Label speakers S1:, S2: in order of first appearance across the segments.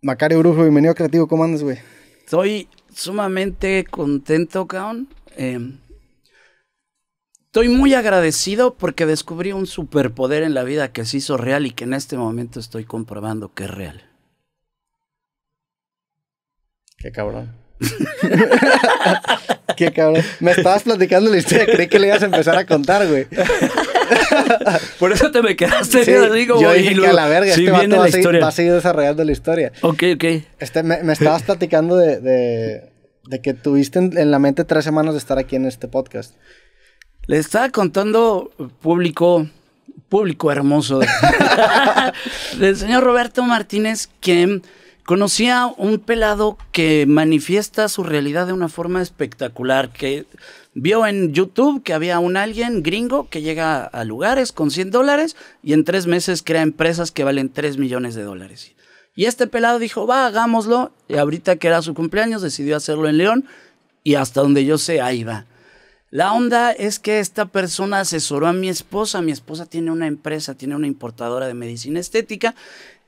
S1: Macario Brujo, bienvenido a Creativo, ¿cómo andas, güey?
S2: Estoy sumamente contento, cabrón. Em, estoy muy agradecido porque descubrí un superpoder en la vida que se hizo real y que en este momento estoy comprobando que es real.
S1: Qué cabrón. Qué cabrón. Me estabas platicando la historia, creí que le ibas a empezar a contar, güey.
S2: Por eso te me quedaste
S1: Sí,
S2: digo,
S1: yo
S2: güey,
S1: dije
S2: y
S1: que a la verga,
S2: sí
S1: este vato
S2: viene
S1: va,
S2: la
S1: seguir,
S2: historia.
S1: va a seguir desarrollando la historia.
S2: Ok, ok.
S1: Este, me, me estabas platicando de, de, de que tuviste en, en la mente tres semanas de estar aquí en este podcast.
S2: Le estaba contando público, público hermoso, del señor Roberto Martínez que conocía un pelado que manifiesta su realidad de una forma espectacular, que vio en YouTube que había un alguien gringo que llega a lugares con 100 dólares y en tres meses crea empresas que valen 3 millones de dólares. Y este pelado dijo, va, hagámoslo. Y ahorita que era su cumpleaños, decidió hacerlo en León. Y hasta donde yo sé, ahí va. La onda es que esta persona asesoró a mi esposa. Mi esposa tiene una empresa, tiene una importadora de medicina estética.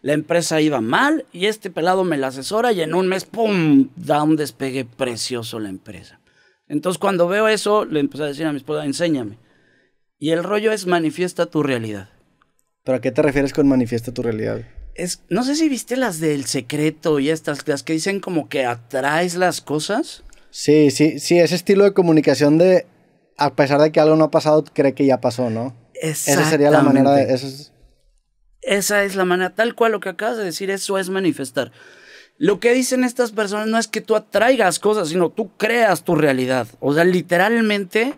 S2: La empresa iba mal y este pelado me la asesora y en un mes, ¡pum!, da un despegue precioso la empresa. Entonces cuando veo eso, le empecé a decir a mi esposa, enséñame. Y el rollo es manifiesta tu realidad.
S1: ¿Pero a qué te refieres con manifiesta tu realidad?
S2: Es, no sé si viste las del secreto y estas, las que dicen como que atraes las cosas.
S1: Sí, sí, sí, ese estilo de comunicación de, a pesar de que algo no ha pasado, cree que ya pasó, ¿no? Esa sería la manera de... Eso es-
S2: Esa es la manera, tal cual lo que acabas de decir, eso es manifestar. Lo que dicen estas personas no es que tú atraigas cosas, sino tú creas tu realidad. O sea, literalmente,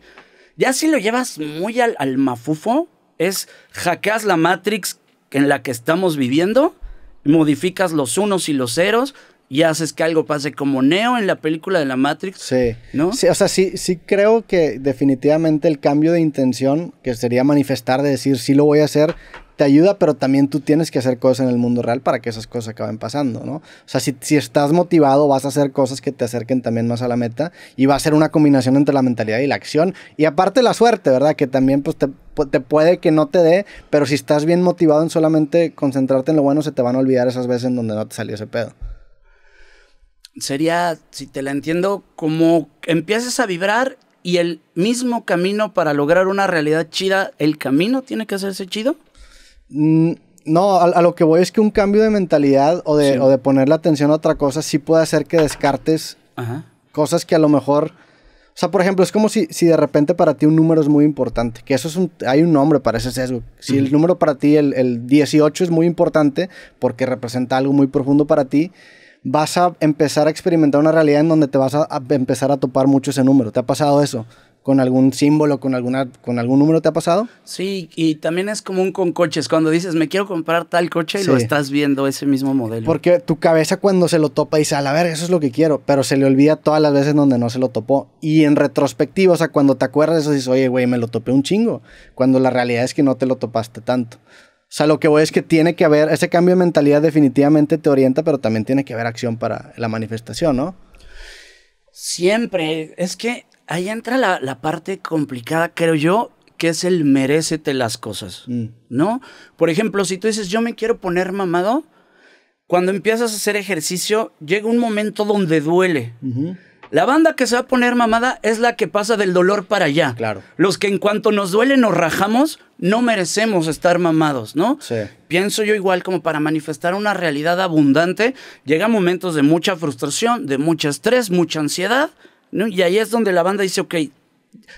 S2: ya si lo llevas muy al, al mafufo, es hackeas la Matrix en la que estamos viviendo, modificas los unos y los ceros y haces que algo pase como Neo en la película de la Matrix.
S1: Sí.
S2: ¿No?
S1: Sí, o sea, sí, sí creo que definitivamente el cambio de intención, que sería manifestar, de decir sí lo voy a hacer, te ayuda, pero también tú tienes que hacer cosas en el mundo real para que esas cosas acaben pasando, ¿no? O sea, si, si estás motivado, vas a hacer cosas que te acerquen también más a la meta y va a ser una combinación entre la mentalidad y la acción. Y aparte la suerte, ¿verdad? Que también pues te, te puede que no te dé, pero si estás bien motivado en solamente concentrarte en lo bueno, se te van a olvidar esas veces en donde no te salió ese pedo.
S2: sería, si te la entiendo, como empieces a vibrar y el mismo camino para lograr una realidad chida, el camino tiene que hacerse chido.
S1: Mm, No, a, a lo que voy es que un cambio de mentalidad o de,
S2: Sí.
S1: o de ponerle atención a otra cosa sí puede hacer que descartes
S2: Ajá.
S1: cosas que a lo mejor... O sea, por ejemplo, es como si, si de repente para ti un número es muy importante, que eso es un... Hay un nombre para ese sesgo. Si el número para ti, el, el 18 es muy importante porque representa algo muy profundo para ti, vas a empezar a experimentar una realidad en donde te vas a, a empezar a topar mucho ese número. ¿Te ha pasado eso? ¿Con algún símbolo, con, alguna, con algún número te ha pasado?
S2: Sí, y también es común con coches, cuando dices, me quiero comprar tal coche y lo estás viendo, ese mismo modelo.
S1: Porque tu cabeza cuando se lo topa dice, a la verga, eso es lo que quiero, pero se le olvida todas las veces donde no se lo topó. Y en retrospectiva, o sea, cuando te acuerdas de eso, dices, oye, güey, me lo topé un chingo. Cuando la realidad es que no te lo topaste tanto. O sea, lo que voy es que tiene que haber, ese cambio de mentalidad definitivamente te orienta, pero también tiene que haber acción para la manifestación, ¿no?
S2: Siempre, es que ahí entra la, la parte complicada, creo yo, que es el merécete las cosas,
S1: Mm.
S2: ¿no? Por ejemplo, si tú dices, yo me quiero poner mamado, cuando empiezas a hacer ejercicio, llega un momento donde duele. La banda que se va a poner mamada es la que pasa del dolor para allá.
S1: Claro.
S2: Los que en cuanto nos duele nos rajamos, no merecemos estar mamados, ¿no?
S1: Sí.
S2: Pienso yo igual como para manifestar una realidad abundante, llega momentos de mucha frustración, de mucho estrés, mucha ansiedad, ¿no? Y ahí es donde la banda dice, ok,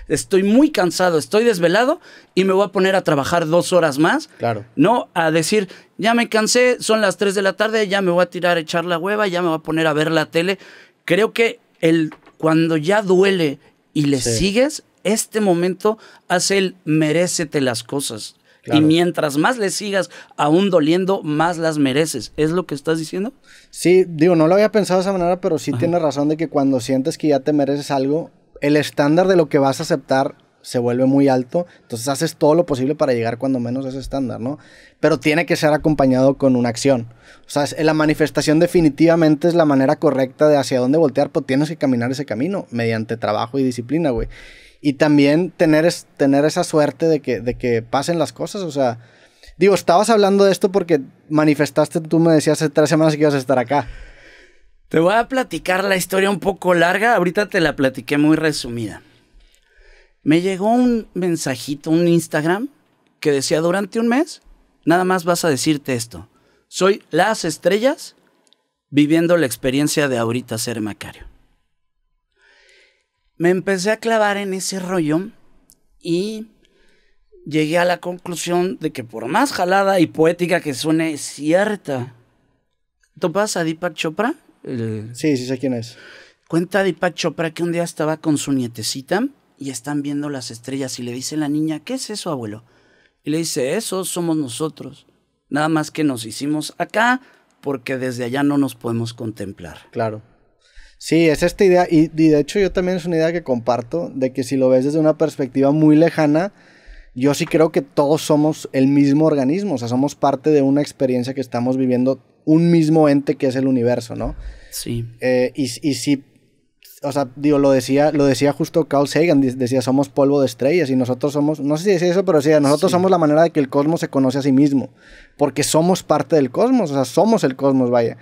S2: estoy muy cansado, estoy desvelado y me voy a poner a trabajar dos horas más.
S1: Claro.
S2: No a decir, ya me cansé, son las 3 de la tarde, ya me voy a tirar a echar la hueva, ya me voy a poner a ver la tele. Creo que el, cuando ya duele y le
S1: Sí.
S2: sigues, este momento hace el merécete las cosas.
S1: Claro.
S2: Y mientras más le sigas aún doliendo, más las mereces. ¿Es lo que estás diciendo?
S1: Sí, digo, no lo había pensado de esa manera, pero sí tienes razón de que cuando sientes que ya te mereces algo, el estándar de lo que vas a aceptar se vuelve muy alto, entonces haces todo lo posible para llegar cuando menos a ese estándar, ¿no? Pero tiene que ser acompañado con una acción. O sea, es- la manifestación definitivamente es la manera correcta de hacia dónde voltear, pero tienes que caminar ese camino mediante trabajo y disciplina, güey. Y también tener, es, tener esa suerte de que, de que pasen las cosas, o sea, Digo, estabas hablando de esto porque manifestaste, tú me decías hace tres semanas que ibas a estar acá.
S2: Te voy a platicar la historia un poco larga, ahorita te la platiqué muy resumida. Me llegó un mensajito, un Instagram, que decía, durante un mes, nada más vas a decirte esto. Soy las estrellas viviendo la experiencia de ahorita ser Macario. Me empecé a clavar en ese rollo y llegué a la conclusión de que por más jalada y poética que suene, cierta. ¿Topas a Deepak Chopra?
S1: Sí, sí sé quién es.
S2: Cuenta Deepak Chopra que un día estaba con su nietecita y están viendo las estrellas y le dice la niña, ¿qué es eso, abuelo? Y le dice, eso somos nosotros. Nada más que nos hicimos acá porque desde allá no nos podemos contemplar.
S1: Claro. Sí, es esta idea, y, y, de hecho yo también es una idea que comparto, de que si lo ves desde una perspectiva muy lejana, yo sí creo que todos somos el mismo organismo, o sea, somos parte de una experiencia que estamos viviendo, un mismo ente que es el universo, ¿no?
S2: Sí.
S1: Eh, y, y sí, o sea, digo, lo decía, lo decía justo Carl Sagan, decía, somos polvo de estrellas y nosotros somos, no sé si decía eso, pero decía, nosotros somos la manera de que el cosmos se conoce a sí mismo, porque somos parte del cosmos, o sea, somos el cosmos, vaya.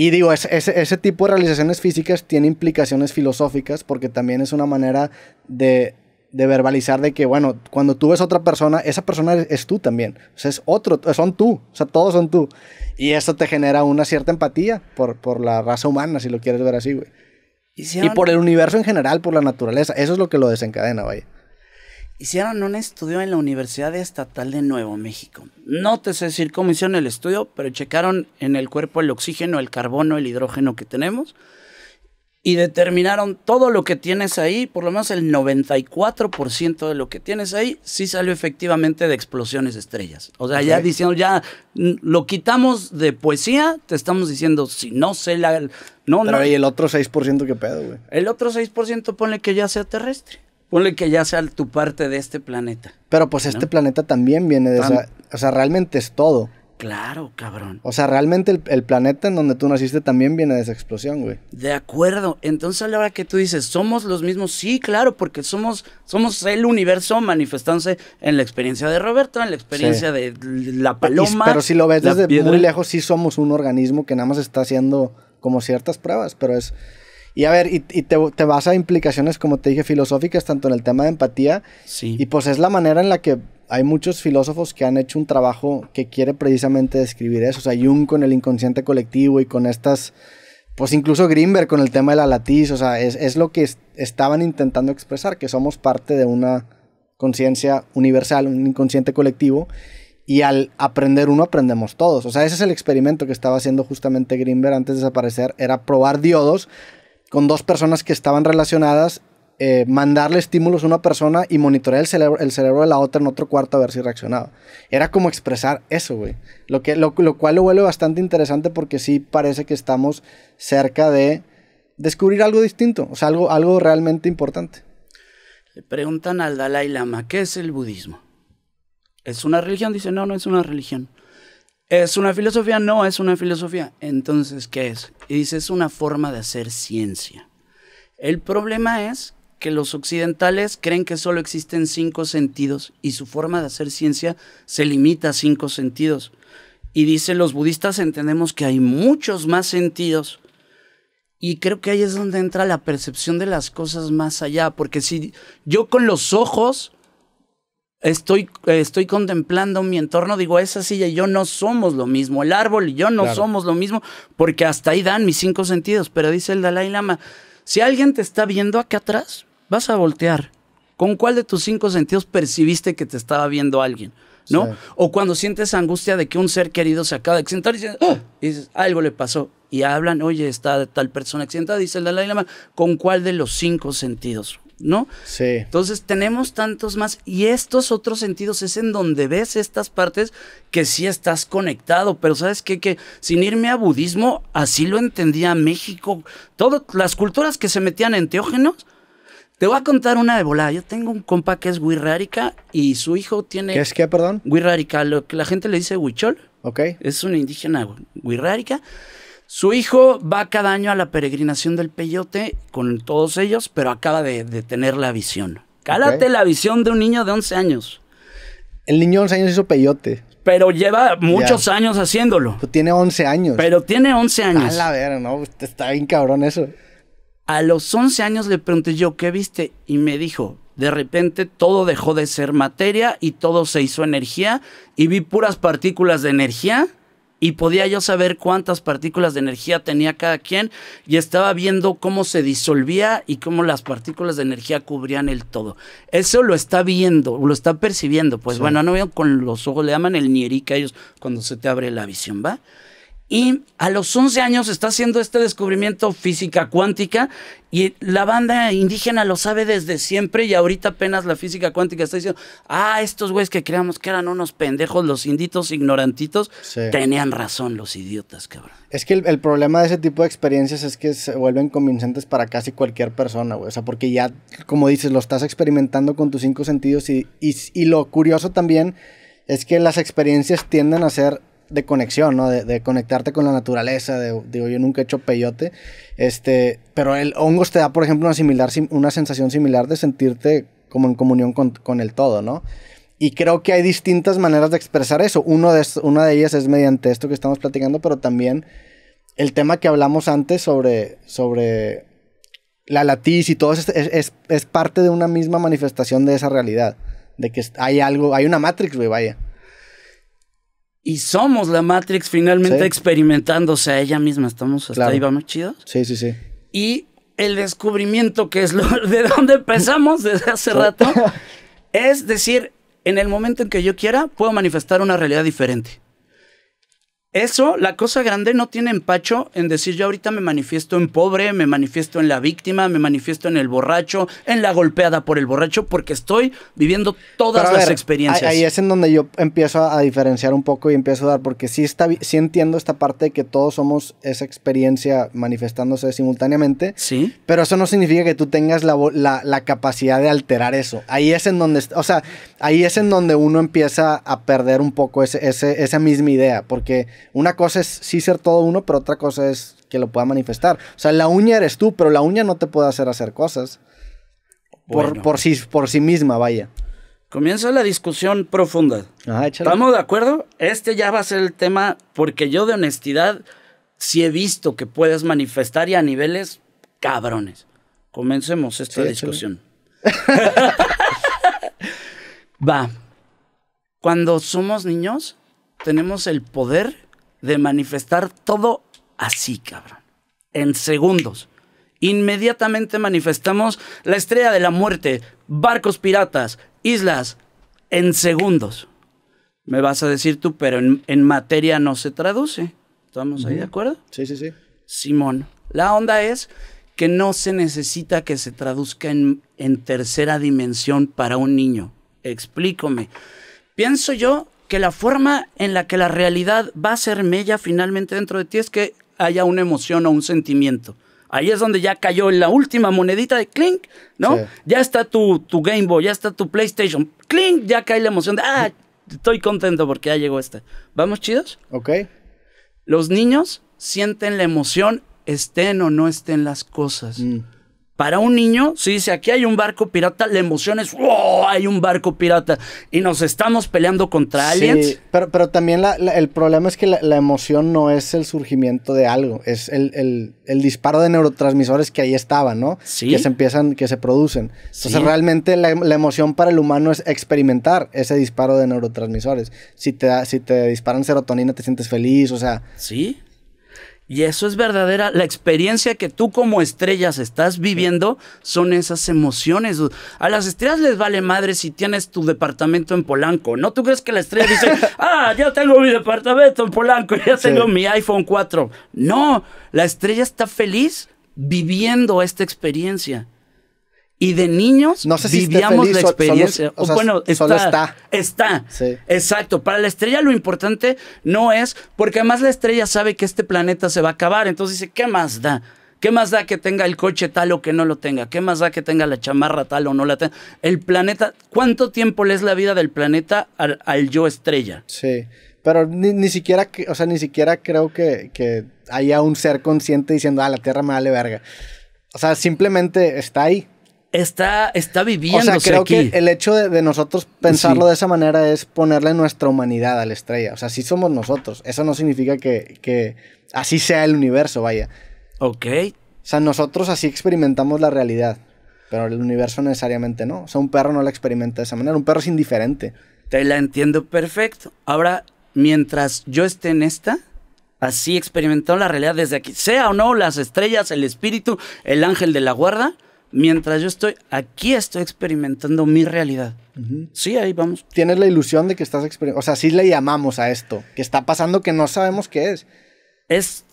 S1: Y digo, ese, ese, tipo de realizaciones físicas tiene implicaciones filosóficas porque también es una manera de, de, verbalizar de que, bueno, cuando tú ves otra persona, esa persona es, tú también. O sea, es otro, son tú. O sea, todos son tú. Y eso te genera una cierta empatía por, por la raza humana, si lo quieres ver así, güey. Y por el universo en general, por la naturaleza. Eso es lo que lo desencadena, vaya.
S2: Hicieron un estudio en la Universidad Estatal de Nuevo México. No te sé decir cómo hicieron el estudio, pero checaron en el cuerpo el oxígeno, el carbono, el hidrógeno que tenemos y determinaron todo lo que tienes ahí, por lo menos el 94% de lo que tienes ahí, sí salió efectivamente de explosiones de estrellas. O sea, ya diciendo, ya lo quitamos de poesía, te estamos diciendo, si no sé la... No,
S1: Pero ¿y el otro 6% qué pedo, güey?
S2: El otro 6% ponle que ya sea terrestre. Ponle que ya sea tu parte de este planeta.
S1: Pero pues este planeta también viene de esa... O sea, realmente es todo.
S2: Claro, cabrón.
S1: O sea, realmente el, planeta en donde tú naciste también viene de esa explosión, güey.
S2: De acuerdo. Entonces, a la hora que tú dices, ¿somos los mismos? Sí, claro, porque somos, somos el universo manifestándose en la experiencia de Roberto, en la experiencia de la paloma.
S1: pero si lo ves desde muy lejos, sí somos un organismo que nada más está haciendo como ciertas pruebas, pero es... Y a ver, y, te, te, vas a implicaciones, como te dije, filosóficas, tanto en el tema de empatía.
S2: Sí.
S1: Y pues es la manera en la que hay muchos filósofos que han hecho un trabajo que quiere precisamente describir eso. O sea, Jung con el inconsciente colectivo y con estas, pues incluso Grimberg con el tema de la latiz. O sea, es, lo que estaban intentando expresar, que somos parte de una conciencia universal, un inconsciente colectivo. Y al aprender uno, aprendemos todos. O sea, ese es el experimento que estaba haciendo justamente Grimberg antes de desaparecer. Era probar diodos con dos personas que estaban relacionadas eh, mandarle estímulos a una persona y monitorear el cerebro, el cerebro de la otra en otro cuarto a ver si reaccionaba. Era como expresar eso, güey. Lo, que, lo, cual lo vuelve bastante interesante porque sí parece que estamos cerca de descubrir algo distinto, o sea, algo, algo realmente importante.
S2: Le preguntan al Dalai Lama, ¿qué es el budismo? ¿Es una religión? Dice, no, no es una religión. ¿Es una filosofía? No, es una filosofía. Entonces, ¿qué es? Y dice, es una forma de hacer ciencia. El problema es que los occidentales creen que solo existen cinco sentidos y su forma de hacer ciencia se limita a cinco sentidos. Y dicen los budistas entendemos que hay muchos más sentidos. Y creo que ahí es donde entra la percepción de las cosas más allá, porque si yo con los ojos estoy, estoy contemplando mi entorno, digo, esa silla y yo no somos lo mismo, el árbol y yo no somos lo mismo, porque hasta ahí dan mis cinco sentidos, pero dice el Dalai Lama, si alguien te está viendo acá atrás, vas a voltear. ¿Con cuál de tus cinco sentidos percibiste que te estaba viendo alguien? ¿No? O cuando sientes angustia de que un ser querido se acaba de accidentar y ¡Ah! dices, algo le pasó. Y hablan, oye, está tal persona accidentada, dice el Dalai Lama, ¿con cuál de los cinco sentidos? ¿No?
S1: Sí.
S2: Entonces tenemos tantos más y estos otros sentidos es en donde ves estas partes que sí estás conectado, pero ¿sabes qué? Que sin irme a budismo, así lo entendía México. Todas las culturas que se metían en teógenos, te voy a contar una de volada. Yo tengo un compa que es Wirrárica y su hijo tiene.
S1: ¿Qué es qué, perdón?
S2: Wirrárica, lo que la gente le dice Huichol.
S1: Ok.
S2: Es un indígena Wirrárica. Su hijo va cada año a la peregrinación del peyote con todos ellos, pero acaba de, tener la visión. Cálate la visión de un niño de 11 años.
S1: El niño de 11 años hizo peyote.
S2: pero lleva muchos años haciéndolo.
S1: Pues tiene 11 años.
S2: Pero tiene 11 años.
S1: A la ver, no, está bien cabrón eso.
S2: A los 11 años le pregunté yo, ¿qué viste? Y me dijo, de repente todo dejó de ser materia y todo se hizo energía y vi puras partículas de energía y podía yo saber cuántas partículas de energía tenía cada quien y estaba viendo cómo se disolvía y cómo las partículas de energía cubrían el todo. Eso lo está viendo, lo está percibiendo. Pues bueno, no veo con los ojos, le llaman el nierica ellos cuando se te abre la visión, ¿va? Y a los 11 años está haciendo este descubrimiento física cuántica y la banda indígena lo sabe desde siempre y ahorita apenas la física cuántica está diciendo, ah, estos güeyes que creamos que eran unos pendejos, los inditos ignorantitos, tenían razón los idiotas, cabrón.
S1: Es que el, problema de ese tipo de experiencias es que se vuelven convincentes para casi cualquier persona, güey. O sea, porque ya, como dices, lo estás experimentando con tus cinco sentidos y, y, y lo curioso también es que las experiencias tienden a ser de conexión, ¿no? De, conectarte con la naturaleza, de, digo, yo nunca he hecho peyote, este, pero el hongos te da, por ejemplo, una, similar, una sensación similar de sentirte como en comunión con, el todo, ¿no? Y creo que hay distintas maneras de expresar eso. De, una de ellas es mediante esto que estamos platicando, pero también el tema que hablamos antes sobre, sobre la latiz y todo eso es, es parte de una misma manifestación de esa realidad. De que hay algo, hay una Matrix, güey, vaya
S2: y somos la Matrix finalmente experimentándose a ella misma. ¿Estamos hasta ahí, vamos chidos?
S1: Sí, sí, sí.
S2: Y el descubrimiento que es lo de donde empezamos desde hace rato es decir, en el momento en que yo quiera, puedo manifestar una realidad diferente. Eso, la cosa grande no tiene empacho en decir yo ahorita me manifiesto en pobre, me manifiesto en la víctima, me manifiesto en el borracho, en la golpeada por el borracho, porque estoy viviendo todas las experiencias.
S1: Ahí es en donde yo empiezo a diferenciar un poco y empiezo a dar, porque sí, está, sí entiendo esta parte de que todos somos esa experiencia manifestándose simultáneamente.
S2: Sí.
S1: Pero eso no significa que tú tengas la, la capacidad de alterar eso. Ahí es en donde, o sea, ahí es en donde uno empieza a perder un poco ese, ese, esa misma idea, porque una cosa es sí ser todo uno, pero otra cosa es que lo pueda manifestar. O sea, la uña eres tú, pero la uña no te puede hacer hacer cosas. Por, por, sí, por sí misma, vaya.
S2: Comienza la discusión profunda. ¿Estamos de acuerdo? Este ya va a ser el tema, porque yo de honestidad sí he visto que puedes manifestar y a niveles cabrones. Comencemos esta discusión. va. Cuando somos niños, tenemos el poder de manifestar todo así, cabrón. En segundos. Inmediatamente manifestamos la estrella de la muerte, barcos piratas, islas, en segundos. Me vas a decir tú, pero en, materia no se traduce. ¿Estamos ahí de acuerdo?
S1: Sí, sí, sí.
S2: Simón, la onda es que no se necesita que se traduzca en, en tercera dimensión para un niño. Explícame. Pienso yo que la forma en la que la realidad va a ser mella finalmente dentro de ti es que haya una emoción o un sentimiento. Ahí es donde ya cayó la última monedita de clink, ¿no? Ya está tu, tu Game Boy, ya está tu PlayStation. Clink, ya cae la emoción de, ah, estoy contento porque ya llegó este. ¿Vamos chidos?
S1: Ok.
S2: Los niños sienten la emoción, estén o no estén las cosas. Mm. Para un niño, si dice aquí hay un barco pirata, la emoción es ¡wow! Hay un barco pirata y nos estamos peleando contra aliens. Sí,
S1: pero, pero también el problema es que la, emoción no es el surgimiento de algo, es el, disparo de neurotransmisores que ahí estaban, ¿no?
S2: Sí.
S1: Que se empiezan, que se producen. Entonces, realmente la, emoción para el humano es experimentar ese disparo de neurotransmisores. Si te, si te disparan serotonina, te sientes feliz, o sea.
S2: Sí. Y eso es verdadera. La experiencia que tú como estrellas estás viviendo son esas emociones. A las estrellas les vale madre si tienes tu departamento en Polanco. ¿No tú crees que la estrella dice, ah, ya tengo mi departamento en Polanco, ya tengo mi iPhone 4? No, la estrella está feliz viviendo esta experiencia. Y de niños
S1: no sé si
S2: vivíamos la experiencia.
S1: o bueno, está.
S2: Está. Exacto. Para la estrella lo importante no es, porque además la estrella sabe que este planeta se va a acabar. Entonces dice, ¿qué más da? ¿Qué más da que tenga el coche tal o que no lo tenga? ¿Qué más da que tenga la chamarra tal o no la tenga? El planeta, ¿cuánto tiempo le es la vida del planeta al, yo estrella?
S1: Sí. Pero ni, siquiera, o sea, ni siquiera creo que, que haya un ser consciente diciendo, ah, la Tierra me vale verga. O sea, simplemente está ahí
S2: está, está
S1: O
S2: viviendo
S1: sea, creo
S2: aquí.
S1: que el hecho de, de nosotros pensarlo
S2: Sí.
S1: de esa manera es ponerle nuestra humanidad a la estrella. O sea, sí somos nosotros. Eso no significa que, que así sea el universo, vaya.
S2: Ok,
S1: O sea, nosotros así experimentamos la realidad. Pero el universo necesariamente no. O sea, un perro no la experimenta de esa manera. Un perro es indiferente.
S2: te la entiendo perfecto. Ahora, mientras yo esté en esta, así experimentando la realidad desde aquí, sea o no las estrellas, el espíritu, el ángel de la guarda, mientras yo estoy aquí, estoy experimentando mi realidad. Sí, ahí vamos.
S1: Tienes la ilusión de que estás experimentando. O sea, sí le llamamos a esto. Que está pasando que no sabemos qué es.
S2: es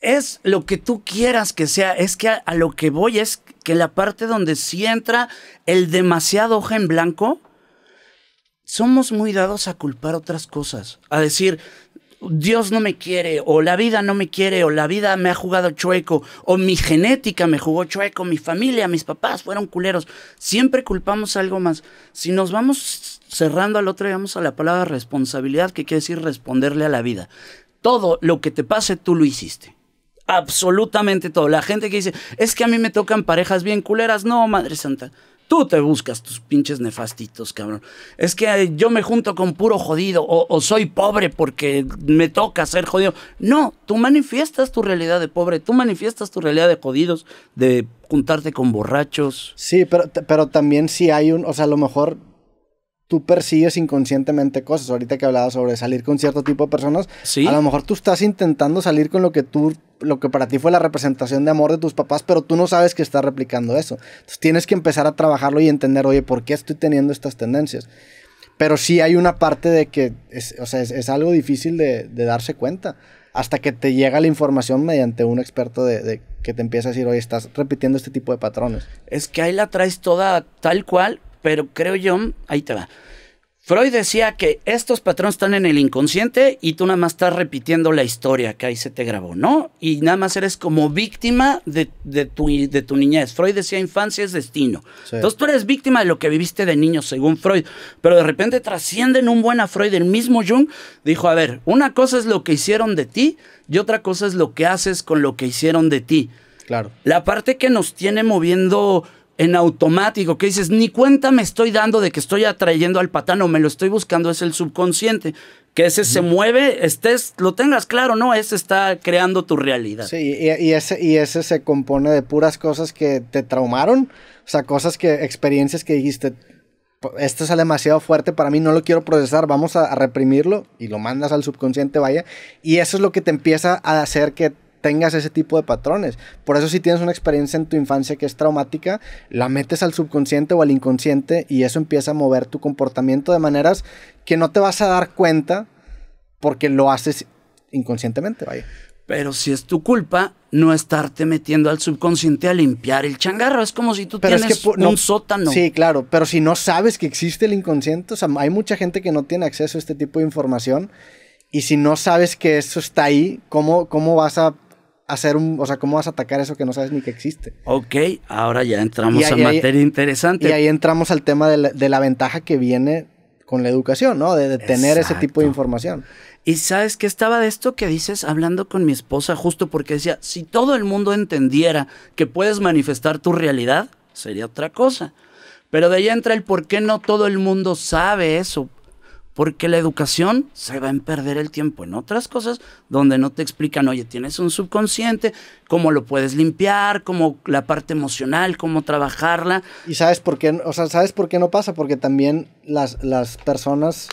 S2: es lo que tú quieras que sea. Es que a, a lo que voy es que la parte donde sí entra el demasiado hoja en blanco, somos muy dados a culpar otras cosas. A decir, Dios no me quiere, o la vida no me quiere, o la vida me ha jugado chueco, o mi genética me jugó chueco, mi familia, mis papás fueron culeros. Siempre culpamos algo más. Si nos vamos cerrando al otro, vamos a la palabra responsabilidad, que quiere decir responderle a la vida. Todo lo que te pase, tú lo hiciste. Absolutamente todo. La gente que dice, es que a mí me tocan parejas bien culeras. No, Madre Santa. Tú te buscas tus pinches nefastitos, cabrón. Es que eh, yo me junto con puro jodido o, soy pobre porque me toca ser jodido. No, tú manifiestas tu realidad de pobre, tú manifiestas tu realidad de jodidos, de juntarte con borrachos.
S1: Sí, pero, pero también sí hay un, o sea, a lo mejor tú persigues inconscientemente cosas. Ahorita que hablaba sobre salir con cierto tipo de personas,
S2: Sí.
S1: a lo mejor tú estás intentando salir con lo que tú, lo que para ti fue la representación de amor de tus papás, pero tú no sabes que estás replicando eso. Entonces tienes que empezar a trabajarlo y entender, oye, ¿por qué estoy teniendo estas tendencias? Pero sí hay una parte de que, es, o sea, es, es algo difícil de, de darse cuenta. Hasta que te llega la información mediante un experto de, de que te empieza a decir, oye, estás repitiendo este tipo de patrones.
S2: Es que ahí la traes toda tal cual, pero creo yo, ahí te va. Freud decía que estos patrones están en el inconsciente y tú nada más estás repitiendo la historia que ahí se te grabó, ¿no? Y nada más eres como víctima de, de tu, de tu niñez. Freud decía infancia es destino.
S1: Sí.
S2: Entonces tú eres víctima de lo que viviste de niño, según Freud. Pero de repente trascienden un buen a Freud. El mismo Jung dijo, a ver, una cosa es lo que hicieron de ti y otra cosa es lo que haces con lo que hicieron de ti.
S1: Claro.
S2: La parte que nos tiene moviendo en automático, que dices, ni cuenta me estoy dando de que estoy atrayendo al patán o me lo estoy buscando, es el subconsciente. Que ese se mueve, estés, lo tengas claro, ¿no? Ese está creando tu realidad.
S1: Sí, y, y ese, y ese se compone de puras cosas que te traumaron, o sea, cosas que, experiencias que dijiste, "Po- esto es demasiado fuerte para mí, no lo quiero procesar, vamos a, a reprimirlo y lo mandas al subconsciente, vaya, y eso es lo que te empieza a hacer que tengas ese tipo de patrones. Por eso si tienes una experiencia en tu infancia que es traumática, la metes al subconsciente o al inconsciente y eso empieza a mover tu comportamiento de maneras que no te vas a dar cuenta porque lo haces inconscientemente, vaya.
S2: Pero si es tu culpa, no estarte metiendo al subconsciente a limpiar el changarro. Es como si tú
S1: Pero es
S2: tienes
S1: que pu-
S2: un
S1: no-
S2: sótano.
S1: Sí, claro, pero si no sabes que existe el inconsciente, o sea, hay mucha gente que no tiene acceso a este tipo de información y si no sabes que eso está ahí, ¿cómo, cómo vas a hacer un, o sea, cómo vas a atacar eso que no sabes ni que existe?
S2: Ok, ahora ya entramos a
S1: ahí-
S2: materia interesante.
S1: Y ahí entramos al tema de la, de la ventaja que viene con la educación, ¿no? De, de tener ese tipo de información.
S2: Y sabes que estaba de esto que dices hablando con mi esposa justo porque decía, si todo el mundo entendiera que puedes manifestar tu realidad, sería otra cosa. Pero de ahí entra el por qué no todo el mundo sabe eso. Porque la educación se va a perder el tiempo en otras cosas donde no te explican, oye, tienes un subconsciente, cómo lo puedes limpiar, cómo la parte emocional, cómo trabajarla.
S1: ¿Y sabes por qué? O sea, ¿sabes por qué no pasa? Porque también las, las personas.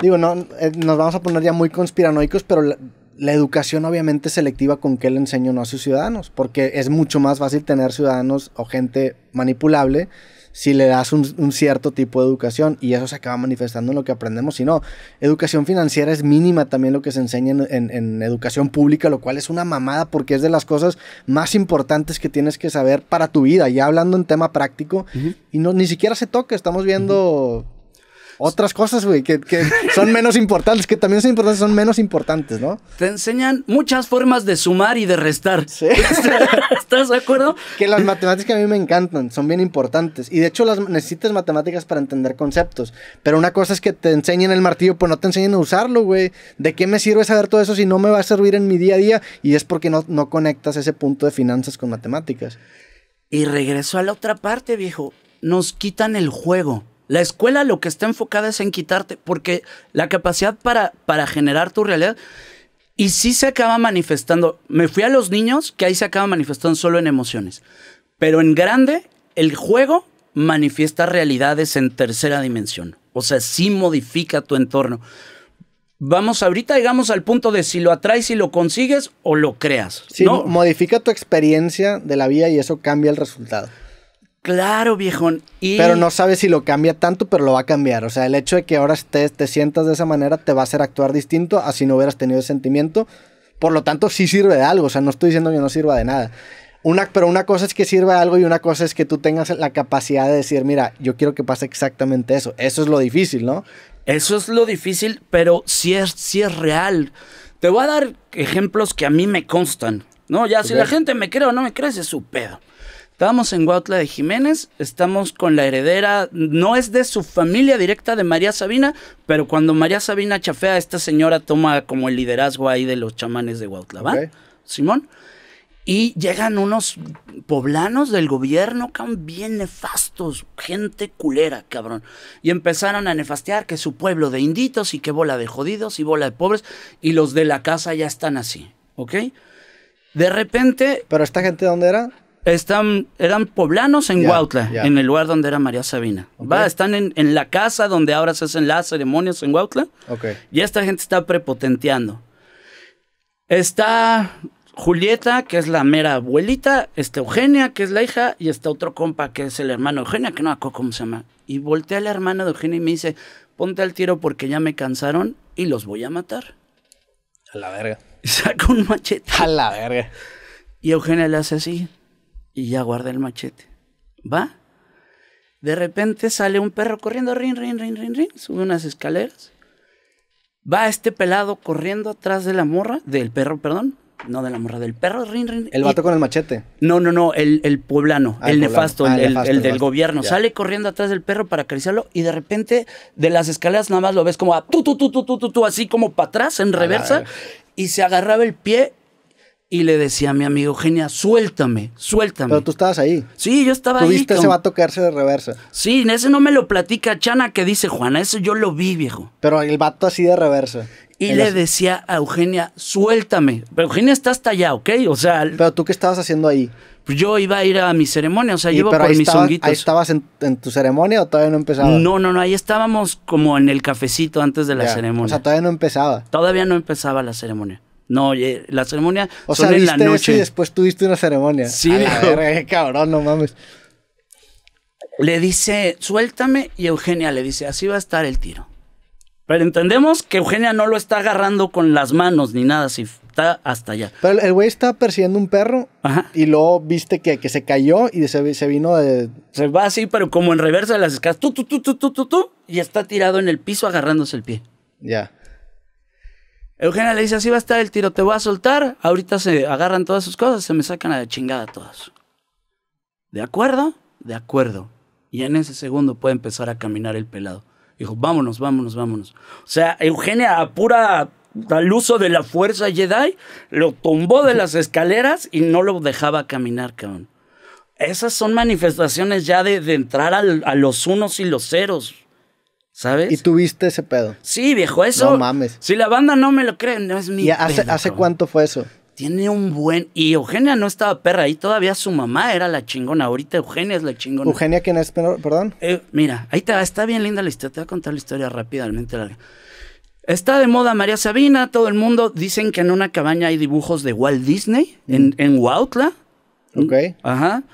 S1: Digo, no, eh, nos vamos a poner ya muy conspiranoicos, pero la, educación obviamente es selectiva con qué le enseño no a sus ciudadanos. Porque es mucho más fácil tener ciudadanos o gente manipulable si le das un, un cierto tipo de educación y eso se acaba manifestando en lo que aprendemos. Si no, educación financiera es mínima también lo que se enseña en, en- en educación pública, lo cual es una mamada porque es de las cosas más importantes que tienes que saber para tu vida, ya hablando en tema práctico, y no, ni siquiera se toca, estamos viendo... otras cosas, güey, que, que son menos importantes, que también son importantes, son menos importantes, ¿no?
S2: Te enseñan muchas formas de sumar y de restar.
S1: Sí.
S2: ¿Estás de acuerdo?
S1: Que las matemáticas a mí me encantan, son bien importantes. Y de hecho las necesitas matemáticas para entender conceptos. Pero una cosa es que te enseñen el martillo, pues no te enseñen a usarlo, güey. ¿De qué me sirve saber todo eso si no me va a servir en mi día a día? Y es porque no, no conectas ese punto de finanzas con matemáticas.
S2: Y regreso a la otra parte, viejo. Nos quitan el juego. La escuela lo que está enfocada es en quitarte, porque la capacidad para, para generar tu realidad, y sí se acaba manifestando. Me fui a los niños, que ahí se acaba manifestando solo en emociones. Pero en grande, el juego manifiesta realidades en tercera dimensión. O sea, sí modifica tu entorno. Vamos, ahorita llegamos al punto de si lo atraes y lo consigues o lo creas.
S1: Sí,
S2: ¿no?
S1: modifica tu experiencia de la vida y eso cambia el resultado.
S2: Claro, viejón. Y
S1: Pero no sabes si lo cambia tanto, pero lo va a cambiar. O sea, el hecho de que ahora te, te sientas de esa manera te va a hacer actuar distinto a si no hubieras tenido ese sentimiento. Por lo tanto, sí sirve de algo. O sea, no estoy diciendo que no sirva de nada. Una, pero una cosa es que sirva de algo y una cosa es que tú tengas la capacidad de decir, mira, yo quiero que pase exactamente eso. Eso es lo difícil, ¿no?
S2: Eso es lo difícil, pero sí es, sí es real. Te voy a dar ejemplos que a mí me constan. No, ya si la gente me cree o no me cree, es su pedo. Estábamos en Huautla de Jiménez, estamos con la heredera, no es de su familia directa de María Sabina, pero cuando María Sabina chafea, esta señora toma como el liderazgo ahí de los chamanes de Huautla, ¿va? Simón. Y llegan unos poblanos del gobierno, cabrón, bien nefastos, gente culera, cabrón. Y empezaron a nefastear que su pueblo de inditos y que bola de jodidos y bola de pobres, y los de la casa ya están así, ¿ok? De repente,
S1: Pero esta gente, ¿dónde era?
S2: Están, eran poblanos en
S1: Ya,
S2: Huautla, en el lugar donde era María Sabina. Va, están en, en la casa donde ahora se hacen las ceremonias en Huautla. Y esta gente está prepotenteando. Está Julieta, que es la mera abuelita, está Eugenia, que es la hija, y está otro compa, que es el hermano de Eugenia, que no me acuerdo cómo se llama. Y voltea la hermana de Eugenia y me dice, ponte al tiro porque ya me cansaron y los voy a matar.
S1: A la verga.
S2: Y saca un machete.
S1: A la verga.
S2: Y Eugenia le hace así. Y ya guarda el machete. ¿Va? De repente sale un perro corriendo, rin, rin, rin, rin, rin. Sube unas escaleras. Va este pelado corriendo atrás de la morra, del perro, perdón. No de la morra, del perro, rin, rin.
S1: El
S2: y-
S1: vato con el machete.
S2: No, no, no, el, el poblano,
S1: Ah,
S2: el,
S1: el poblano.
S2: nefasto,
S1: Ah,
S2: el,
S1: nefasto,
S2: el
S1: el
S2: del gobierno.
S1: Ya.
S2: Sale corriendo atrás del perro para acariciarlo y de repente de las escaleras nada más lo ves como a tu, tu, tu, tu, tu, tu, tu, así como para atrás, en reversa. Y se agarraba el pie y le decía a mi amigo Eugenia, suéltame, suéltame.
S1: Pero tú estabas ahí.
S2: Sí, yo estaba ahí.
S1: viste a ese vato caerse de reversa.
S2: Sí, ese no me lo platica Chana que dice Juana, eso yo lo vi, viejo.
S1: Pero el vato así de reversa.
S2: Y le decía a Eugenia, suéltame. Pero Eugenia está hasta allá, ¿ok? O sea,
S1: Pero tú qué estabas haciendo ahí.
S2: pues yo iba a ir a mi ceremonia, o sea, llevo por
S1: ahí,
S2: mis honguitos.
S1: ahí estabas en, en tu ceremonia o todavía no empezaba.
S2: No, no, no, ahí estábamos como en el cafecito antes de la ceremonia.
S1: O sea, todavía no empezaba.
S2: Todavía no empezaba la ceremonia. No, la ceremonia
S1: O
S2: son
S1: sea,
S2: en la noche.
S1: y después tuviste una ceremonia.
S2: Sí,
S1: A verga, cabrón, no mames.
S2: Le dice, suéltame, y Eugenia le dice, así va a estar el tiro. Pero entendemos que Eugenia no lo está agarrando con las manos ni nada, si está hasta allá.
S1: Pero el- güey estaba persiguiendo un perro
S2: Ajá.
S1: y luego viste que, que se cayó y se, se vino de...
S2: Se va así, pero como en reversa de las escaleras, tú, tú, tú, tú, tú, tú, tú, y está tirado en el piso agarrándose el pie.
S1: Ya.
S2: Eugenia le dice, así va a estar el tiro, te voy a soltar, ahorita se agarran todas sus cosas, se me sacan a la chingada todas. ¿De acuerdo? De acuerdo. Y en ese segundo puede empezar a caminar el pelado. Dijo, vámonos, vámonos, vámonos. O sea, Eugenia, a pura al uso de la fuerza Jedi, lo tumbó de las escaleras y no lo dejaba caminar, cabrón. Esas son manifestaciones ya de, de entrar al- a los unos y los ceros. ¿Sabes?
S1: Y tuviste ese pedo.
S2: Sí, viejo, eso.
S1: No mames.
S2: Si la banda no me lo cree, no es mi.
S1: ¿Y hace,
S2: pedo,
S1: hace
S2: cabrón.
S1: cuánto fue eso?
S2: Tiene un buen. Y Eugenia no estaba perra ahí, todavía su mamá era la chingona. Ahorita Eugenia es la chingona.
S1: Eugenia, ¿quién es? Perdón.
S2: Eh, mira, ahí te va, está bien linda la historia. Te voy a contar la historia rápidamente larga. Está de moda María Sabina, todo el mundo. Dicen que en una cabaña hay dibujos de Walt Disney, en, en Huautla.
S1: Ok.
S2: Ajá.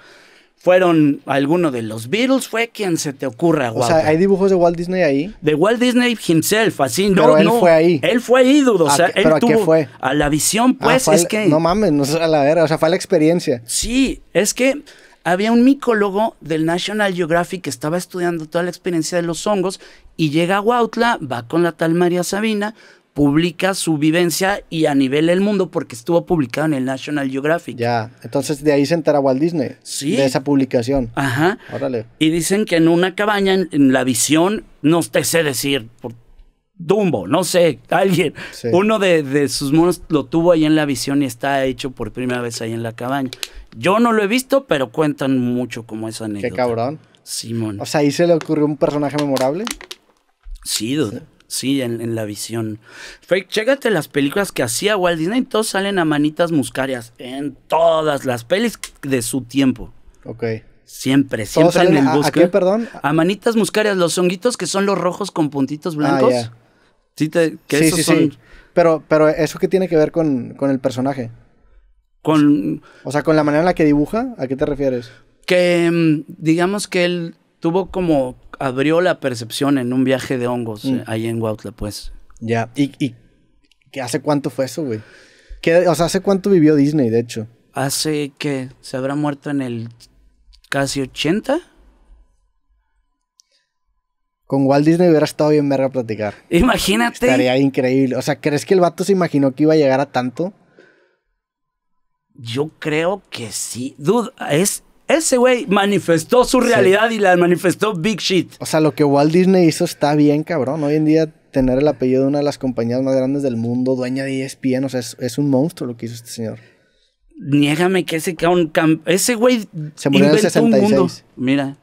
S2: Fueron algunos de los Beatles, fue quien se te ocurra,
S1: O
S2: Huautla.
S1: sea, hay dibujos de Walt Disney ahí.
S2: De Walt Disney himself, así, no,
S1: Pero él
S2: no.
S1: fue ahí.
S2: Él fue ahí, dudo. O
S1: ¿A
S2: sea, él
S1: pero a qué
S2: tuvo
S1: fue?
S2: a la visión,
S1: Ah,
S2: pues, es
S1: al-
S2: que.
S1: No mames, no sé a la verga. O sea, fue la experiencia.
S2: Sí, es que había un micólogo del National Geographic que estaba estudiando toda la experiencia de los hongos y llega a Huautla, va con la tal María Sabina, publica su vivencia y a nivel del mundo porque estuvo publicado en el National Geographic.
S1: Ya, entonces de ahí se entera Walt Disney.
S2: Sí.
S1: De esa publicación.
S2: Ajá.
S1: Órale.
S2: Y dicen que en una cabaña, en, en la visión, no te sé decir, por Dumbo, no sé, alguien,
S1: Sí.
S2: uno de, de sus monos lo tuvo ahí en la visión y está hecho por primera vez ahí en la cabaña. Yo no lo he visto, pero cuentan mucho como esa anécdota.
S1: Qué cabrón.
S2: Simón.
S1: O sea, ahí se le ocurrió un personaje memorable.
S2: Sí, dude. Sí, en, en la visión. Fue, chécate las películas que hacía Walt Disney, todos salen a manitas muscarias. En todas las pelis de su tiempo.
S1: Ok.
S2: Siempre,
S1: ¿Todos
S2: siempre en
S1: salen
S2: el
S1: a- a qué, perdón?
S2: A manitas muscarias, los honguitos que son los rojos con puntitos blancos.
S1: Ah, ya.
S2: Sí, te- que
S1: sí,
S2: esos
S1: sí,
S2: son
S1: sí. Pero, pero eso qué tiene que ver con, con el personaje.
S2: con
S1: O sea, con la manera en la que dibuja, ¿a qué te refieres?
S2: que mm, digamos que él tuvo como abrió la percepción en un viaje de hongos
S1: Mm.
S2: eh, ahí en Huautla, pues.
S1: Ya. ¿Y, y qué hace cuánto fue eso, güey? ¿Qué- O sea, ¿hace cuánto vivió Disney, de hecho?
S2: Hace que se habrá muerto en el casi 80.
S1: Con Walt Disney hubiera estado bien verga platicar.
S2: Imagínate.
S1: Estaría increíble. O sea, ¿crees que el vato se imaginó que iba a llegar a tanto?
S2: Yo creo que sí. Dude, es, ese güey manifestó su realidad y la manifestó Big Shit.
S1: O sea, lo que Walt Disney hizo está bien, cabrón. Hoy en día tener el apellido de una de las compañías más grandes del mundo, dueña de ESPN, o sea, es, es un monstruo lo que hizo este señor.
S2: Niégame que ese ese güey
S1: Se murió en el
S2: inventó un mundo.
S1: 66.
S2: Mira.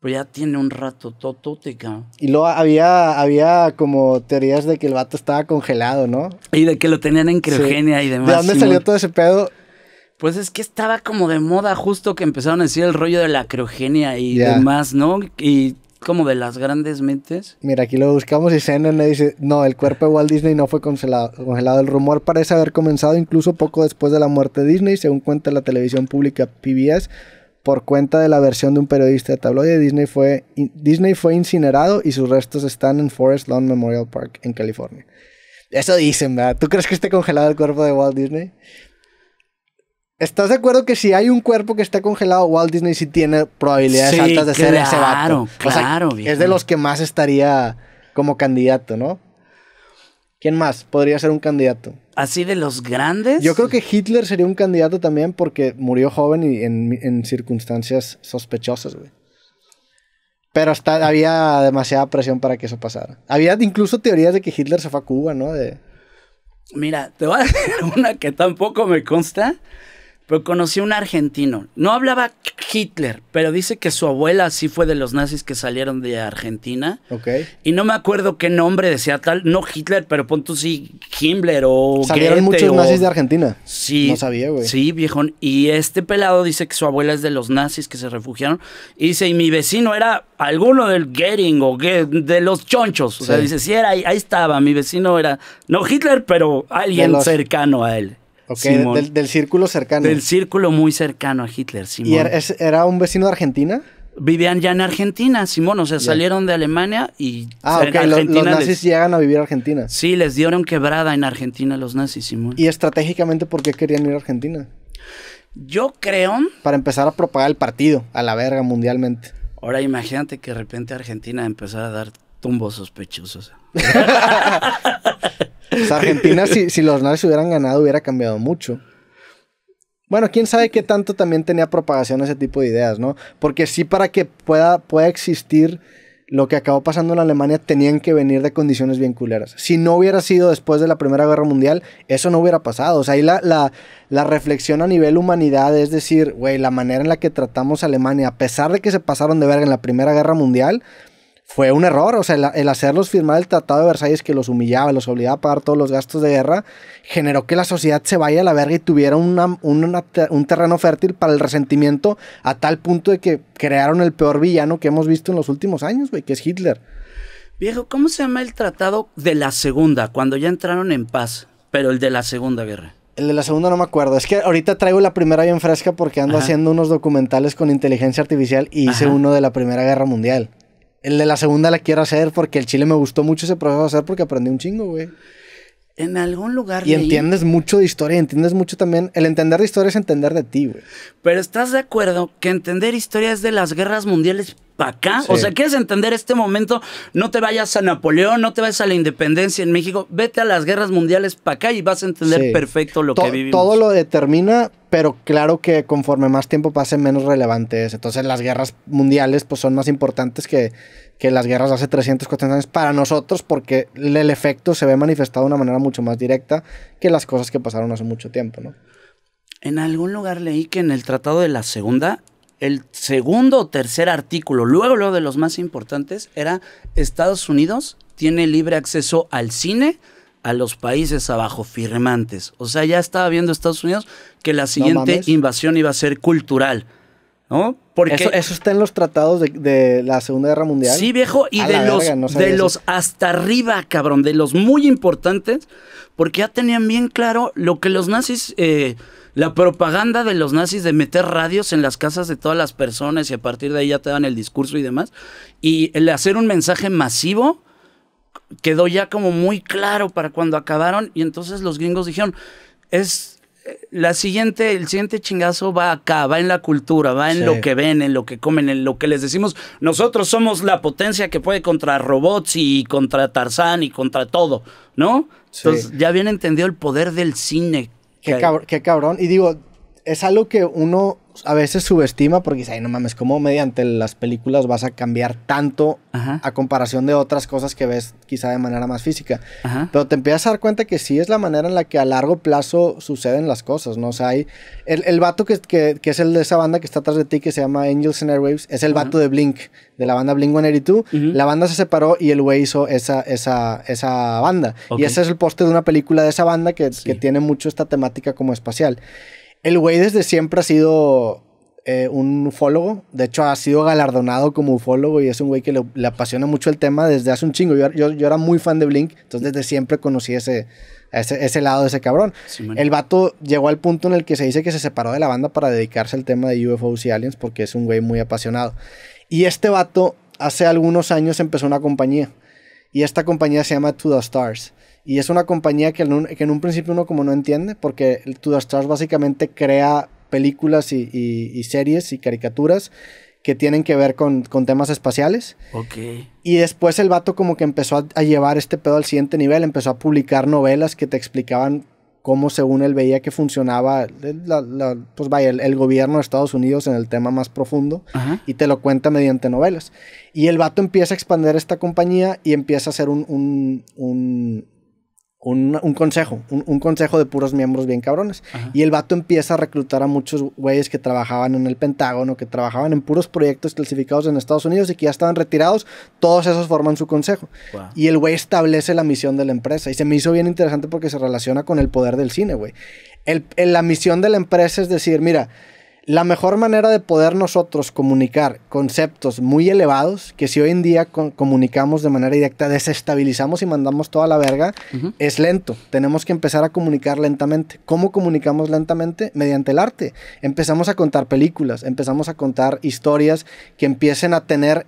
S2: Pues ya tiene un rato totote, cabrón.
S1: Y luego había, había como teorías de que el vato estaba congelado, ¿no?
S2: Y de que lo tenían en criogenia
S1: Sí.
S2: y demás.
S1: ¿De dónde salió todo ese pedo?
S2: Pues es que estaba como de moda justo que empezaron a decir el rollo de la criogenia y demás, ¿no? Y como de las grandes mentes.
S1: Mira, aquí lo buscamos y CNN dice, no, el cuerpo de Walt Disney no fue congelado. congelado. El rumor parece haber comenzado incluso poco después de la muerte de Disney, según cuenta la televisión pública PBS, por cuenta de la versión de un periodista de tabloide. Disney fue, Disney fue incinerado y sus restos están en Forest Lawn Memorial Park, en California. Eso dicen, ¿verdad? ¿Tú crees que esté congelado el cuerpo de Walt Disney? ¿Estás de acuerdo que si hay un cuerpo que está congelado, Walt Disney sí tiene probabilidades
S2: Sí,
S1: altas de ser ese
S2: claro,
S1: vato? O sea,
S2: claro,
S1: es de los que más estaría como candidato, ¿no? ¿Quién más podría ser un candidato?
S2: Así de los grandes.
S1: Yo creo que Hitler sería un candidato también porque murió joven y en, en circunstancias sospechosas, güey. Pero hasta, había demasiada presión para que eso pasara. Había incluso teorías de que Hitler se fue a Cuba, ¿no? De,
S2: Mira, te voy a decir una que tampoco me consta, pero conocí a un argentino. No hablaba Hitler, pero dice que su abuela sí fue de los nazis que salieron de Argentina.
S1: ¿ok?
S2: Y no me acuerdo qué nombre decía tal, no Hitler, pero pon tú sí Himmler o
S1: Salieron
S2: Goethe
S1: muchos
S2: o-
S1: nazis de Argentina.
S2: Sí.
S1: No sabía, güey.
S2: Sí, viejón. Y este pelado dice que su abuela es de los nazis que se refugiaron. Y dice, y mi vecino era alguno del Goering o de los chonchos. O sea,
S1: Sí.
S2: dice, sí, era ahí, ahí estaba. Mi vecino era, no Hitler, pero alguien
S1: los-
S2: cercano a él.
S1: Ok,
S2: Simón.
S1: del, del círculo cercano.
S2: Del círculo muy cercano a Hitler, Simón.
S1: ¿Y era, un vecino de Argentina?
S2: Vivían ya en Argentina, Simón. O sea, salieron de Alemania y
S1: Ah, ok, lo- los, nazis
S2: les-
S1: llegan a vivir a Argentina.
S2: Sí, les dieron quebrada en Argentina los nazis, Simón.
S1: Y estratégicamente, ¿por qué querían ir a Argentina?
S2: Yo creo...
S1: Para empezar a propagar el partido a la verga mundialmente.
S2: Ahora imagínate que de repente Argentina empezara a dar tumbos sospechosos.
S1: O sea, Argentina, si, si los nazis hubieran ganado, hubiera cambiado mucho. Bueno, quién sabe qué tanto también tenía propagación ese tipo de ideas, ¿no? Porque sí, para que pueda, pueda existir lo que acabó pasando en Alemania, tenían que venir de condiciones bien culeras. Si no hubiera sido después de la Primera Guerra Mundial, eso no hubiera pasado. O sea, ahí la, la, la reflexión a nivel humanidad es decir, güey, la manera en la que tratamos a Alemania, a pesar de que se pasaron de verga en la Primera Guerra Mundial, fue un error, o sea, el, el hacerlos firmar el Tratado de Versalles que los humillaba, los obligaba a pagar todos los gastos de guerra, generó que la sociedad se vaya a la verga y tuviera una- un terreno fértil para el resentimiento a tal punto de que crearon el peor villano que hemos visto en los últimos años, güey, que es Hitler.
S2: Viejo, ¿cómo se llama el tratado de la segunda, cuando ya entraron en paz? Pero el de la segunda guerra.
S1: El de la segunda no me acuerdo, es que ahorita traigo la primera bien fresca porque ando
S2: Ajá.
S1: haciendo unos documentales con inteligencia artificial y hice
S2: Ajá.
S1: uno de la Primera Guerra Mundial. El de la segunda la quiero hacer porque el Chile me gustó mucho ese proceso de hacer porque aprendí un chingo, güey.
S2: En algún lugar.
S1: Y entiendes mucho de historia, entiendes mucho también. El entender de historia es entender de ti, güey.
S2: Pero estás de acuerdo que entender historia es de las guerras mundiales para acá. O sea, ¿quieres entender este momento? No te vayas a Napoleón, no te vayas a la independencia en México. Vete a las guerras mundiales para acá y vas a entender perfecto lo que vivimos.
S1: Todo lo determina, pero claro que conforme más tiempo pase, menos relevante es. Entonces, las guerras mundiales pues, son más importantes que que las guerras de hace 300, 400 años para nosotros porque el efecto se ve manifestado de una manera mucho más directa que las cosas que pasaron hace mucho tiempo, ¿no?
S2: En algún lugar leí que en el Tratado de la Segunda, el segundo o tercer artículo, luego lo de los más importantes, era Estados Unidos tiene libre acceso al cine a los países abajo firmantes. O sea, ya estaba viendo Estados Unidos que la siguiente invasión iba a ser cultural. ¿no?
S1: Porque eso, está en los tratados de, la Segunda Guerra Mundial.
S2: Sí, viejo, y de los, de los hasta arriba, cabrón, de los muy importantes, porque ya tenían bien claro lo que los nazis, eh, la propaganda de los nazis de meter radios en las casas de todas las personas y a partir de ahí ya te dan el discurso y demás, y el hacer un mensaje masivo quedó ya como muy claro para cuando acabaron y entonces los gringos dijeron, es la siguiente, el siguiente chingazo va acá, va en la cultura, va en lo que ven, en lo que comen, en lo que les decimos. Nosotros somos la potencia que puede contra robots y contra Tarzán y contra todo, ¿no? Entonces ya bien entendido el poder del cine.
S1: Qué, qué cabrón. Y digo, es algo que uno a veces subestima porque dice, ay, no mames, ¿cómo mediante las películas vas a cambiar tanto a comparación de otras cosas que ves quizá de manera más física? Pero te empiezas a dar cuenta que sí es la manera en la que a largo plazo suceden las cosas, ¿no? O sea, hay el, el vato que, que, es el de esa banda que está atrás de ti, que se llama Angels and Airwaves, es el vato de Blink, de la banda Blink 182. La banda se separó y el güey hizo esa, esa, esa banda. Y ese es el poste de una película de esa banda que, que tiene mucho esta temática como espacial. El güey desde siempre ha sido eh, un ufólogo. De hecho, ha sido galardonado como ufólogo y es un güey que le, apasiona mucho el tema desde hace un chingo. Yo, yo, era muy fan de Blink, entonces desde siempre conocí ese, ese, lado de ese cabrón. el vato llegó al punto en el que se dice que se separó de la banda para dedicarse al tema de UFOs y aliens porque es un güey muy apasionado. Y este vato hace algunos años empezó una compañía. Y esta compañía se llama To The Stars. Y es una compañía que en un, que en un principio uno como no entiende, porque The Stars básicamente crea películas y, series y caricaturas que tienen que ver con, temas espaciales.
S2: Ok.
S1: Y después el vato como que empezó a, llevar este pedo al siguiente nivel, empezó a publicar novelas que te explicaban cómo según él veía que funcionaba pues vaya, el, gobierno de Estados Unidos en el tema más profundo y te lo cuenta mediante novelas. Y el vato empieza a expandir esta compañía y empieza a hacer un, un, consejo, un, consejo de puros miembros bien cabrones. Y el vato empieza a reclutar a muchos güeyes que trabajaban en el Pentágono, que trabajaban en puros proyectos clasificados en Estados Unidos y que ya estaban retirados. Todos esos forman su consejo. Y el güey establece la misión de la empresa. Y se me hizo bien interesante porque se relaciona con el poder del cine, güey. la misión de la empresa es decir, mira, la mejor manera de poder nosotros comunicar conceptos muy elevados, que si hoy en día comunicamos de manera directa, desestabilizamos y mandamos toda la verga, es lento. Tenemos que empezar a comunicar lentamente. ¿Cómo comunicamos lentamente? Mediante el arte. Empezamos a contar películas, empezamos a contar historias que empiecen a tener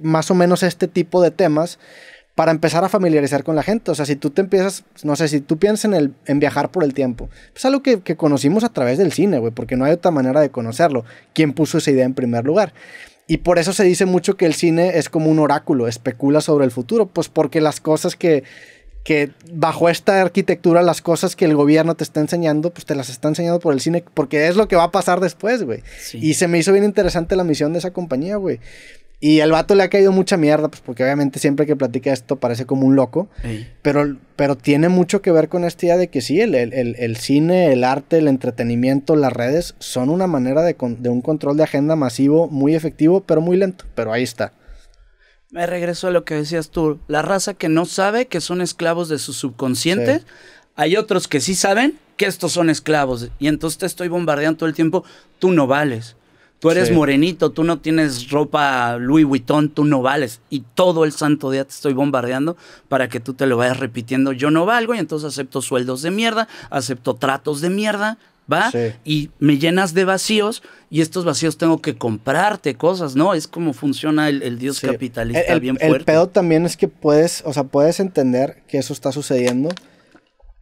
S1: más o menos este tipo de temas para empezar a familiarizar con la gente. O sea, si tú te empiezas, no sé, si tú piensas en, el, en viajar por el tiempo, pues algo que, que conocimos a través del cine, güey, porque no hay otra manera de conocerlo. ¿Quién puso esa idea en primer lugar? Y por eso se dice mucho que el cine es como un oráculo, especula sobre el futuro, pues porque las cosas que, que bajo esta arquitectura, las cosas que el gobierno te está enseñando, pues te las está enseñando por el cine, porque es lo que va a pasar después, güey. Y se me hizo bien interesante la misión de esa compañía, güey. Y al vato le ha caído mucha mierda, pues porque obviamente siempre que platica esto parece como un loco. Pero, pero tiene mucho que ver con esta idea de que sí, el, el, cine, el arte, el entretenimiento, las redes son una manera de, de, un control de agenda masivo muy efectivo, pero muy lento. Pero ahí está.
S2: Me regreso a lo que decías tú. La raza que no sabe que son esclavos de su subconsciente. Hay otros que sí saben que estos son esclavos. Y entonces te estoy bombardeando todo el tiempo. Tú no vales Tú eres morenito, tú no tienes ropa Louis Vuitton, tú no vales. Y todo el santo día te estoy bombardeando para que tú te lo vayas repitiendo. Yo no valgo y entonces acepto sueldos de mierda, acepto tratos de mierda, ¿va? Y me llenas de vacíos y estos vacíos tengo que comprarte cosas, ¿no? Es como funciona el, Dios capitalista bien fuerte.
S1: El pedo también es que puedes, o sea, puedes entender que eso está sucediendo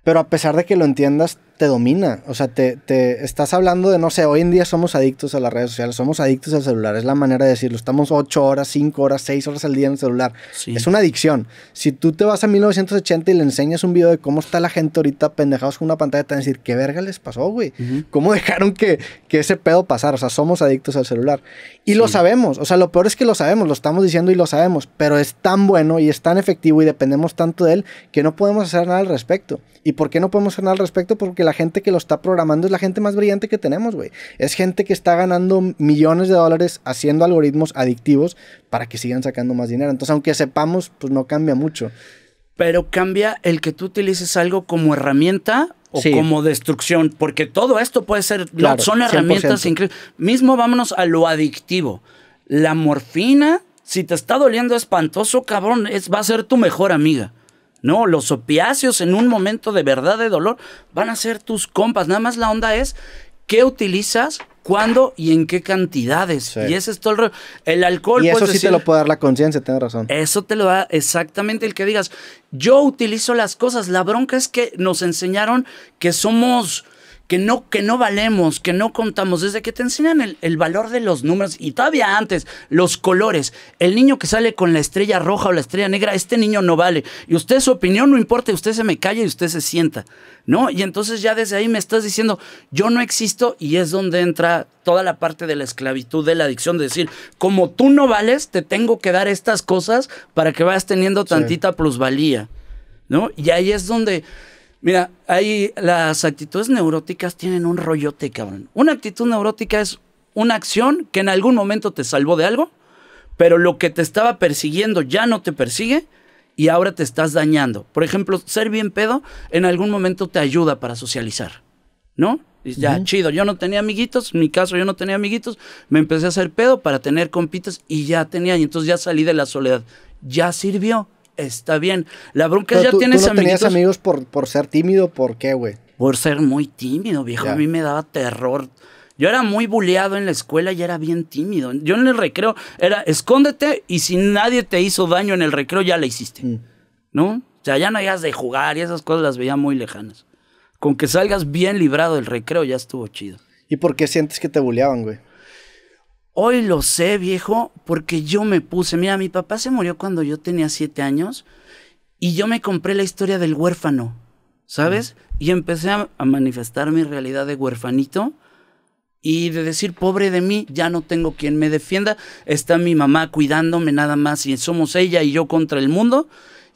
S1: pero a pesar de que lo entiendas, te domina. O sea, te, te, estás hablando de, no sé, hoy en día somos adictos a las redes sociales, somos adictos al celular, es la manera de decirlo. Estamos 8 horas, 5 horas, 6 horas al día en el celular. Es una adicción. Si tú te vas a 1980 y le enseñas un video de cómo está la gente ahorita pendejados con una pantalla, te van a decir, ¿qué verga les pasó, güey? ¿Cómo dejaron que, que, ese pedo pasara? O sea, somos adictos al celular. Y lo sabemos. O sea, lo peor es que lo sabemos, lo estamos diciendo y lo sabemos. Pero es tan bueno y es tan efectivo y dependemos tanto de él que no podemos hacer nada al respecto. ¿Y por qué no podemos hacer nada al respecto? Porque la gente que lo está programando es la gente más brillante que tenemos, güey. Es gente que está ganando millones de dólares haciendo algoritmos adictivos para que sigan sacando más dinero. Entonces, aunque sepamos, pues no cambia mucho.
S2: Pero cambia el que tú utilices algo como herramienta o como destrucción, porque todo esto puede ser, son herramientas increíbles. Mismo vámonos a lo adictivo. La morfina, si te está doliendo espantoso, cabrón, es, va a ser tu mejor amiga. No, los opiáceos en un momento de verdad de dolor van a ser tus compas. Nada más la onda es qué utilizas, cuándo y en qué cantidades. Y ese es todo el rollo. El alcohol.
S1: Y eso sí te lo puede dar la conciencia, tienes razón.
S2: Eso te lo da exactamente el que digas. Yo utilizo las cosas. La bronca es que nos enseñaron que somos que no, que no valemos, que no contamos, desde que te enseñan el, el, valor de los números y todavía antes, los colores. El niño que sale con la estrella roja o la estrella negra, este niño no vale. Y usted su opinión no importa, usted se me calla y usted se sienta, ¿no? Y entonces ya desde ahí me estás diciendo, yo no existo y es donde entra toda la parte de la esclavitud, de la adicción, de decir, como tú no vales, te tengo que dar estas cosas para que vayas teniendo tantita plusvalía, ¿no? Y ahí es donde Mira, ahí las actitudes neuróticas tienen un rollote, cabrón. Una actitud neurótica es una acción que en algún momento te salvó de algo, pero lo que te estaba persiguiendo ya no te persigue y ahora te estás dañando. Por ejemplo, ser bien pedo en algún momento te ayuda para socializar, ¿no? ya, chido, yo no tenía amiguitos, en mi caso yo no tenía amiguitos, me empecé a hacer pedo para tener compitas y ya tenía, y entonces ya salí de la soledad. Ya sirvió está bien. La bronca es ya tienes
S1: ¿tú no tenías amigos por, por ser tímido? ¿Por qué, güey?
S2: Por ser muy tímido, viejo. A mí me daba terror. Yo era muy bulleado en la escuela y era bien tímido. Yo en el recreo era escóndete y si nadie te hizo daño en el recreo ya la hiciste. Mm. ¿No? O sea, ya no hayas de jugar y esas cosas las veía muy lejanas. Con que salgas bien librado del recreo ya estuvo chido.
S1: ¿Y por qué sientes que te bulleaban, güey?
S2: Hoy lo sé, viejo, porque yo me puse. Mira, mi papá se murió cuando yo tenía siete años y yo me compré la historia del huérfano, ¿sabes? Y empecé a, manifestar mi realidad de huérfanito y de decir, pobre de mí, ya no tengo quien me defienda. Está mi mamá cuidándome nada más y somos ella y yo contra el mundo.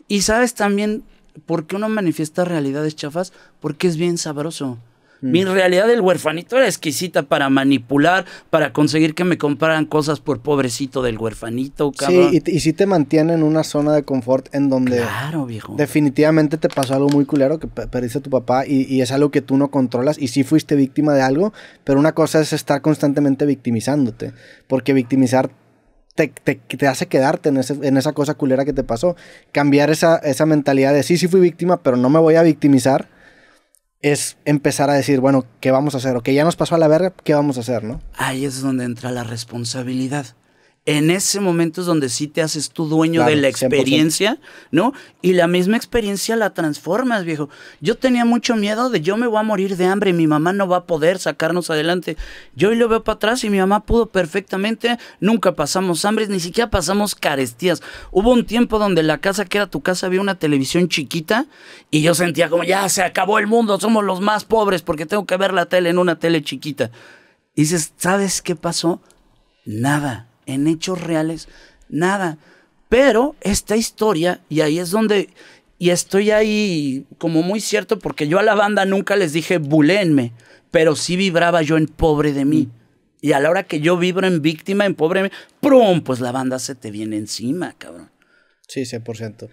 S2: Y sabes también por qué uno manifiesta realidades chafas, porque es bien sabroso. Mi realidad del huerfanito era exquisita para manipular, para conseguir que me compraran cosas por pobrecito del huerfanito,
S1: cabrón. Sí, y, y sí te mantiene en una zona de confort en donde
S2: claro, viejo.
S1: definitivamente te pasó algo muy culero, que perdiste a tu papá y, es algo que tú no controlas y sí fuiste víctima de algo, pero una cosa es estar constantemente victimizándote, porque victimizar te, te, hace quedarte en, ese, en, esa cosa culera que te pasó. Cambiar esa, esa mentalidad de sí, sí fui víctima, pero no me voy a victimizar es empezar a decir, bueno, ¿qué vamos a hacer? O que ya nos pasó a la verga, ¿qué vamos a hacer, no?
S2: Ahí es donde entra la responsabilidad en ese momento es donde sí te haces tu dueño de la experiencia, ¿no? Y la misma experiencia la transformas, viejo. Yo tenía mucho miedo de yo me voy a morir de hambre, mi mamá no va a poder sacarnos adelante. Yo hoy lo veo para atrás y mi mamá pudo perfectamente, nunca pasamos hambre, ni siquiera pasamos carestías. Hubo un tiempo donde la casa que era tu casa había una televisión chiquita y yo sentía como ya se acabó el mundo, somos los más pobres porque tengo que ver la tele en una tele chiquita. Y dices, ¿sabes qué pasó? Nada en hechos reales, nada. Pero esta historia, y ahí es donde, y estoy ahí como muy cierto, porque yo a la banda nunca les dije bulenme, pero sí vibraba yo en pobre de mí. Y a la hora que yo vibro en víctima, en pobre de mí, ¡prum! Pues la banda se te viene encima, cabrón.
S1: Sí, 100%.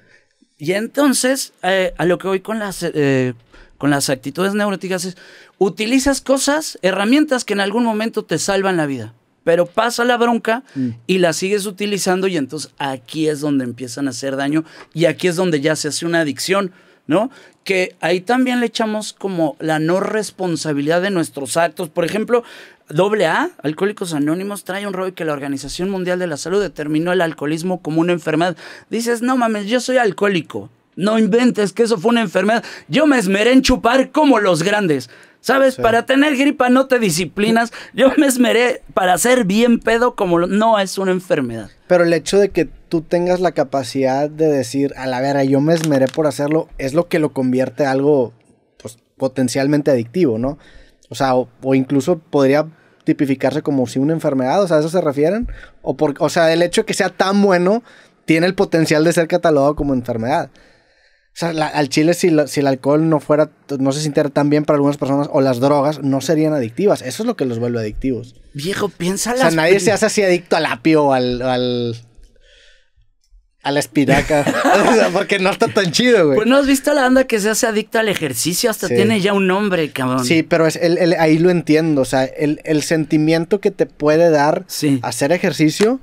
S2: Y entonces, eh, a lo que voy con las, eh, con las actitudes neuróticas es, utilizas cosas, herramientas que en algún momento te salvan la vida pero pasa la bronca mm. y la sigues utilizando y entonces aquí es donde empiezan a hacer daño y aquí es donde ya se hace una adicción, ¿no? Que ahí también le echamos como la no responsabilidad de nuestros actos. Por ejemplo, AA, Alcohólicos Anónimos, trae un rollo que la Organización Mundial de la Salud determinó el alcoholismo como una enfermedad. Dices, no mames, yo soy alcohólico. No inventes que eso fue una enfermedad. Yo me esmeré en chupar como los grandes. ¿Sabes? Para tener gripa no te disciplinas. Yo me esmeré para ser bien pedo como... No es una enfermedad.
S1: Pero el hecho de que tú tengas la capacidad de decir, a la vera, yo me esmeré por hacerlo, es lo que lo convierte a algo pues, potencialmente adictivo, ¿no? O sea, o, incluso podría tipificarse como si una enfermedad, o sea, ¿a eso se refieren? O, por, o sea, el hecho de que sea tan bueno tiene el potencial de ser catalogado como enfermedad. O sea, al chile, si, si, el alcohol no fuera, no se sintiera tan bien para algunas personas, o las drogas, no serían adictivas. Eso es lo que los vuelve adictivos.
S2: Viejo, piensa
S1: O sea, nadie se hace así adicto al apio o al, al a la espinaca. porque no está tan chido, güey.
S2: Pues no has visto a la banda que se hace adicta al ejercicio, hasta tiene ya un nombre, cabrón.
S1: Sí, pero es el, ahí lo entiendo. O sea, el, sentimiento que te puede dar hacer ejercicio.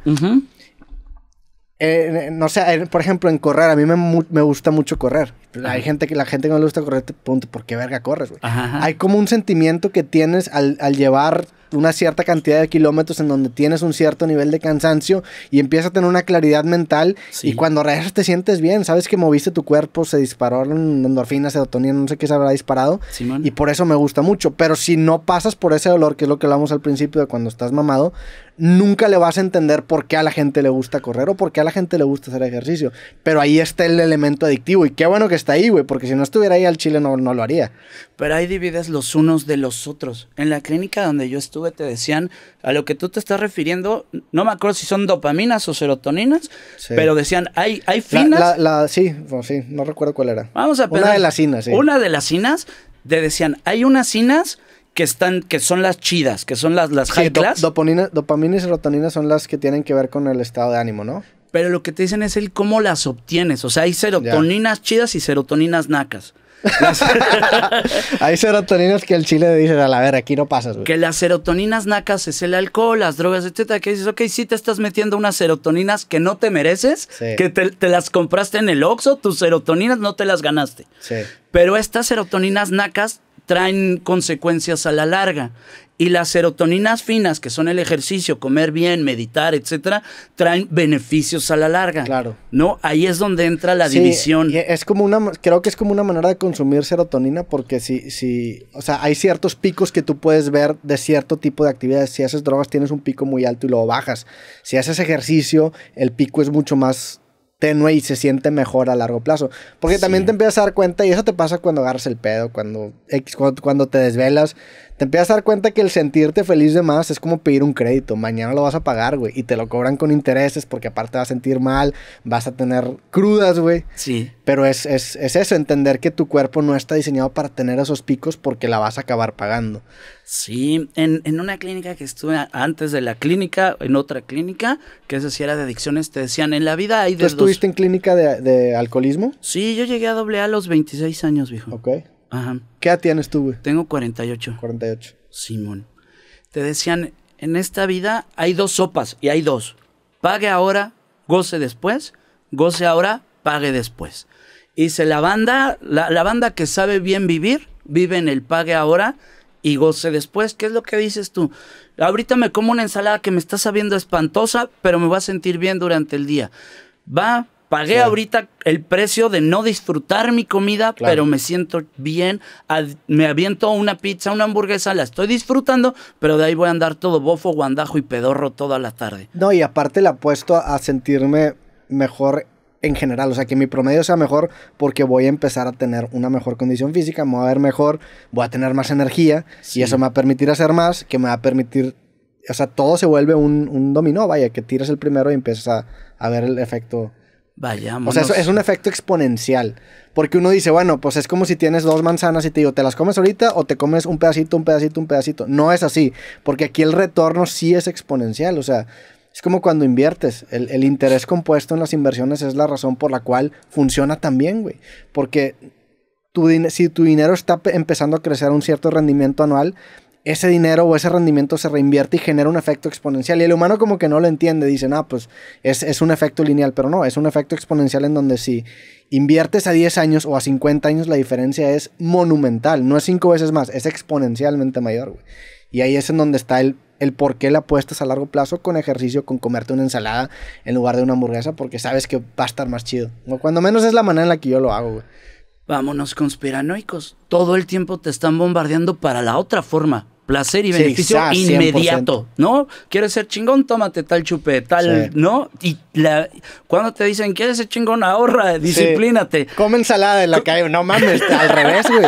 S1: Eh, no sé, por ejemplo, en correr, a mí me, me gusta mucho correr. Hay gente que la gente que no le gusta correr te pregunta, ¿por qué verga corres, güey? Hay como un sentimiento que tienes al, al llevar una cierta cantidad de kilómetros en donde tienes un cierto nivel de cansancio y empiezas a tener una claridad mental y cuando regresas te sientes bien, sabes que moviste tu cuerpo, se dispararon endorfinas, serotonina, no sé qué se habrá disparado y por eso me gusta mucho, pero si no pasas por ese dolor, que es lo que hablamos al principio de cuando estás mamado, nunca le vas a entender por qué a la gente le gusta correr o por qué a la gente le gusta hacer ejercicio, pero ahí está el elemento adictivo y qué bueno que está ahí, güey, porque si no estuviera ahí al chile no, no lo haría.
S2: Pero ahí divides los unos de los otros. En la clínica donde yo estuve te decían, a lo que tú te estás refiriendo, no me acuerdo si son dopaminas o serotoninas, pero decían, hay, hay finas.
S1: La, sí, sí, no recuerdo cuál era.
S2: Vamos a
S1: Una de las cinas, sí.
S2: Una de las cinas, te decían, hay unas cinas que están, que son las chidas, que son las, las high class.
S1: dopamina, y serotonina son las que tienen que ver con el estado de ánimo, ¿no?
S2: Pero lo que te dicen es el cómo las obtienes. O sea, hay serotoninas chidas y serotoninas nacas.
S1: Hay serotoninas que el chile dice, a la ver, aquí no pasas,
S2: Que las serotoninas nacas es el alcohol, las drogas, etcétera. Que dices, ok, sí te estás metiendo unas serotoninas que no te mereces, que te, las compraste en el Oxxo, tus serotoninas no te las ganaste. Pero estas serotoninas nacas traen consecuencias a la larga. Y las serotoninas finas, que son el ejercicio, comer bien, meditar, etcétera, traen beneficios a la larga.
S1: Claro.
S2: ¿No? Ahí es donde entra la división.
S1: Es como una, creo que es como una manera de consumir serotonina, porque si, si, o sea, hay ciertos picos que tú puedes ver de cierto tipo de actividades. Si haces drogas, tienes un pico muy alto y luego bajas. Si haces ejercicio, el pico es mucho más tenue y se siente mejor a largo plazo. Porque también te empiezas a dar cuenta, y eso te pasa cuando agarras el pedo, cuando, cuando te desvelas, te empiezas a dar cuenta que el sentirte feliz de más es como pedir un crédito. Mañana lo vas a pagar, güey. Y te lo cobran con intereses porque aparte vas a sentir mal, vas a tener crudas, güey.
S2: Sí.
S1: Pero es, es, es, eso, entender que tu cuerpo no está diseñado para tener esos picos porque la vas a acabar pagando.
S2: Sí, en, en una clínica que estuve antes de la clínica, en otra clínica, que esa sí era de adicciones, te decían, en la vida hay de
S1: ¿Tú estuviste en clínica de, de alcoholismo?
S2: Sí, yo llegué a doble A los 26 años, viejo.
S1: Ok. Ajá. ¿Qué edad tienes tú, güey?
S2: Tengo 48.
S1: 48.
S2: Simón. Te decían, en esta vida hay dos sopas y hay dos. Pague ahora, goce después. Goce ahora, pague después. Y se la banda, la, la banda que sabe bien vivir, vive en el pague ahora y goce después. ¿Qué es lo que dices tú? Ahorita me como una ensalada que me está sabiendo espantosa, pero me voy a sentir bien durante el día. Va, Pagué ahorita el precio de no disfrutar mi comida, pero me siento bien. me aviento una pizza, una hamburguesa, la estoy disfrutando, pero de ahí voy a andar todo bofo, guandajo y pedorro toda la tarde.
S1: No, y aparte le apuesto a sentirme mejor en general, o sea, que mi promedio sea mejor porque voy a empezar a tener una mejor condición física, me voy a ver mejor, voy a tener más energía y eso me va a permitir hacer más, que me va a permitir, o sea, todo se vuelve un, dominó, vaya, que tiras el primero y empiezas a, a ver el efecto
S2: Vayamos.
S1: O sea, es un efecto exponencial. Porque uno dice, bueno, pues es como si tienes dos manzanas y te digo, ¿te las comes ahorita o te comes un pedacito, un pedacito, un pedacito? No es así. Porque aquí el retorno sí es exponencial. O sea, es como cuando inviertes. El, interés compuesto en las inversiones es la razón por la cual funciona tan bien, güey. Porque si tu dinero está empezando a crecer a un cierto rendimiento anual, ese dinero o ese rendimiento se reinvierte y genera un efecto exponencial. Y el humano como que no lo entiende, dice, ah, pues es, un efecto lineal, pero no, es un efecto exponencial en donde si inviertes a 10 años o a 50 años, la diferencia es monumental. No es cinco veces más, es exponencialmente mayor, güey. Y ahí es en donde está el, el por qué la apuestas a largo plazo con ejercicio, con comerte una ensalada en lugar de una hamburguesa, porque sabes que va a estar más chido. O cuando menos es la manera en la que yo lo hago, güey.
S2: Vámonos conspiranoicos. Todo el tiempo te están bombardeando para la otra forma. Placer y beneficio inmediato, ¿no? ¿Quieres ser chingón? Tómate tal chupe, tal, ¿no? Y la, cuando te dicen, ¿quieres ser chingón? Ahorra, disciplínate.
S1: Come ensalada en la calle, no mames, al revés, güey.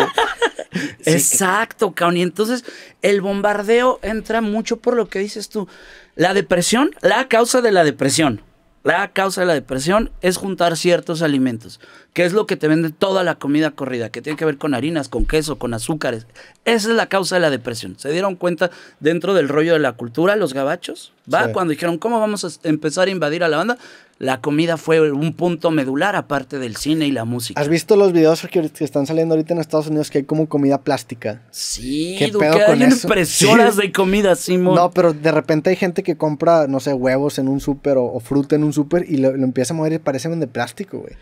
S2: Exacto, cabrón. Y entonces el bombardeo entra mucho por lo que dices tú. La depresión, la causa de la depresión. La causa de la depresión es juntar ciertos alimentos, que es lo que te vende toda la comida corrida, que tiene que ver con harinas, con queso, con azúcares. Esa es la causa de la depresión. ¿Se dieron cuenta dentro del rollo de la cultura los gabachos? ¿Va? Cuando dijeron, ¿cómo vamos a empezar a invadir a la banda? la comida fue un punto medular aparte del cine y la música.
S1: ¿Has visto los videos que, están saliendo ahorita en Estados Unidos que hay como comida plástica?
S2: Sí, ¿Qué pedo hay impresoras de comida, Simón.
S1: No, pero de repente hay gente que compra, no sé, huevos en un súper o, fruta en un súper y lo, empieza a mover y parecen de plástico, güey.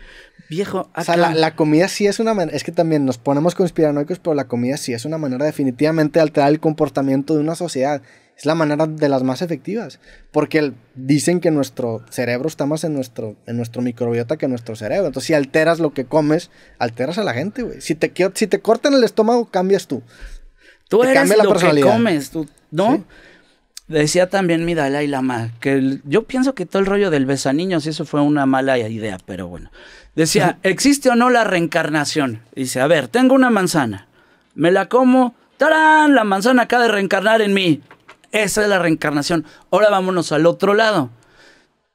S2: Viejo,
S1: acá... O sea, la, comida sí es una manera, es que también nos ponemos conspiranoicos, pero la comida sí es una manera definitivamente de alterar el comportamiento de una sociedad es la manera de las más efectivas. Porque dicen que nuestro cerebro está más en nuestro, en nuestro microbiota que en nuestro cerebro. Entonces, si alteras lo que comes, alteras a la gente, güey. Si te, si te cortan el estómago, cambias tú.
S2: Tú eres lo que comes, tú, ¿no? Decía también mi Dalai Lama que yo pienso que todo el rollo del besaniños, eso fue una mala idea, pero bueno. Decía, ¿existe o no la reencarnación? Dice, a ver, tengo una manzana, me la como, ¡tarán! La manzana acaba de reencarnar en mí. Esa es la reencarnación. Ahora vámonos al otro lado.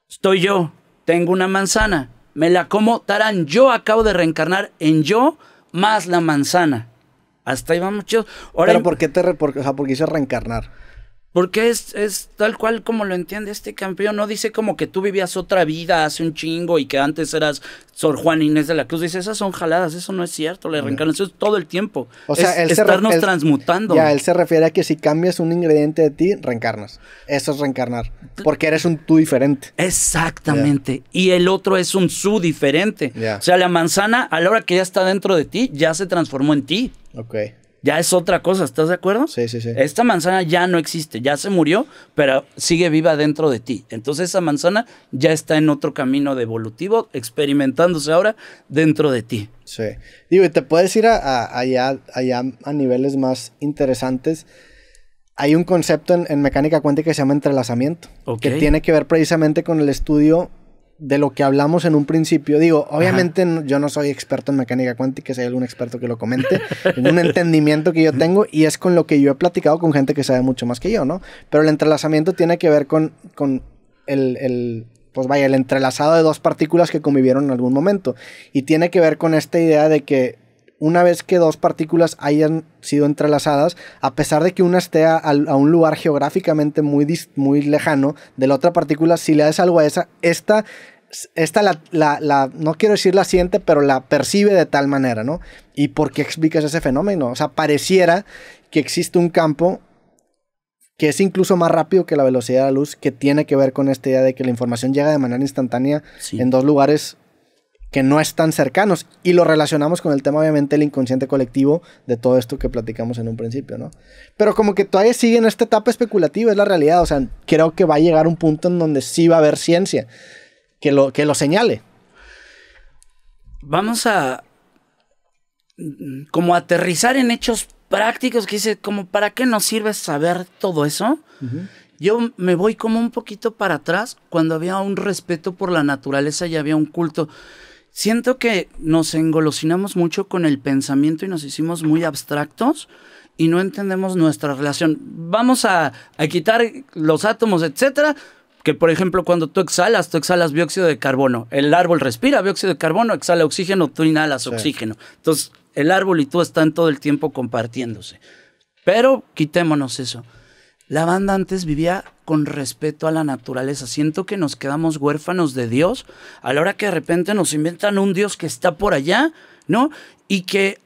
S2: Estoy yo, tengo una manzana, me la como, tarán, yo acabo de reencarnar en yo más la manzana. Hasta ahí vamos, chicos.
S1: Pero ¿por qué te re, o sea, porque hice reencarnar?
S2: Porque es, es tal cual como lo entiende este campeón. No dice como que tú vivías otra vida hace un chingo y que antes eras Sor Juan Inés de la Cruz. Dice, esas son jaladas, eso no es cierto. La reencarnación es todo el tiempo. O sea, es estarnos transmutando.
S1: Ya, él se refiere a que si cambias un ingrediente de ti, reencarnas. Eso es reencarnar. Porque eres un tú diferente.
S2: Exactamente. Y el otro es un su diferente. O sea, la manzana, a la hora que ya está dentro de ti, ya se transformó en ti.
S1: Ok
S2: ya es otra cosa, ¿estás de acuerdo?
S1: Sí, sí, sí.
S2: Esta manzana ya no existe, ya se murió, pero sigue viva dentro de ti. Entonces esa manzana ya está en otro camino de evolutivo, experimentándose ahora dentro de ti.
S1: Sí. Digo, y te puedes ir a, allá, allá a niveles más interesantes. Hay un concepto en, mecánica cuántica que se llama entrelazamiento, que tiene que ver precisamente con el estudio de lo que hablamos en un principio. Digo, obviamente yo no soy experto en mecánica cuántica, si hay algún experto que lo comente, en un entendimiento que yo tengo y es con lo que yo he platicado con gente que sabe mucho más que yo, ¿no? Pero el entrelazamiento tiene que ver con, con el, el, pues vaya, el entrelazado de dos partículas que convivieron en algún momento. Y tiene que ver con esta idea de que una vez que dos partículas hayan sido entrelazadas, a pesar de que una esté a, un lugar geográficamente muy, muy lejano de la otra partícula, si le das algo a esa, esta, esta la, la, no quiero decir la siente, pero la percibe de tal manera, ¿no? ¿Y por qué explicas ese fenómeno? O sea, pareciera que existe un campo que es incluso más rápido que la velocidad de la luz, que tiene que ver con esta idea de que la información llega de manera instantánea en dos lugares que no están cercanos. Y lo relacionamos con el tema, obviamente, el inconsciente colectivo de todo esto que platicamos en un principio, ¿no? Pero como que todavía sigue en esta etapa especulativa, es la realidad. O sea, creo que va a llegar un punto en donde sí va a haber ciencia que lo, que lo señale.
S2: Vamos a como aterrizar en hechos prácticos que dice, como, ¿para qué nos sirve saber todo eso? Yo me voy como un poquito para atrás cuando había un respeto por la naturaleza y había un culto siento que nos engolosinamos mucho con el pensamiento y nos hicimos muy abstractos y no entendemos nuestra relación. Vamos a, quitar los átomos, etcétera. Que por ejemplo, cuando tú exhalas, tú exhalas dióxido de carbono. El árbol respira dióxido de carbono, exhala oxígeno, tú inhalas oxígeno. Entonces, el árbol y tú están todo el tiempo compartiéndose. Pero quitémonos eso. La banda antes vivía con respeto a la naturaleza. Siento que nos quedamos huérfanos de Dios a la hora que de repente nos inventan un Dios que está por allá, ¿no? Y que,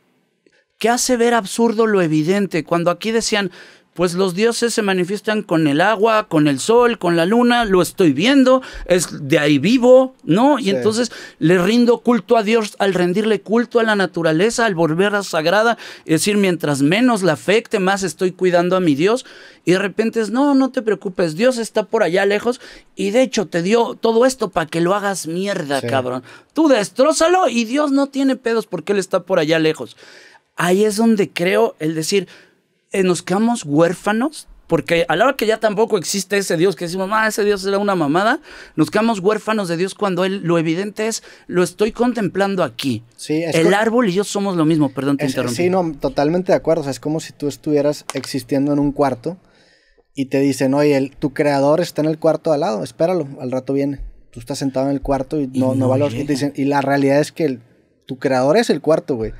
S2: que hace ver absurdo lo evidente. Cuando aquí decían, pues los dioses se manifiestan con el agua, con el sol, con la luna, lo estoy viendo, es de ahí vivo, ¿no? Y entonces le rindo culto a Dios al rendirle culto a la naturaleza, al volverla sagrada, es decir, mientras menos la afecte, más estoy cuidando a mi Dios. Y de repente es, no, no te preocupes, Dios está por allá lejos y de hecho te dio todo esto para que lo hagas mierda, cabrón. Tú destrózalo y Dios no tiene pedos porque Él está por allá lejos. Ahí es donde creo el decir, nos quedamos huérfanos porque a la hora que ya tampoco existe ese Dios que decimos, ah, ese Dios era una mamada, nos quedamos huérfanos de Dios cuando él, lo evidente es, lo estoy contemplando aquí. Sí, el árbol y yo somos lo mismo, perdón, te interrumpí.
S1: Sí, no, totalmente de acuerdo. O sea, es como si tú estuvieras existiendo en un cuarto y te dicen, oye, el, tu creador está en el cuarto al lado, espéralo, al rato viene. Tú estás sentado en el cuarto y, no, no, va a los que te dicen. Y la realidad es que tu creador es el cuarto, güey.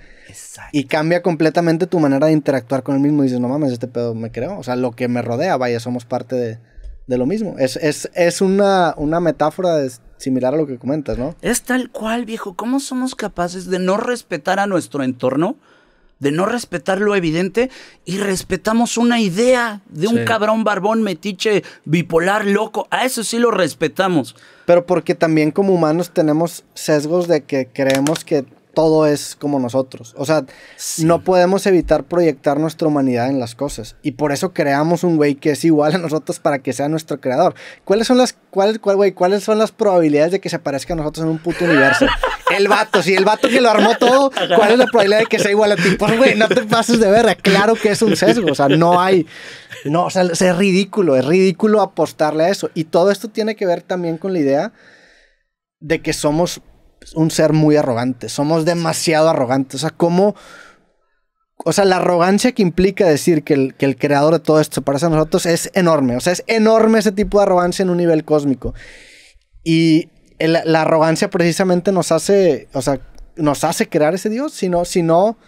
S1: Y cambia completamente tu manera de interactuar con el mismo. Y dices, no mames, este pedo me creo. O sea, lo que me rodea, vaya, somos parte de, de lo mismo. Es, es, es una, una metáfora similar a lo que comentas, ¿no?
S2: Es tal cual, viejo. ¿Cómo somos capaces de no respetar a nuestro entorno? de no respetar lo evidente y respetamos una idea de un cabrón barbón metiche bipolar loco. A eso sí lo respetamos.
S1: Pero porque también como humanos tenemos sesgos de que creemos que todo es como nosotros. O sea, no podemos evitar proyectar nuestra humanidad en las cosas. Y por eso creamos un güey que es igual a nosotros para que sea nuestro creador. ¿Cuáles son las, cuál, cuál, ¿cuáles son las probabilidades de que se parezca a nosotros en un puto universo? El vato, si el vato que lo armó todo, ¿cuál es la probabilidad de que sea igual a ti? Pues, güey, no te pases de verga. Claro que es un sesgo. O sea, no hay. No, o sea, es ridículo. Es ridículo apostarle a eso. Y todo esto tiene que ver también con la idea de que somos un ser muy arrogante. Somos demasiado arrogantes. O sea, ¿cómo.? O sea, la arrogancia que implica decir que el, que el creador de todo esto se parece a nosotros es enorme. O sea, es enorme ese tipo de arrogancia en un nivel cósmico. Y la arrogancia precisamente nos hace. O sea, nos hace crear ese Dios. Si no, si no.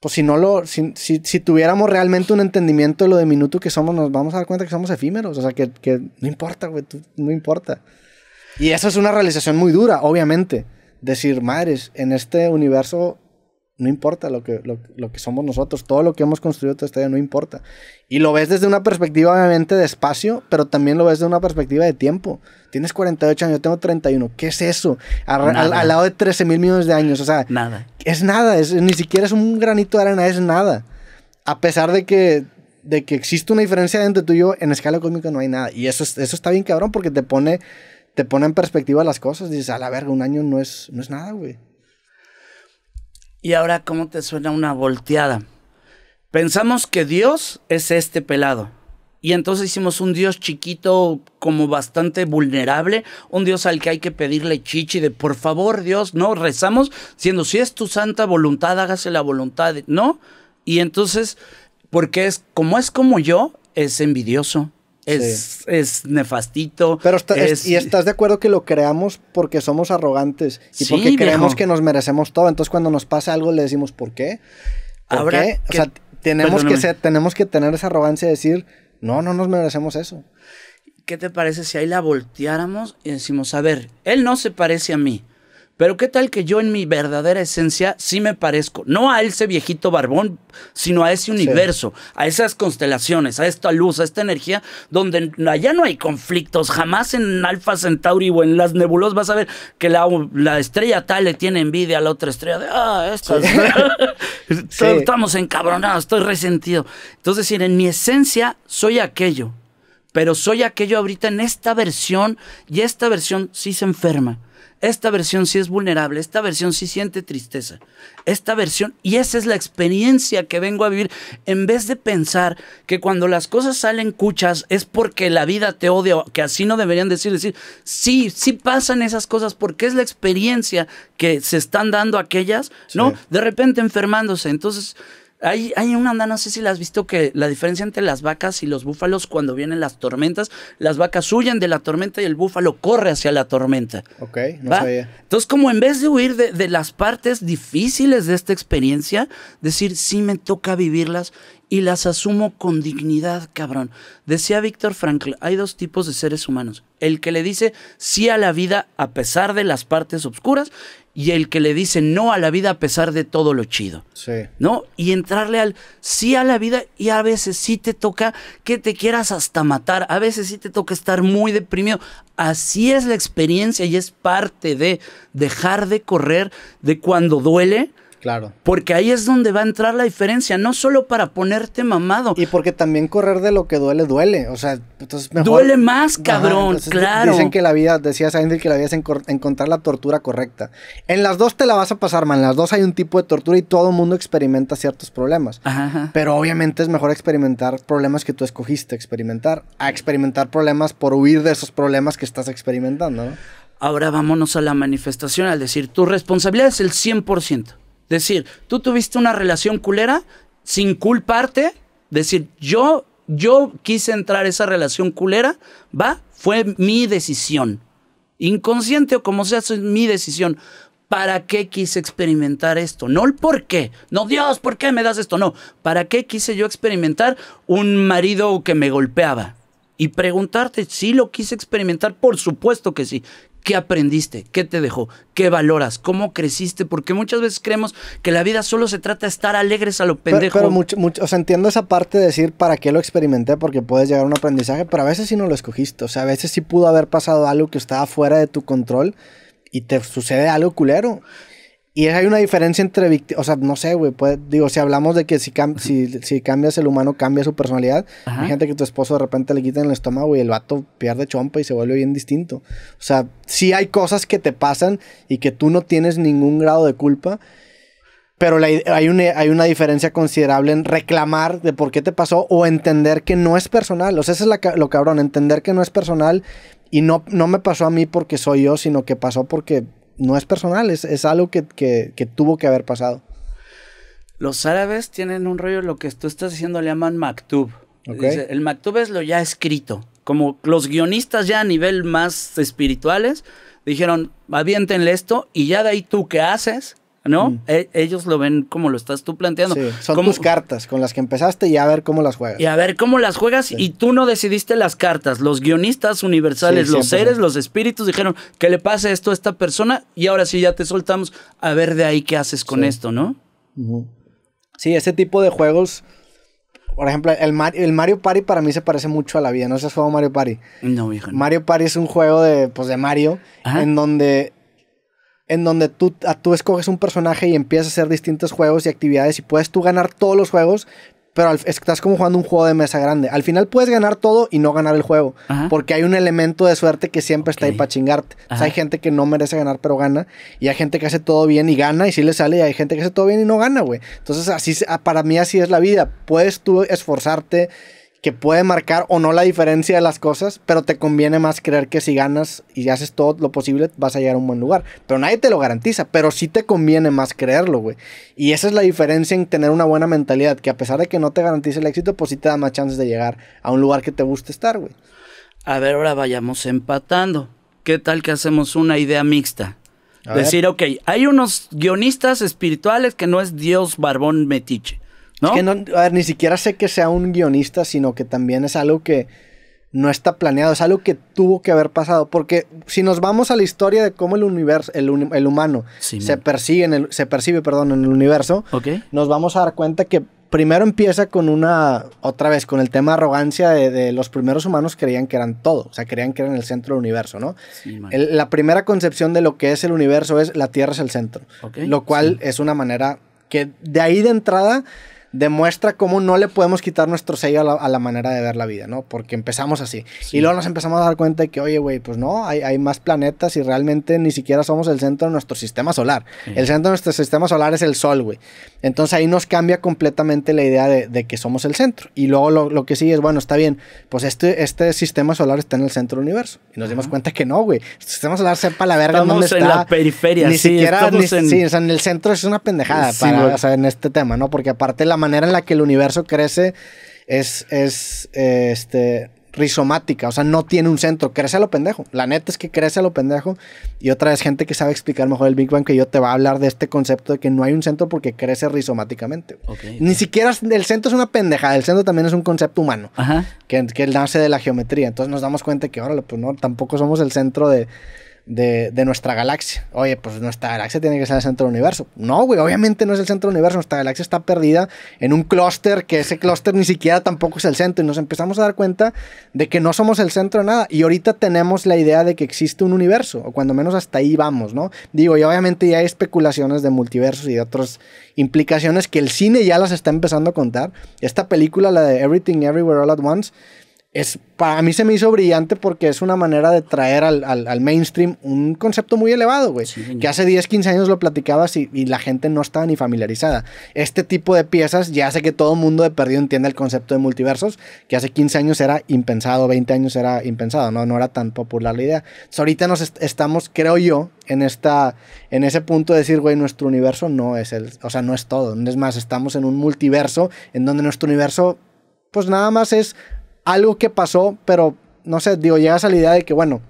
S1: Pues si no lo. Si, si, tuviéramos realmente un entendimiento de lo diminuto que somos, nos vamos a dar cuenta que somos efímeros. O sea, que, que no importa, güey. No importa. Y eso es una realización muy dura, obviamente. Decir, madres, en este universo no importa lo que, lo, que somos nosotros, todo lo que hemos construido toda esta vida no importa. Y lo ves desde una perspectiva, obviamente, de espacio, pero también lo ves desde una perspectiva de tiempo. Tienes 48 años, yo tengo 31. ¿Qué es eso? Al, lado de 13 mil millones de años. O sea,
S2: nada.
S1: Es nada, es, ni siquiera es un granito de arena, es nada. A pesar de que, de que existe una diferencia entre tú y yo, en escala cósmica no hay nada. Y eso, eso está bien cabrón porque te pone te pone en perspectiva las cosas. Dices, a la verga, un año no es, no es nada, güey.
S2: Y ahora, ¿cómo te suena una volteada? Pensamos que Dios es este pelado. Y entonces hicimos un Dios chiquito, como bastante vulnerable, un Dios al que hay que pedirle chichi de por favor, Dios, no, rezamos, siendo si es tu santa voluntad, hágase la voluntad, ¿no? Y entonces, porque es como es como yo, es envidioso, es, nefastito.
S1: Pero y estás de acuerdo que lo creamos porque somos arrogantes y porque creemos que nos merecemos todo. Entonces cuando nos pasa algo le decimos ¿por qué? ¿Por qué? O sea, tenemos que, ser, tenemos que tener esa arrogancia de decir, no, no nos merecemos eso.
S2: ¿Qué te parece si ahí la volteáramos y decimos, a ver, él no se parece a mí? Pero qué tal que yo en mi verdadera esencia sí me parezco, no a ese viejito barbón, sino a ese universo, a esas constelaciones, a esta luz, a esta energía, donde allá no hay conflictos. Jamás en Alpha Centauri o en las nebulosas vas a ver que la, estrella tal le tiene envidia a la otra estrella de, ah, esta estamos encabronados, estoy resentido. Entonces, decir, en mi esencia soy aquello, pero soy aquello ahorita en esta versión y esta versión sí se enferma esta versión sí es vulnerable, esta versión sí siente tristeza. Esta versión, y esa es la experiencia que vengo a vivir, en vez de pensar que cuando las cosas salen cuchas es porque la vida te odia, que así no deberían decir, decir, sí, sí pasan esas cosas porque es la experiencia que se están dando aquellas, ¿no? De repente enfermándose. Entonces, hay, hay una anda, no sé si la has visto, que la diferencia entre las vacas y los búfalos cuando vienen las tormentas, las vacas huyen de la tormenta y el búfalo corre hacia la tormenta.
S1: Ok, no sabía.
S2: Entonces, como en vez de huir de, de, las partes difíciles de esta experiencia, decir, sí me toca vivirlas y las asumo con dignidad, cabrón. Decía Víctor Frankl, hay dos tipos de seres humanos. El que le dice sí a la vida a pesar de las partes oscuras y el que le dice no a la vida a pesar de todo lo chido.
S1: Sí.
S2: ¿No? Y entrarle al sí a la vida y a veces sí te toca que te quieras hasta matar, a veces sí te toca estar muy deprimido. Así es la experiencia y es parte de dejar de correr de cuando duele
S1: Claro.
S2: porque ahí es donde va a entrar la diferencia, no solo para ponerte mamado.
S1: Y porque también correr de lo que duele, duele. O sea, entonces mejor.
S2: Duele más, cabrón, claro.
S1: Dicen que la vida, decía Seinfeld que la vida es encontrar la tortura correcta. En las dos te la vas a pasar, man. En las dos hay un tipo de tortura y todo el mundo experimenta ciertos problemas.
S2: Ajá.
S1: Pero obviamente es mejor experimentar problemas que tú escogiste experimentar, a experimentar problemas por huir de esos problemas que estás experimentando, ¿no?
S2: Ahora vámonos a la manifestación, al decir, tu responsabilidad es el 100%. Decir, tú tuviste una relación culera sin culparte, decir, yo, yo quise entrar a esa relación culera, va, fue mi decisión. Inconsciente o como sea, es mi decisión. ¿Para qué quise experimentar esto? No el por qué. No, Dios, ¿por qué me das esto? No. ¿Para qué quise yo experimentar un marido que me golpeaba? Y preguntarte si lo quise experimentar, por supuesto que sí. ¿Qué aprendiste? ¿Qué te dejó? ¿Qué valoras? ¿Cómo creciste? Porque muchas veces creemos que la vida solo se trata de estar alegres a lo
S1: Pero,
S2: pendejo.
S1: pero mucho, mucho, o sea, entiendo esa parte de decir para qué lo experimenté, porque puedes llegar a un aprendizaje, pero a veces sí no lo escogiste. O sea, a veces sí pudo haber pasado algo que estaba fuera de tu control y te sucede algo culero. Y hay una diferencia entre víctimas, o sea, no sé, güey, puede- digo, si hablamos de que si, cam- si, si cambias el humano, cambia su personalidad.
S2: Ajá.
S1: Hay gente que tu esposo de repente le quita en el estómago y el vato pierde chompa y se vuelve bien distinto. O sea, sí hay cosas que te pasan y que tú no tienes ningún grado de culpa, pero la- hay, una, hay una diferencia considerable en reclamar de por qué te pasó o entender que no es personal. O sea, eso es la lo cabrón, entender que no es personal y no, no me pasó a mí porque soy yo, sino que pasó porque no es personal, es, es algo que, que- que tuvo que haber pasado.
S2: Los árabes tienen un rollo, lo que tú estás diciendo le llaman maktub. Dice, el maktub es lo ya escrito. Como los guionistas ya a nivel más espirituales dijeron, aviéntenle esto y ya de ahí tú qué haces, ¿no? E- ellos lo ven como lo estás tú planteando.
S1: Mm. Sí, son
S2: Como-
S1: tus cartas con las que empezaste y a ver cómo las juegas.
S2: y a ver cómo las juegas y tú no decidiste las cartas. Los guionistas universales,
S1: Sí,
S2: los
S1: 100%.
S2: seres, los espíritus dijeron que le pase esto a esta persona y ahora sí ya te soltamos a ver de ahí qué haces con esto, ¿no?
S1: Sí, ese tipo de juegos, por ejemplo, el, Mar- el Mario Party para mí se parece mucho a la vida, ¿no? ¿Has jugado Mario Party?
S2: No, viejo. no.
S1: Mario Party es un juego de, pues, de Mario,
S2: Ajá.
S1: en donde, en donde tú, a- tú escoges un personaje y empiezas a hacer distintos juegos y actividades y puedes tú ganar todos los juegos, pero al- estás como jugando un juego de mesa grande. Al final puedes ganar todo y no ganar el juego,
S2: Ajá.
S1: porque hay un elemento de suerte que siempre está ahí para chingarte. O sea,
S2: Ajá.
S1: hay gente que no merece ganar pero gana, y hay gente que hace todo bien y gana y sí le sale, y hay gente que hace todo bien y no gana, güey. Entonces, así, para mí así es la vida. Puedes tú esforzarte que puede marcar o no la diferencia de las cosas, pero te conviene más creer que si ganas y haces todo lo posible vas a llegar a un buen lugar. Pero nadie te lo garantiza, pero sí te conviene más creerlo, güey. Y esa es la diferencia en tener una buena mentalidad, que a pesar de que no te garantice el éxito, pues sí te da más chances de llegar a un lugar que te guste estar, güey.
S2: A ver, ahora vayamos empatando. ¿Qué tal que hacemos una idea mixta?
S1: A ver.
S2: Decir, ok, hay unos guionistas espirituales que no es Dios barbón metiche, ¿no?
S1: Es que no, a ver, ni siquiera sé que sea un guionista, sino que también es algo que no está planeado, es algo que tuvo que haber pasado. Porque si nos vamos a la historia de cómo el universo, el, el humano
S2: Sí,
S1: se persigue en el, se percibe, perdón, en el universo, nos vamos a dar cuenta que primero empieza con una, otra vez, con el tema de arrogancia de, de los primeros humanos creían que eran todo, o sea, creían que eran el centro del universo, ¿no?
S2: Sí, man.
S1: El- la primera concepción de lo que es el universo es la Tierra es el centro. Lo cual es una manera que de ahí de entrada demuestra cómo no le podemos quitar nuestro sello a la, a la manera de ver la vida, ¿no? Porque empezamos así. Y luego nos empezamos a dar cuenta de que, oye, güey, pues no, hay, hay más planetas y realmente ni siquiera somos el centro de nuestro sistema solar.
S2: Sí.
S1: El centro de nuestro sistema solar es el Sol, güey. Entonces ahí nos cambia completamente la idea de, de que somos el centro. Y luego lo, lo que sigue es, bueno, está bien, pues este, este sistema solar está en el centro del universo. Y nos dimos cuenta que no, güey. El sistema solar sepa la verga
S2: Estamos
S1: dónde
S2: en
S1: está.
S2: la periferia,
S1: Ni
S2: sí,
S1: siquiera, ni-
S2: en-
S1: sí, o sea, en el centro es una pendejada
S2: Sí,
S1: para, o sea, en este tema, ¿no? Porque aparte la manera en la que el universo crece es, es eh, este, rizomática, o sea, no tiene un centro, crece a lo pendejo. La neta es que crece a lo pendejo. Y otra vez, gente que sabe explicar mejor el Big Bang que yo te va a hablar de este concepto de que no hay un centro porque crece rizomáticamente.
S2: Ok.
S1: Ni siquiera es- el centro es una pendejada, el centro también es un concepto humano
S2: Ajá.
S1: que, que nace de la geometría. Entonces nos damos cuenta que, órale, pues no, tampoco somos el centro de, de, de, nuestra galaxia. Oye, pues nuestra galaxia tiene que ser el centro del universo. No, güey, obviamente no es el centro del universo. Nuestra galaxia está perdida en un clúster, que ese clúster ni siquiera tampoco es el centro. Y nos empezamos a dar cuenta de que no somos el centro de nada. Y ahorita tenemos la idea de que existe un universo, o cuando menos hasta ahí vamos, ¿no? Digo, y obviamente ya hay especulaciones de multiversos y de otras implicaciones que el cine ya las está empezando a contar. Esta película, la de Everything Everywhere All at Once, es, para mí se me hizo brillante porque es una manera de traer al, al, mainstream un concepto muy elevado, güey. que hace 10, 15 años lo platicabas y, y, la gente no estaba ni familiarizada. Este tipo de piezas ya hace que todo el mundo de perdido entienda el concepto de multiversos, que hace 15 años era impensado, 20 años era impensado, no, no era tan popular la idea. ahorita nos estamos, creo yo, en, esta, en ese punto de decir, güey, nuestro universo no es el, o sea, no es todo. Es más, estamos en un multiverso en donde nuestro universo, pues nada más es algo que pasó, pero no sé, digo, llegas a la idea de que, bueno,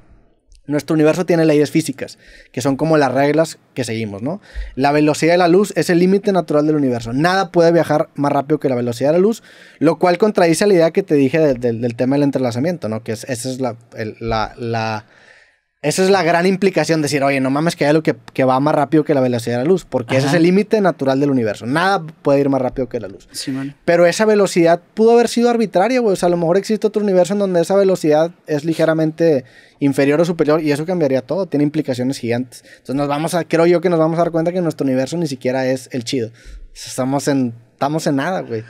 S1: nuestro universo tiene leyes físicas, que son como las reglas que seguimos, ¿no? La velocidad de la luz es el límite natural del universo. Nada puede viajar más rápido que la velocidad de la luz, lo cual contradice la idea que te dije del tema del entrelazamiento, ¿no? Que esa es la, la esa es la gran implicación, decir, oye, no mames que hay algo que, que va más rápido que la velocidad de la luz, porque ese es el límite natural del universo. Nada puede ir más rápido que la luz.
S2: Sí.
S1: Pero esa velocidad pudo haber sido arbitraria, güey. O sea, a lo mejor existe otro universo en donde esa velocidad es ligeramente inferior o superior y eso cambiaría todo. Tiene implicaciones gigantes. Entonces nos vamos a, creo yo que nos vamos a dar cuenta que nuestro universo ni siquiera es el chido. Estamos en, estamos en nada, güey.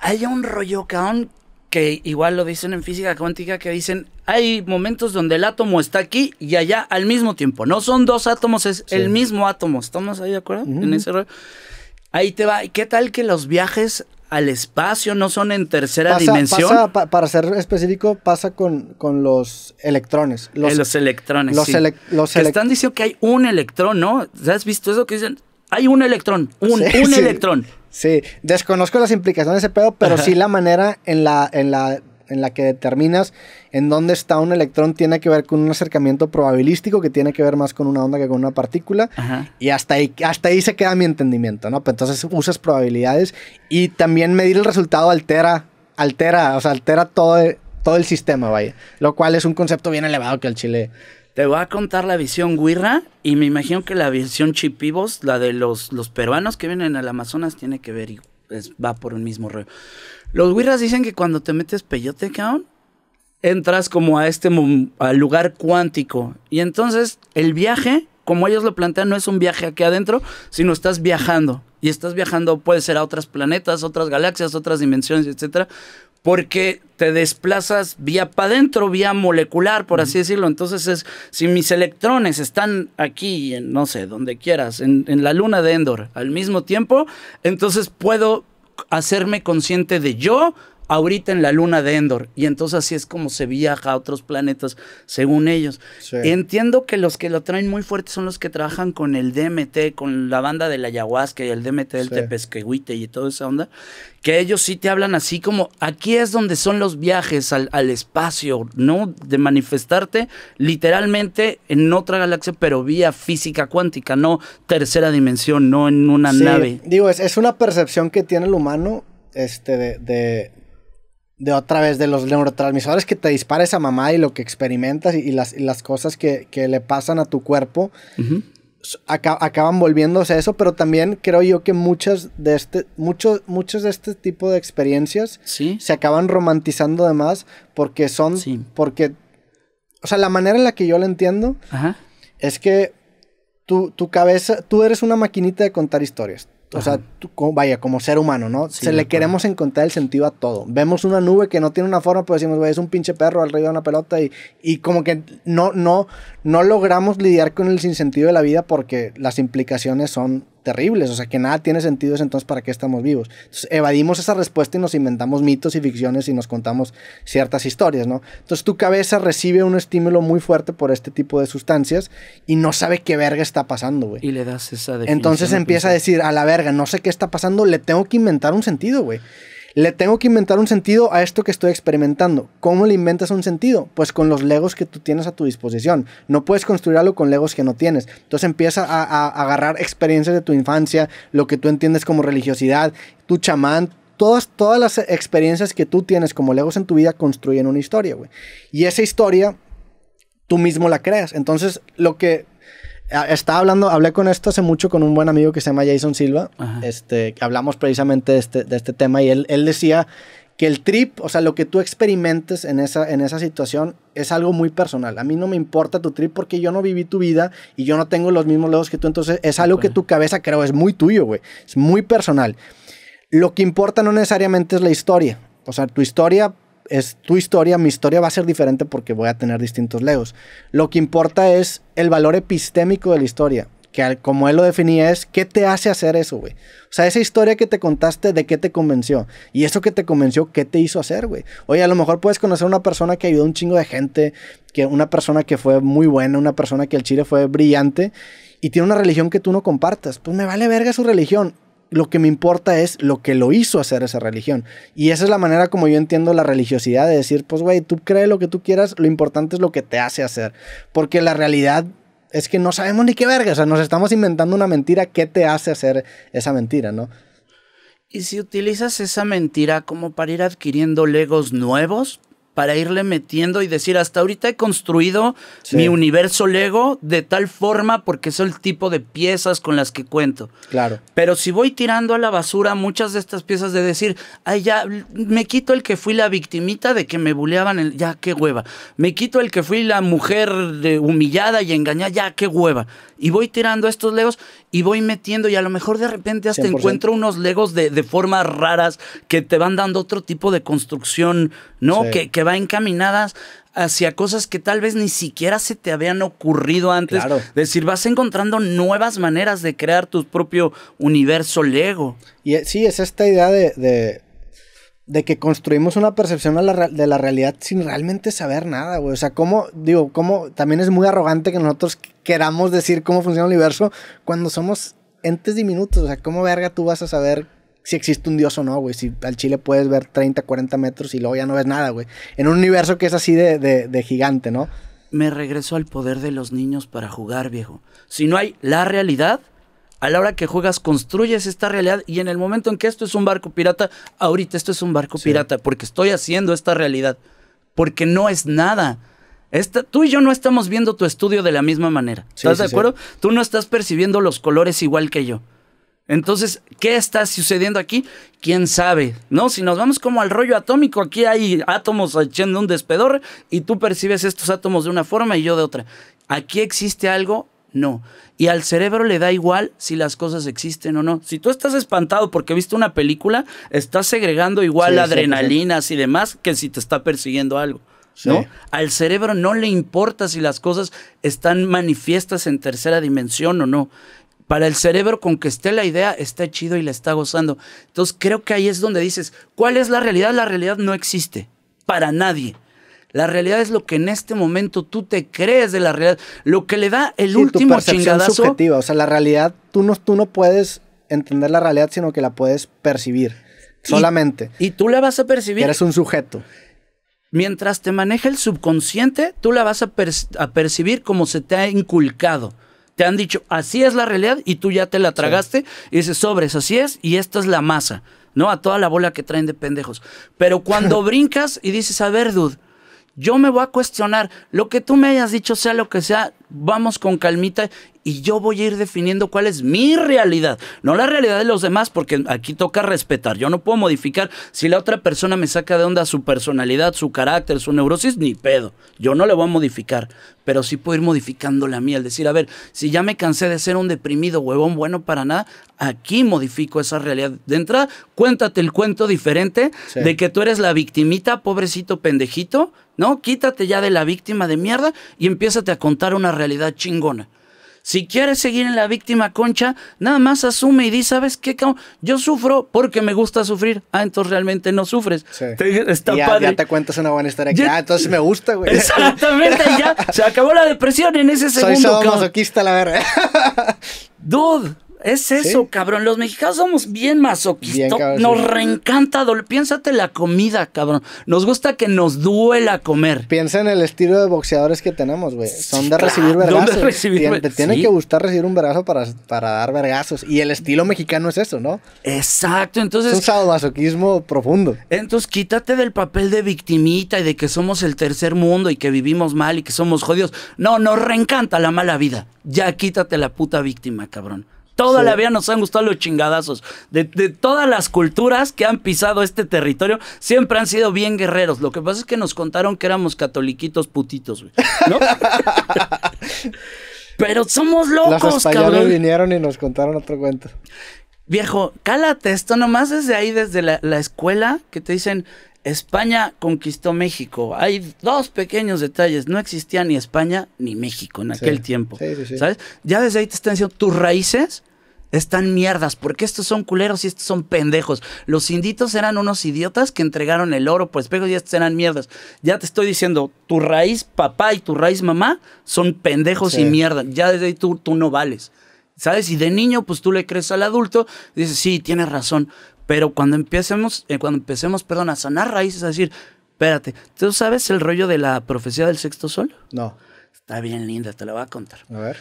S2: Hay un rollo, cabrón, que igual lo dicen en física cuántica, que dicen, hay momentos donde el átomo está aquí y allá al mismo tiempo. No son dos átomos, es el mismo átomo. ¿Estamos ahí de acuerdo? En ese Ahí te va. ¿Qué tal que los viajes al espacio no son en tercera dimensión?
S1: para ser específico, pasa con, con los electrones.
S2: Los, eh, los electrones.
S1: Los,
S2: sí.
S1: los
S2: están diciendo que hay un electrón, ¿no? ¿Has visto eso que dicen? Hay un electrón, un, un electrón.
S1: Sí, desconozco las implicaciones de ese pedo, pero sí la manera en la, en la en la que determinas en dónde está un electrón tiene que ver con un acercamiento probabilístico que tiene que ver más con una onda que con una partícula. Y hasta ahí, hasta ahí se queda mi entendimiento, ¿no? Pues entonces usas probabilidades y también medir el resultado altera, altera, o sea, altera todo, todo el sistema, vaya. Lo cual es un concepto bien elevado que el chile
S2: te voy a contar la visión Guirra y me imagino que la visión Chipivos, la de los, los peruanos que vienen al Amazonas, tiene que ver y va por el mismo rollo. Los Guirras dicen que cuando te metes peyote, cabrón, entras como a este al lugar cuántico. Y entonces el viaje, como ellos lo plantean, no es un viaje aquí adentro, sino estás viajando. Y estás viajando, puede ser a otros planetas, otras galaxias, otras dimensiones, etcétera porque te desplazas vía para adentro, vía molecular, por así decirlo. Entonces es, si mis electrones están aquí, en, no sé, donde quieras, en, en la luna de Endor, al mismo tiempo, entonces puedo hacerme consciente de yo ahorita en la luna de Endor. Y entonces así es como se viaja a otros planetas, según ellos. Entiendo que los que lo traen muy fuerte son los que trabajan con el DMT, con la banda de la ayahuasca y el DMT del Tepesquehuite y toda esa onda, que ellos sí te hablan así como, aquí es donde son los viajes al, espacio, ¿no? De manifestarte literalmente en otra galaxia, pero vía física cuántica, no tercera dimensión, no en una nave.
S1: Digo, es, es, una percepción que tiene el humano este, de de otra vez de los neurotransmisores que te dispara esa mamá y lo que experimentas y, las, las, cosas que, que, le pasan a tu cuerpo acaban volviéndose eso, pero también creo yo que muchas de este, muchos, muchos de este tipo de experiencias se acaban romantizando de más porque son, porque, o sea, la manera en la que yo lo entiendo es que tu, tu cabeza, tú eres una maquinita de contar historias o sea, vaya, como ser humano, ¿no? Se le queremos encontrar el sentido a todo. Vemos una nube que no tiene una forma, pues decimos, güey, es un pinche perro arriba de una pelota y, y como que no, no, no logramos lidiar con el sinsentido de la vida porque las implicaciones son terribles, o sea que nada tiene sentido, entonces ¿para qué estamos vivos? Entonces evadimos esa respuesta y nos inventamos mitos y ficciones y nos contamos ciertas historias, ¿no? Entonces tu cabeza recibe un estímulo muy fuerte por este tipo de sustancias y no sabe qué verga está pasando, güey.
S2: Y le das esa
S1: definición. Entonces empieza a decir, a la verga, no sé qué está pasando, le tengo que inventar un sentido, güey. Le tengo que inventar un sentido a esto que estoy experimentando. ¿Cómo le inventas un sentido? Pues con los legos que tú tienes a tu disposición. No puedes construir algo con legos que no tienes. Entonces empieza a, agarrar experiencias de tu infancia, lo que tú entiendes como religiosidad, tu chamán, Todas, todas, las experiencias que tú tienes como legos en tu vida construyen una historia, güey. Y esa historia tú mismo la creas. Entonces, lo que estaba hablando, hablé con esto hace mucho con un buen amigo que se llama Jason Silva, este, hablamos precisamente de este, de este tema y él, él decía que el trip, o sea, lo que tú experimentes en esa, en esa situación es algo muy personal. A mí no me importa tu trip porque yo no viví tu vida y yo no tengo los mismos logros que tú, entonces es algo que tu cabeza creo es muy tuyo, güey. Es muy personal. Lo que importa no necesariamente es la historia. O sea, tu historia es tu historia, mi historia va a ser diferente porque voy a tener distintos legos. Lo que importa es el valor epistémico de la historia que como él lo definía es, ¿qué te hace hacer eso, güey? O sea, esa historia que te contaste, ¿de qué te convenció? Y eso que te convenció, ¿qué te hizo hacer, güey? Oye, a lo mejor puedes conocer una persona que ayudó a un chingo de gente, que una persona que fue muy buena, una persona que el chile fue brillante y tiene una religión que tú no compartas. Pues me vale verga su religión. Lo que me importa es lo que lo hizo hacer esa religión. Y esa es la manera como yo entiendo la religiosidad, de decir, pues, güey, tú crees lo que tú quieras, lo importante es lo que te hace hacer. Porque la realidad es que no sabemos ni qué verga, o sea, nos estamos inventando una mentira, ¿qué te hace hacer esa mentira, no?
S2: Y si utilizas esa mentira como para ir adquiriendo legos nuevos, para irle metiendo y decir, hasta ahorita he construido mi universo Lego de tal forma porque es el tipo de piezas con las que cuento.
S1: Claro.
S2: Pero si voy tirando a la basura muchas de estas piezas de decir, ay, ya, me quito el que fui la victimita de que me buleaban, el, ya, qué hueva. Me quito el que fui la mujer de, humillada y engañada, ya, qué hueva. Y voy tirando estos legos y voy metiendo y a lo mejor de repente hasta encuentro unos legos de, de, formas raras que te van dando otro tipo de construcción, ¿no? Que, que va encaminadas hacia cosas que tal vez ni siquiera se te habían ocurrido antes. Claro. Es decir, vas encontrando nuevas maneras de crear tu propio universo Lego.
S1: Y eh, sí, es esta idea de, de, que construimos una percepción de la realidad sin realmente saber nada, güey. O sea, cómo, digo, cómo también es muy arrogante que nosotros queramos decir cómo funciona el universo cuando somos entes diminutos. O sea, ¿cómo verga tú vas a saber si existe un dios o no, güey. Si al Chile puedes ver 30, 40 metros y luego ya no ves nada, güey. En un universo que es así de, de, gigante, ¿no?
S2: Me regreso al poder de los niños para jugar, viejo. Si no hay la realidad, a la hora que juegas construyes esta realidad y en el momento en que esto es un barco pirata, ahorita esto es un barco pirata porque estoy haciendo esta realidad. Porque no es nada. Esta, tú y yo no estamos viendo tu estudio de la misma manera. ¿Estás de acuerdo? Tú no estás percibiendo los colores igual que yo. Entonces, ¿qué está sucediendo aquí? ¿Quién sabe? ¿No? Si nos vamos como al rollo atómico, aquí hay átomos echando un despedor y tú percibes estos átomos de una forma y yo de otra. ¿Aquí existe algo? No. Y al cerebro le da igual si las cosas existen o no. Si tú estás espantado porque viste una película, estás segregando igual adrenalinas y demás que si te está persiguiendo algo. ¿no? Al cerebro no le importa si las cosas están manifiestas en tercera dimensión o no para el cerebro con que esté la idea, está chido y la está gozando. Entonces creo que ahí es donde dices, ¿cuál es la realidad? La realidad no existe para nadie. La realidad es lo que en este momento tú te crees de la realidad. Lo que le da el último tu chingadazo.
S1: subjetiva. O sea, la realidad, tú no, tú no puedes entender la realidad, sino que la puedes percibir. Solamente.
S2: Y, tú la vas a percibir.
S1: Eres un sujeto.
S2: Mientras te maneja el subconsciente, tú la vas a, a percibir como se te ha inculcado te han dicho, así es la realidad y tú ya te la tragaste y dices, sobres, así es y esta es la masa, ¿no? A toda la bola que traen de pendejos. Pero cuando brincas y dices, a ver, dude, yo me voy a cuestionar lo que tú me hayas dicho, sea lo que sea, vamos con calmita y yo voy a ir definiendo cuál es mi realidad, no la realidad de los demás, porque aquí toca respetar. Yo no puedo modificar si la otra persona me saca de onda su personalidad, su carácter, su neurosis, ni pedo. Yo no le voy a modificar, pero sí puedo ir modificando la mía. Al decir, a ver, si ya me cansé de ser un deprimido huevón bueno para nada, aquí modifico esa realidad. De entrada, cuéntate el cuento diferente de que tú eres la victimita, pobrecito pendejito, ¿no? Quítate ya de la víctima de mierda y empiézate a contar una realidad chingona. Si quieres seguir en la víctima concha, nada más asume y di, ¿sabes qué? Yo sufro porque me gusta sufrir. Ah, entonces realmente no sufres.
S1: está ya, padre. ya, te cuentas una buena historia. Ya, ah, entonces me gusta, güey.
S2: Exactamente, ya. Se acabó la depresión en ese segundo.
S1: Soy masoquista, la verdad.
S2: Dude, Es eso, cabrón. Los mexicanos somos bien masoquistas. Nos reencanta. dol- Piénsate la comida, cabrón. Nos gusta que nos duela comer.
S1: Piensa en el estilo de boxeadores que tenemos, güey. Son de
S2: claro,
S1: recibir
S2: son de
S1: vergazos.
S2: recibir
S1: Tien- te tiene
S2: sí.
S1: que gustar recibir un vergazo para, para dar vergazos. Y el estilo mexicano es eso, ¿no?
S2: Exacto.
S1: Es un
S2: Entonces,
S1: sadomasoquismo profundo.
S2: entonces quítate del papel de victimita y de que somos el tercer mundo y que vivimos mal y que somos jodidos. No, nos reencanta la mala vida. Ya quítate la puta víctima, cabrón. Toda
S1: Sí.
S2: la vida nos han gustado los chingadazos. De, de todas las culturas que han pisado este territorio, siempre han sido bien guerreros. Lo que pasa es que nos contaron que éramos catoliquitos putitos, güey. ¿No? Pero somos
S1: Los
S2: locos,
S1: españoles
S2: cabrón.
S1: vinieron y nos contaron otro cuento.
S2: Viejo, cálate esto nomás desde ahí, desde la, la escuela, que te dicen, España conquistó México. Hay dos pequeños detalles, no existía ni España ni México en aquel
S1: Sí.
S2: tiempo.
S1: Sí, sí, sí.
S2: ¿Sabes? Ya desde ahí te están diciendo, tus raíces están mierdas, porque estos son culeros y estos son pendejos. Los inditos eran unos idiotas que entregaron el oro por espejos y estos eran mierdas. Ya te estoy diciendo, tu raíz papá y tu raíz mamá son pendejos y mierda. Ya desde ahí tú, tú no vales. ¿Sabes? Y de niño, pues tú le crees al adulto, y dices, sí, tienes razón. Pero cuando empecemos, eh, cuando empecemos, perdón, a sanar raíces, a decir, espérate, ¿tú sabes el rollo de la profecía del sexto sol?
S1: No.
S2: Está bien linda, te la voy a contar.
S1: A ver.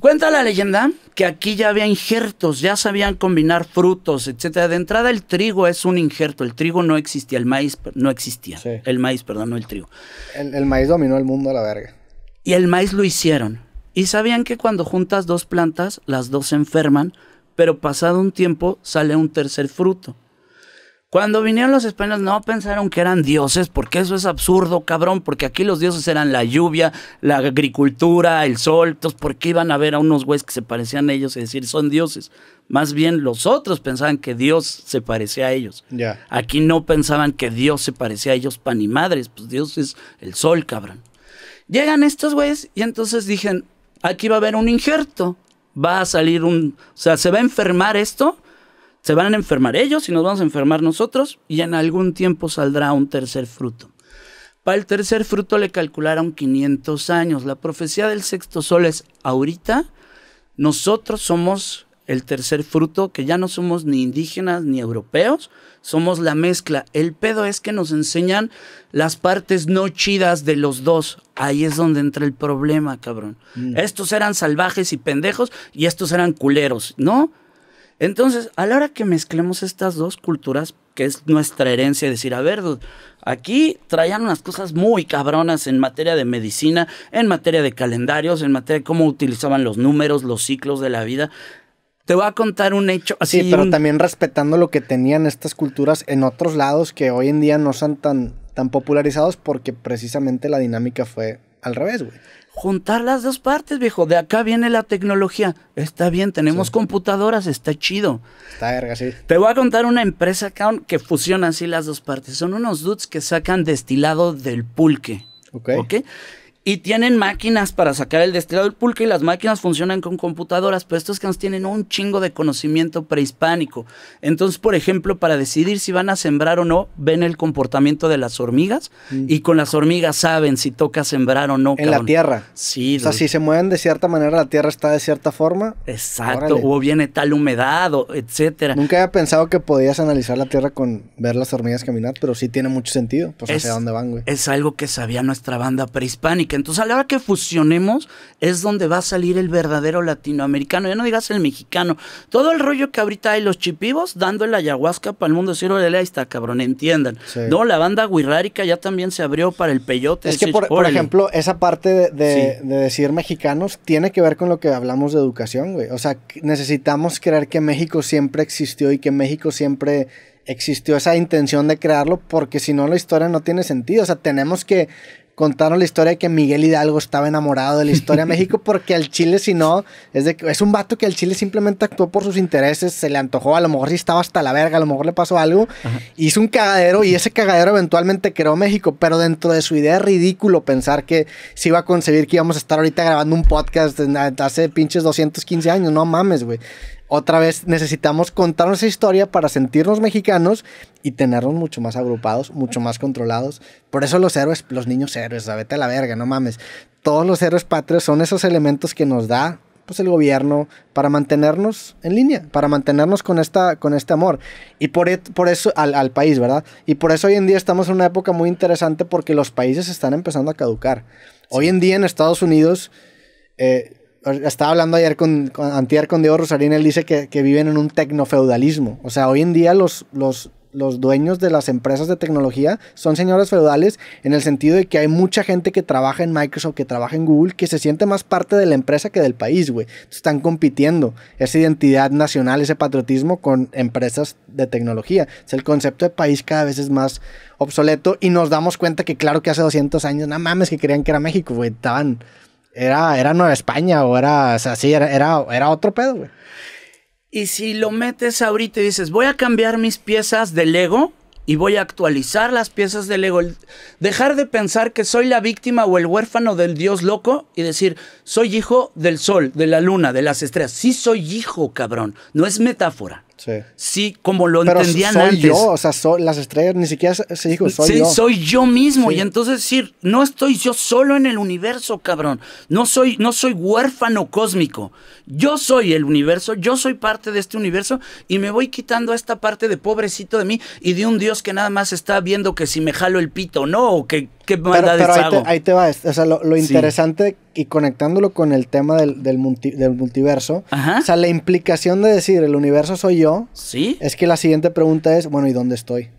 S2: Cuenta la leyenda que aquí ya había injertos, ya sabían combinar frutos, etcétera. De entrada el trigo es un injerto, el trigo no existía, el maíz no existía.
S1: Sí.
S2: El maíz, perdón, no el trigo.
S1: El, el maíz dominó el mundo a la verga.
S2: Y el maíz lo hicieron. Y sabían que cuando juntas dos plantas, las dos se enferman, pero pasado un tiempo sale un tercer fruto. Cuando vinieron los españoles no pensaron que eran dioses, porque eso es absurdo, cabrón, porque aquí los dioses eran la lluvia, la agricultura, el sol, entonces ¿por qué iban a ver a unos güeyes que se parecían a ellos y decir son dioses? Más bien los otros pensaban que Dios se parecía a ellos. Aquí no pensaban que Dios se parecía a ellos pan ni madres, pues Dios es el sol, cabrón. Llegan estos güeyes y entonces dijeron, aquí va a haber un injerto, va a salir un, o sea, se va a enfermar esto, se van a enfermar ellos y nos vamos a enfermar nosotros y en algún tiempo saldrá un tercer fruto. Para el tercer fruto le calcularon 500 años. La profecía del sexto sol es ahorita, nosotros somos el tercer fruto, que ya no somos ni indígenas ni europeos, somos la mezcla. El pedo es que nos enseñan las partes no chidas de los dos. Ahí es donde entra el problema, cabrón. Estos eran salvajes y pendejos y estos eran culeros, ¿no? Entonces, a la hora que mezclemos estas dos culturas, que es nuestra herencia, decir, a ver, dude, aquí traían unas cosas muy cabronas en materia de medicina, en materia de calendarios, en materia de cómo utilizaban los números, los ciclos de la vida. Te voy a contar un hecho así.
S1: Sí, pero
S2: un-
S1: también respetando lo que tenían estas culturas en otros lados que hoy en día no son tan, tan popularizados porque precisamente la dinámica fue al revés, güey.
S2: juntar las dos partes, viejo. De acá viene la tecnología. Está bien, tenemos computadoras, está chido.
S1: Está verga, sí.
S2: Te voy a contar una empresa que fusiona así las dos partes. Son unos dudes que sacan destilado del pulque.
S1: Ok.
S2: ¿Ok? Y tienen máquinas para sacar el destilado del pulque y las máquinas funcionan con computadoras, pero estos canos tienen un chingo de conocimiento prehispánico. Entonces, por ejemplo, para decidir si van a sembrar o no, ven el comportamiento de las hormigas y con las hormigas saben si toca sembrar o no.
S1: Mm. En la tierra.
S2: Sí,
S1: O sea,
S2: dude.
S1: si se mueven de cierta manera, la tierra está de cierta forma.
S2: Exacto,
S1: Órale.
S2: o viene tal humedad, o etcétera.
S1: Nunca había pensado que podías analizar la tierra con ver las hormigas caminar, pero sí tiene mucho sentido. Pues hacia dónde van, güey.
S2: es algo que sabía nuestra banda prehispánica. Entonces, a la hora que fusionemos, es donde va a salir el verdadero latinoamericano. Ya no digas el mexicano. Todo el rollo que ahorita hay los chipivos dando el ayahuasca para el mundo decir, órale, ahí está, cabrón, entiendan.
S1: Sí.
S2: No, la banda guirrárica ya también se abrió para el peyote.
S1: Es que,
S2: decir,
S1: por, ejemplo, esa parte de, de-
S2: Sí.
S1: de decir mexicanos tiene que ver con lo que hablamos de educación, güey. O sea, necesitamos creer que México siempre existió y que México siempre existió esa intención de crearlo, porque si no, la historia no tiene sentido. O sea, tenemos que contarnos la historia de que Miguel Hidalgo estaba enamorado de la historia de México, porque al Chile, si no, es, de, que- es un vato que al Chile simplemente actuó por sus intereses, se le antojó, a lo mejor sí estaba hasta la verga, a lo mejor le pasó algo, hizo un cagadero y ese cagadero eventualmente creó México, pero dentro de su idea es ridículo pensar que se iba a concebir que íbamos a estar ahorita grabando un podcast hace pinches 215 años, no mames, güey. Otra vez necesitamos contarnos esa historia para sentirnos mexicanos y tenernos mucho más agrupados, mucho más controlados. Por eso los héroes, los niños héroes, sea, vete a la verga, no mames. Todos los héroes patrios son esos elementos que nos da pues el gobierno, para mantenernos en línea, para mantenernos con, esta, con este amor. Y por, por eso, al, país, ¿verdad? Y por eso hoy en día estamos en una época muy interesante porque los países están empezando a caducar. Hoy en día en Estados Unidos, eh, estaba hablando ayer con, Antier con Diego Rosarín, él dice que, viven en un tecnofeudalismo. O sea, hoy en día los, dueños de las empresas de tecnología son señores feudales en el sentido de que hay mucha gente que trabaja en Microsoft, que trabaja en Google, que se siente más parte de la empresa que del país, güey. Están compitiendo esa identidad nacional, ese patriotismo con empresas de tecnología. Es el concepto de país cada vez es más obsoleto y nos damos cuenta que claro que hace 200 años, no mames, que creían que era México, güey. Estaban... Era, era Nueva España o era, o era, era, era otro pedo, güey.
S2: Y si lo metes ahorita y dices, voy a cambiar mis piezas de Lego y voy a actualizar las piezas de Lego, dejar de pensar que soy la víctima o el huérfano del dios loco y decir, soy hijo del sol, de la luna, de las estrellas. Sí soy hijo, cabrón, no es metáfora. Sí. como lo
S1: Pero
S2: entendían
S1: soy
S2: antes.
S1: yo, o sea, las estrellas ni siquiera se dijo, soy
S2: sí,
S1: yo.
S2: soy yo mismo. Y entonces decir, no estoy yo solo en el universo, cabrón. No soy, no soy huérfano cósmico. Yo soy el universo, yo soy parte de este universo y me voy quitando esta parte de pobrecito de mí y de un Dios que nada más está viendo que si me jalo el pito o no, o que qué maldades
S1: pero,
S2: hago.
S1: Ahí, te, va, o sea, lo, interesante y conectándolo con el tema del, del, multiverso, o sea, la implicación de decir el universo soy yo,
S2: ¿Sí?
S1: es que la siguiente pregunta es, bueno, ¿y dónde estoy?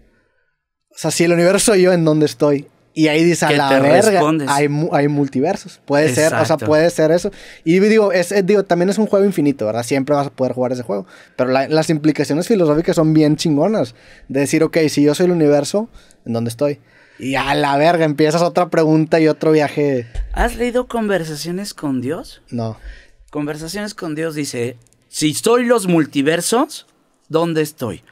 S1: O sea, si el universo soy yo, ¿en dónde estoy? Y ahí dice, a la verga, hay, hay, multiversos. Puede ser, o sea, puede ser eso. Y digo, es, digo, también es un juego infinito, ¿verdad? Siempre vas a poder jugar ese juego. Pero las implicaciones filosóficas son bien chingonas. De decir, ok, si yo soy el universo, ¿en dónde estoy? Y a la verga, empiezas otra pregunta y otro viaje.
S2: ¿Has leído Conversaciones con Dios?
S1: No.
S2: Conversaciones con Dios dice, si soy los multiversos, ¿dónde estoy?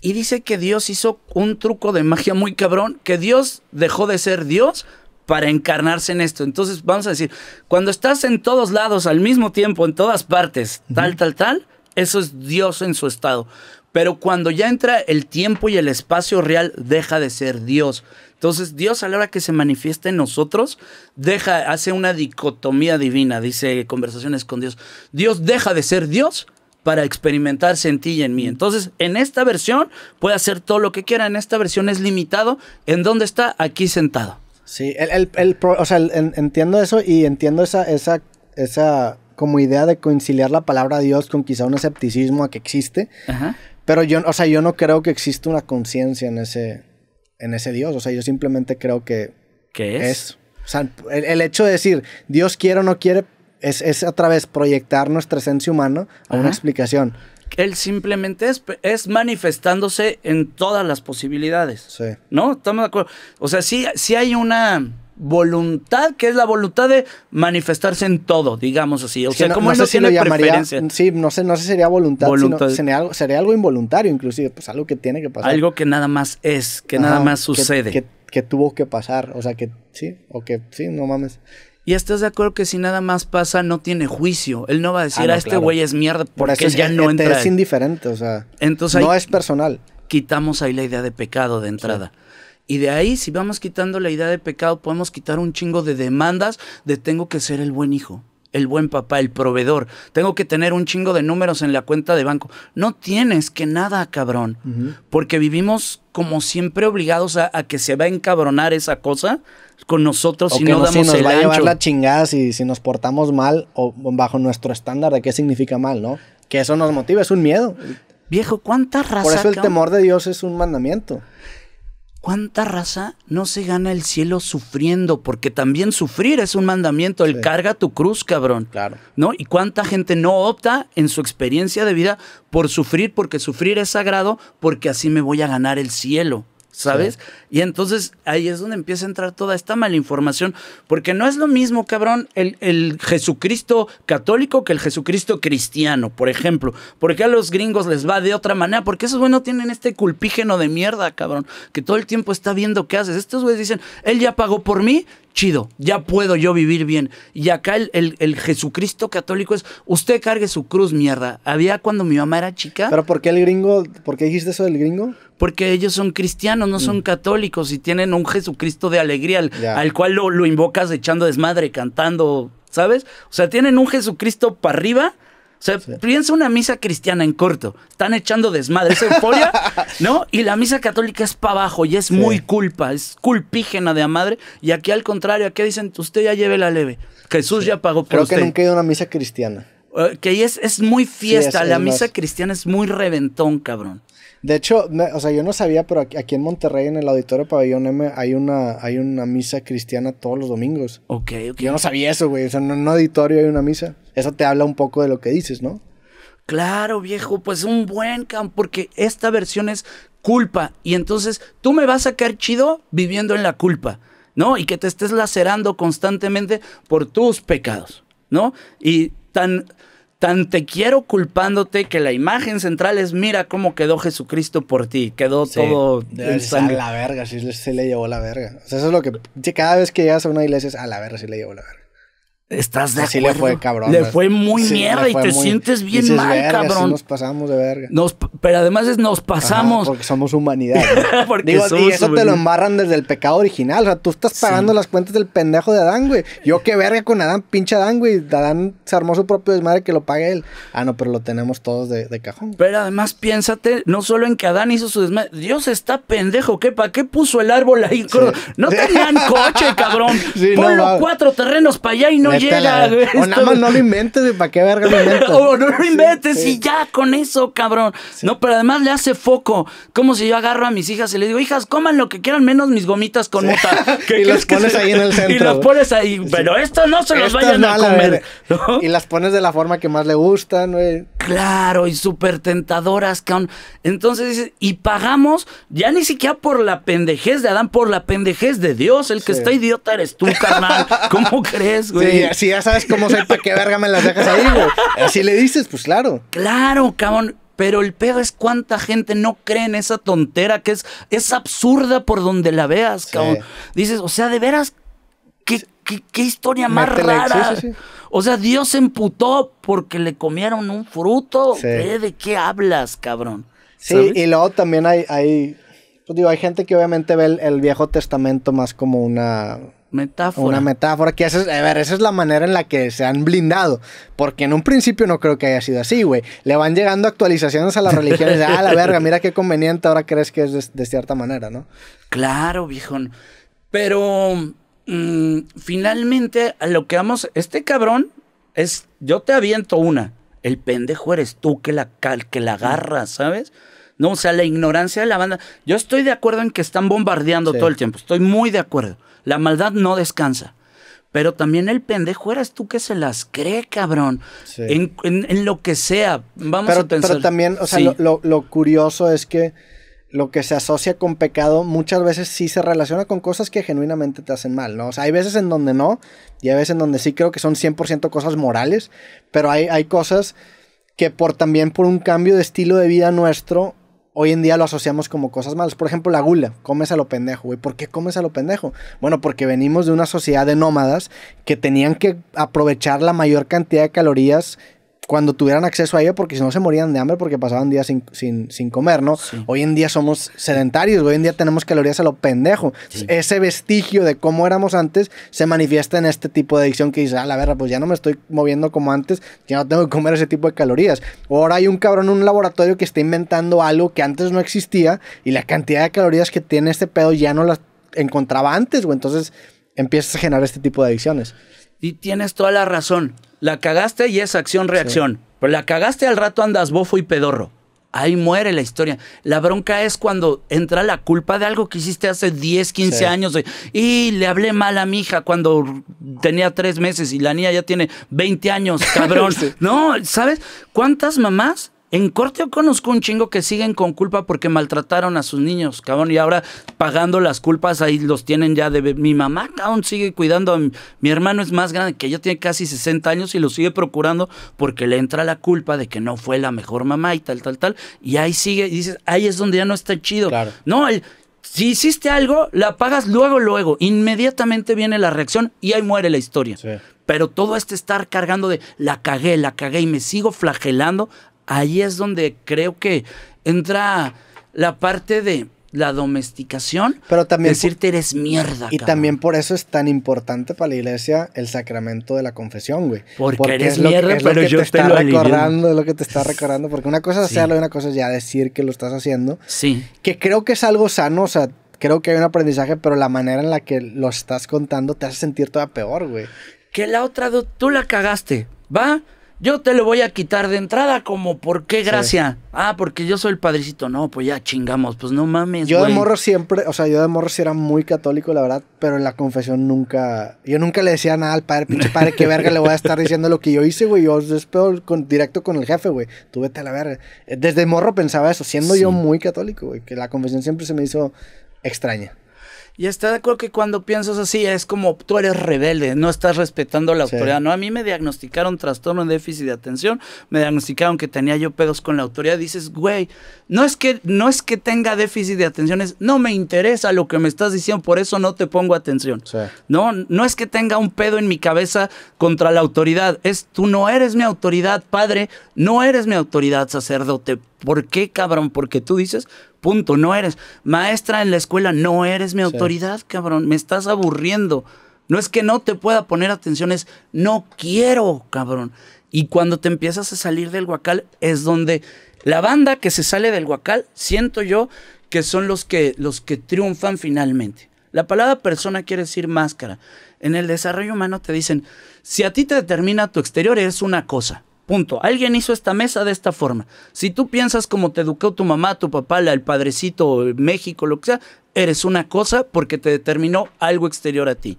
S2: Y dice que Dios hizo un truco de magia muy cabrón, que Dios dejó de ser Dios para encarnarse en esto. Entonces, vamos a decir, cuando estás en todos lados al mismo tiempo, en todas partes, tal, tal, tal, eso es Dios en su estado. Pero cuando ya entra el tiempo y el espacio real, deja de ser Dios. Entonces, Dios a la hora que se manifiesta en nosotros, deja, hace una dicotomía divina, dice Conversaciones con Dios. Dios deja de ser Dios para experimentarse en ti y en mí. Entonces, en esta versión puede hacer todo lo que quiera. En esta versión es limitado. ¿En dónde está? Aquí sentado.
S1: Sí, el, el, o sea, entiendo eso y entiendo esa, esa, esa como idea de conciliar la palabra Dios con quizá un escepticismo a que existe. Pero yo, o sea, yo no creo que exista una conciencia en ese, en ese Dios. O sea, yo simplemente creo que...
S2: ¿Qué es?
S1: O sea, el, el, hecho de decir Dios quiere o no quiere, es, es a través proyectar nuestra esencia humana a una explicación.
S2: Él simplemente es, es manifestándose en todas las posibilidades.
S1: Sí.
S2: ¿No? Estamos de acuerdo. O sea, sí, sí hay una voluntad, que es la voluntad de manifestarse en todo, digamos así. O sea, como no, no tiene preferencia.
S1: Sí, no sé, no sé si sería voluntad, voluntad. Sino, sería, algo, sería, algo, involuntario, inclusive, pues algo que tiene que pasar.
S2: Algo que nada más es, que nada más sucede.
S1: Que, que, que, tuvo que pasar, o sea, que sí, o que sí, no mames.
S2: Y estás de acuerdo que si nada más pasa, no tiene juicio. Él no va a decir, ah, no, a este güey es mierda porque Por eso es, ya no entra.
S1: Es indiferente, o sea.
S2: Entonces
S1: no es personal.
S2: Quitamos ahí la idea de pecado de entrada. Sí. Y de ahí, si vamos quitando la idea de pecado, podemos quitar un chingo de demandas de tengo que ser el buen hijo, el buen papá, el proveedor. Tengo que tener un chingo de números en la cuenta de banco. No tienes que nada, cabrón. Uh -huh. Porque vivimos como siempre obligados a, a, que se va a encabronar esa cosa con nosotros
S1: o
S2: si no,
S1: no
S2: damos
S1: si nos
S2: el
S1: va a llevar la chingada si, si nos portamos mal o bajo nuestro estándar de qué significa mal, ¿no? Que eso nos motiva, es un miedo.
S2: Viejo, ¿cuánta raza?
S1: Por eso el temor de Dios es un mandamiento.
S2: ¿Cuánta raza no se gana el cielo sufriendo? Porque también sufrir es un mandamiento. El sí. carga tu cruz, cabrón.
S1: Claro.
S2: ¿No? Y cuánta gente no opta en su experiencia de vida por sufrir, porque sufrir es sagrado, porque así me voy a ganar el cielo. ¿Sabes? Sí. Y entonces ahí es donde empieza a entrar toda esta malinformación, porque no es lo mismo, cabrón, el, el, Jesucristo católico que el Jesucristo cristiano, por ejemplo. ¿Por qué a los gringos les va de otra manera? Porque esos güeyes no tienen este culpígeno de mierda, cabrón, que todo el tiempo está viendo qué haces. Estos güeyes dicen, él ya pagó por mí, chido, ya puedo yo vivir bien. Y acá el, el, el, Jesucristo católico es, usted cargue su cruz, mierda. Había cuando mi mamá era chica.
S1: ¿Pero por qué el gringo, por qué dijiste eso del gringo?
S2: Porque ellos son cristianos, no mm. son católicos y tienen un Jesucristo de alegría al, al cual lo, lo, invocas echando desmadre, cantando, ¿sabes? O sea, tienen un Jesucristo para arriba. O sea, piensa una misa cristiana en corto. Están echando desmadre, es euforia, ¿no? Y la misa católica es para abajo y es muy culpa, es culpígena de a madre. Y aquí al contrario, aquí dicen, usted ya lleve la leve. Jesús ya pagó por
S1: Creo
S2: usted.
S1: que nunca he ido a una misa cristiana.
S2: Eh, que ahí es, es muy fiesta.
S1: es-
S2: la
S1: es
S2: misa
S1: más-
S2: cristiana es muy reventón, cabrón.
S1: De hecho, me- o sea, yo no sabía, pero aquí, aquí en Monterrey, en el Auditorio Pabellón M, hay una, hay una misa cristiana todos los domingos.
S2: Ok, ok.
S1: Yo no sabía eso, güey. O sea, en un auditorio hay una misa. Eso te habla un poco de lo que dices, ¿no?
S2: Claro, viejo, pues un buen campo, porque esta versión es culpa. Y entonces tú me vas a sacar chido viviendo en la culpa, ¿no? Y que te estés lacerando constantemente por tus pecados, ¿no? Y tan, tan te quiero culpándote que la imagen central es mira cómo quedó Jesucristo por ti. Quedó todo
S1: De-
S2: en
S1: a
S2: sangre.
S1: la verga, sí, le- sí le llevó la verga. O sea, eso es lo que... Cada vez que llegas a una iglesia es a la verga, sí le llevó la verga.
S2: ¿Estás de
S1: Así
S2: acuerdo?
S1: le fue, cabrón.
S2: Le fue muy
S1: Sí,
S2: mierda y te
S1: muy-
S2: sientes bien
S1: dices,
S2: mal,
S1: "Verga, sí
S2: cabrón.
S1: nos pasamos de verga.
S2: Nos, pero además es nos
S1: Ajá,
S2: pasamos.
S1: porque somos humanidad. ¿no?
S2: Porque
S1: Digo, y
S2: somos
S1: eso te lo embarran desde el pecado original. O sea, tú estás pagando las cuentas del pendejo de Adán, güey. Yo qué verga con Adán, pinche Adán, güey. Adán se armó su propio desmadre que lo pague él. Ah, no, pero lo tenemos todos de, de cajón.
S2: Pero además piénsate, no solo en que Adán hizo su desmadre, Dios está pendejo, ¿qué? ¿Para qué puso el árbol ahí? No tenían coche, cabrón.
S1: No
S2: Ponlo
S1: mames.
S2: cuatro terrenos para allá y no llega, güey.
S1: O nada más no lo inventes, güey. ¿Para qué verga lo inventas?
S2: O no lo inventes
S1: Sí,
S2: y ya con eso, cabrón. No, pero además le hace foco. Como si yo agarro a mis hijas y les digo, hijas, coman lo que quieran menos mis gomitas con mota. ¿Qué
S1: Y las pones
S2: se-
S1: ahí en el
S2: Y
S1: centro,
S2: las
S1: güey.
S2: pones ahí. Pero esto no se los
S1: Estas
S2: vayan a comer.
S1: Y las pones de la forma que más le gustan, güey.
S2: Claro, y súper tentadoras, cabrón. Entonces dices, y pagamos ya ni siquiera por la pendejez de Adán, por la pendejez de Dios. El que está idiota eres tú, carnal. ¿Cómo crees, güey?
S1: Si ya sabes cómo soy, ¿para qué verga me las dejas ahí, güey? Así le dices, pues claro.
S2: Claro, cabrón. Pero el pedo es cuánta gente no cree en esa tontera que es, es absurda por donde la veas, cabrón. Dices, o sea, de veras, qué, qué- qué historia más
S1: Métele,
S2: rara.
S1: sí, sí, sí.
S2: O sea, Dios se emputó porque le comieron un fruto. ¿Eh? ¿De qué hablas, cabrón?
S1: Sí,
S2: ¿Sabes?
S1: y luego también hay, hay, pues digo, hay gente que obviamente ve el, el Viejo Testamento más como una,
S2: Metáfora.
S1: una metáfora, que esa es, a ver, esa es la manera en la que se han blindado, porque en un principio no creo que haya sido así, güey. Le van llegando actualizaciones a las religiones, de, ah, la verga, mira qué conveniente, ahora crees que es de, de cierta manera, ¿no?
S2: Claro, viejón. Pero mm, finalmente, a lo que vamos, este cabrón es, yo te aviento una. El pendejo eres tú que la, que la agarras, ¿sabes? No, o sea, la ignorancia de la banda. Yo estoy de acuerdo en que están bombardeando
S1: Sí.
S2: todo el tiempo. Estoy muy de acuerdo. La maldad no descansa. Pero también el pendejo eres tú que se las cree, cabrón.
S1: Sí.
S2: En, en- en lo que sea. Vamos
S1: Pero,
S2: a pensar.
S1: pero también, o sea,
S2: Sí.
S1: lo, lo- lo curioso es que lo que se asocia con pecado muchas veces sí se relaciona con cosas que genuinamente te hacen mal, ¿no? O sea, hay veces en donde no, y hay veces en donde sí creo que son 100% cosas morales, pero hay, hay cosas que por también por un cambio de estilo de vida nuestro, hoy en día lo asociamos como cosas malas. Por ejemplo, la gula, comes a lo pendejo, güey. ¿Por qué comes a lo pendejo? Bueno, porque venimos de una sociedad de nómadas que tenían que aprovechar la mayor cantidad de calorías cuando tuvieran acceso a ella, porque si no se morían de hambre porque pasaban días sin, sin, sin comer, ¿no? Hoy en día somos sedentarios, hoy en día tenemos calorías a lo pendejo. Ese vestigio de cómo éramos antes se manifiesta en este tipo de adicción que dice, ah, la verdad, pues ya no me estoy moviendo como antes, ya no tengo que comer ese tipo de calorías. O ahora hay un cabrón en un laboratorio que está inventando algo que antes no existía y la cantidad de calorías que tiene este pedo ya no las encontraba antes, güey. Entonces empiezas a generar este tipo de adicciones.
S2: Y tienes toda la razón. La cagaste y es acción-reacción. Pero la cagaste al rato andas bofo y pedorro. Ahí muere la historia. La bronca es cuando entra la culpa de algo que hiciste hace 10, 15
S1: Sí.
S2: años. de, y le hablé mal a mi hija cuando tenía 3 meses y la niña ya tiene 20 años, cabrón.
S1: Sí.
S2: No, ¿sabes cuántas mamás? En corte yo conozco un chingo que siguen con culpa porque maltrataron a sus niños, cabrón, y ahora pagando las culpas ahí los tienen ya de... Mi mamá, cabrón, sigue cuidando a mi, mi hermano es más grande que yo, tiene casi 60 años y lo sigue procurando porque le entra la culpa de que no fue la mejor mamá y tal, tal, tal. Y ahí sigue, y dices, ahí es donde ya no está chido.
S1: Claro.
S2: No, el- si hiciste algo, la pagas luego, luego. Inmediatamente viene la reacción y ahí muere la historia.
S1: Sí.
S2: Pero todo este estar cargando de la cagué, la cagué y me sigo flagelando, ahí es donde creo que entra la parte de, la domesticación,
S1: Pero también
S2: decirte eres mierda.
S1: Y
S2: cabrón.
S1: también por eso es tan importante para la iglesia el sacramento de la confesión, güey.
S2: Porque eres
S1: es lo, que-
S2: mierda,
S1: es lo
S2: pero
S1: que
S2: yo
S1: te
S2: te
S1: está
S2: lo
S1: recordando, es lo que te está recordando. Porque una cosa es
S2: Sí.
S1: hacerlo y una cosa es ya decir que lo estás haciendo.
S2: Sí.
S1: Que creo que es algo sano, o sea, creo que hay un aprendizaje, pero la manera en la que lo estás contando te hace sentir todavía peor, güey.
S2: Que la otra, tú la cagaste, ¿va? Yo te lo voy a quitar de entrada, como, ¿por qué gracia? Ah, porque yo soy el padrecito. No, pues ya chingamos, pues no mames,
S1: Yo de morro siempre, o sea, yo de morro sí era muy católico, la verdad, pero en la confesión nunca, yo nunca le decía nada al padre, pinche padre, qué verga le voy a estar diciendo lo que yo hice, güey, yo después con, directo con el jefe, güey, tú vete a la verga. Desde morro pensaba eso, siendo
S2: Sí.
S1: yo muy católico, güey, que la confesión siempre se me hizo extraña.
S2: Y está de acuerdo que cuando piensas así es como tú eres rebelde, no estás respetando la
S1: Sí.
S2: autoridad. No, a mí me diagnosticaron trastorno de déficit de atención, me diagnosticaron que tenía yo pedos con la autoridad. Dices, güey, no es que no es que tenga déficit de atención, es no me interesa lo que me estás diciendo, por eso no te pongo atención.
S1: Sí.
S2: No, no es que tenga un pedo en mi cabeza contra la autoridad, es tú no eres mi autoridad, padre, no eres mi autoridad, sacerdote. ¿Por qué, cabrón? Porque tú dices, punto, no eres. Maestra en la escuela, no eres mi autoridad, cabrón, me estás aburriendo. No es que no te pueda poner atención, es no quiero, cabrón. Y cuando te empiezas a salir del guacal es donde la banda que se sale del guacal, siento yo que son los que, los que triunfan finalmente. La palabra persona quiere decir máscara. En el desarrollo humano te dicen, si a ti te determina tu exterior, eres una cosa. Punto. Alguien hizo esta mesa de esta forma. Si tú piensas como te educó tu mamá, tu papá, el padrecito, México, lo que sea, eres una cosa porque te determinó algo exterior a ti.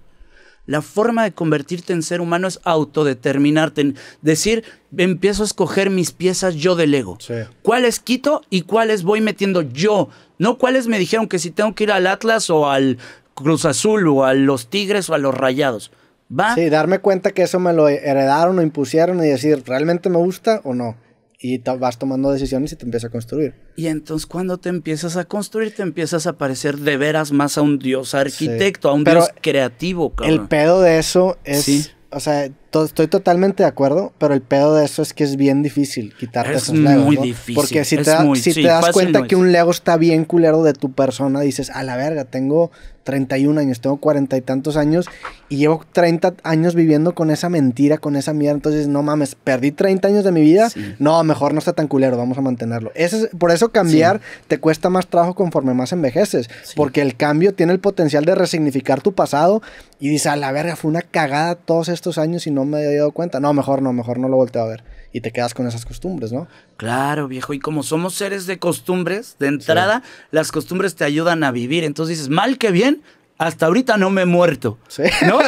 S2: La forma de convertirte en ser humano es autodeterminarte, decir, empiezo a escoger mis piezas yo del ego.
S1: Sí.
S2: ¿Cuáles quito y cuáles voy metiendo yo? No cuáles me dijeron que si tengo que ir al Atlas o al Cruz Azul o a los Tigres o a los Rayados. ¿Va?
S1: Sí, darme cuenta que eso me lo heredaron o impusieron y decir, ¿realmente me gusta o no? Y vas tomando decisiones y te empiezas a construir.
S2: Y entonces cuando te empiezas a construir, te empiezas a parecer de veras más a un dios arquitecto, a un
S1: Pero
S2: dios creativo, cabrón.
S1: El pedo de eso es,
S2: Sí.
S1: o sea, to- estoy totalmente de acuerdo, pero el pedo de eso es que es bien difícil quitarte
S2: Es
S1: esos legos.
S2: muy
S1: ¿no?
S2: difícil,
S1: Porque si, te,
S2: muy-
S1: si
S2: sí,
S1: te das cuenta
S2: no
S1: que un lego está bien culero de tu persona, dices, a la verga, tengo 31 años, tengo cuarenta y tantos años y llevo 30 años viviendo con esa mentira, con esa mierda. Entonces, no mames, perdí 30 años de mi vida.
S2: Sí.
S1: No, mejor no está tan culero, vamos a mantenerlo. Es- por eso cambiar te cuesta más trabajo conforme más envejeces.
S2: Sí.
S1: Porque el cambio tiene el potencial de resignificar tu pasado y dices, a la verga, fue una cagada todos estos años y no me había dado cuenta. No, mejor no, mejor no lo volteo a ver. Y te quedas con esas costumbres, ¿no?
S2: Claro, viejo. Y como somos seres de costumbres, de entrada, las costumbres te ayudan a vivir. Entonces dices, mal que bien, hasta ahorita no me he muerto.
S1: Sí.
S2: ¿No?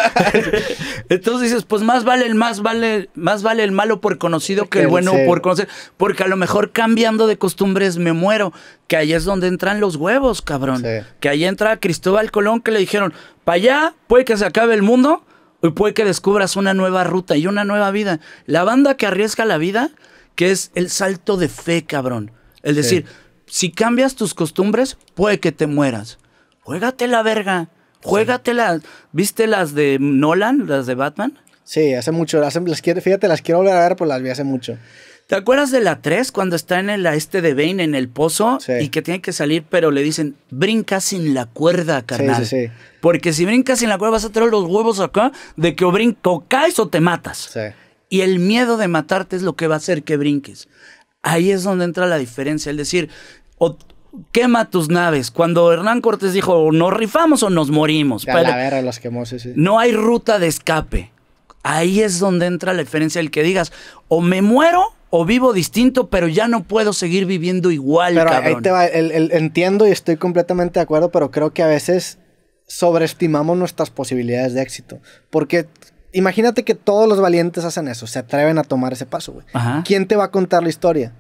S2: Entonces dices, pues más vale el más vale, más vale el malo por conocido que el bueno
S1: sí.
S2: por conocer. Porque a lo mejor cambiando de costumbres me muero. Que ahí es donde entran los huevos, cabrón.
S1: Sí.
S2: Que ahí entra Cristóbal Colón que le dijeron, para allá puede que se acabe el mundo. Y puede que descubras una nueva ruta y una nueva vida. La banda que arriesga la vida, que es el salto de fe, cabrón. El
S1: Sí.
S2: decir, si cambias tus costumbres, puede que te mueras. Juégate la verga. Juégatela. ¿Viste las de Nolan, las de Batman?
S1: Sí, hace mucho. hace- las fíjate, las quiero volver a ver, pues las vi hace mucho.
S2: ¿Te acuerdas de la 3 cuando está en el este de Bane en el pozo
S1: Sí.
S2: y que tiene que salir, pero le dicen, brinca sin la cuerda, carnal?
S1: sí, sí.
S2: Porque si brincas sin la cuerda vas a tener los huevos acá de que o, brinco, o caes o te matas.
S1: Sí.
S2: Y el miedo de matarte es lo que va a hacer que brinques. Ahí es donde entra la diferencia. El decir, o quema tus naves. Cuando Hernán Cortés dijo, o nos rifamos o nos morimos.
S1: A
S2: Pero
S1: la los quemó, sí, sí.
S2: no hay ruta de escape. Ahí es donde entra la diferencia. El que digas, o me muero o vivo distinto, pero ya no puedo seguir viviendo igual,
S1: Pero
S2: cabrón.
S1: ahí te va, el- el- entiendo y estoy completamente de acuerdo, pero creo que a veces sobreestimamos nuestras posibilidades de éxito. Porque imagínate que todos los valientes hacen eso, se atreven a tomar ese paso, güey. ¿Quién te va a contar la historia?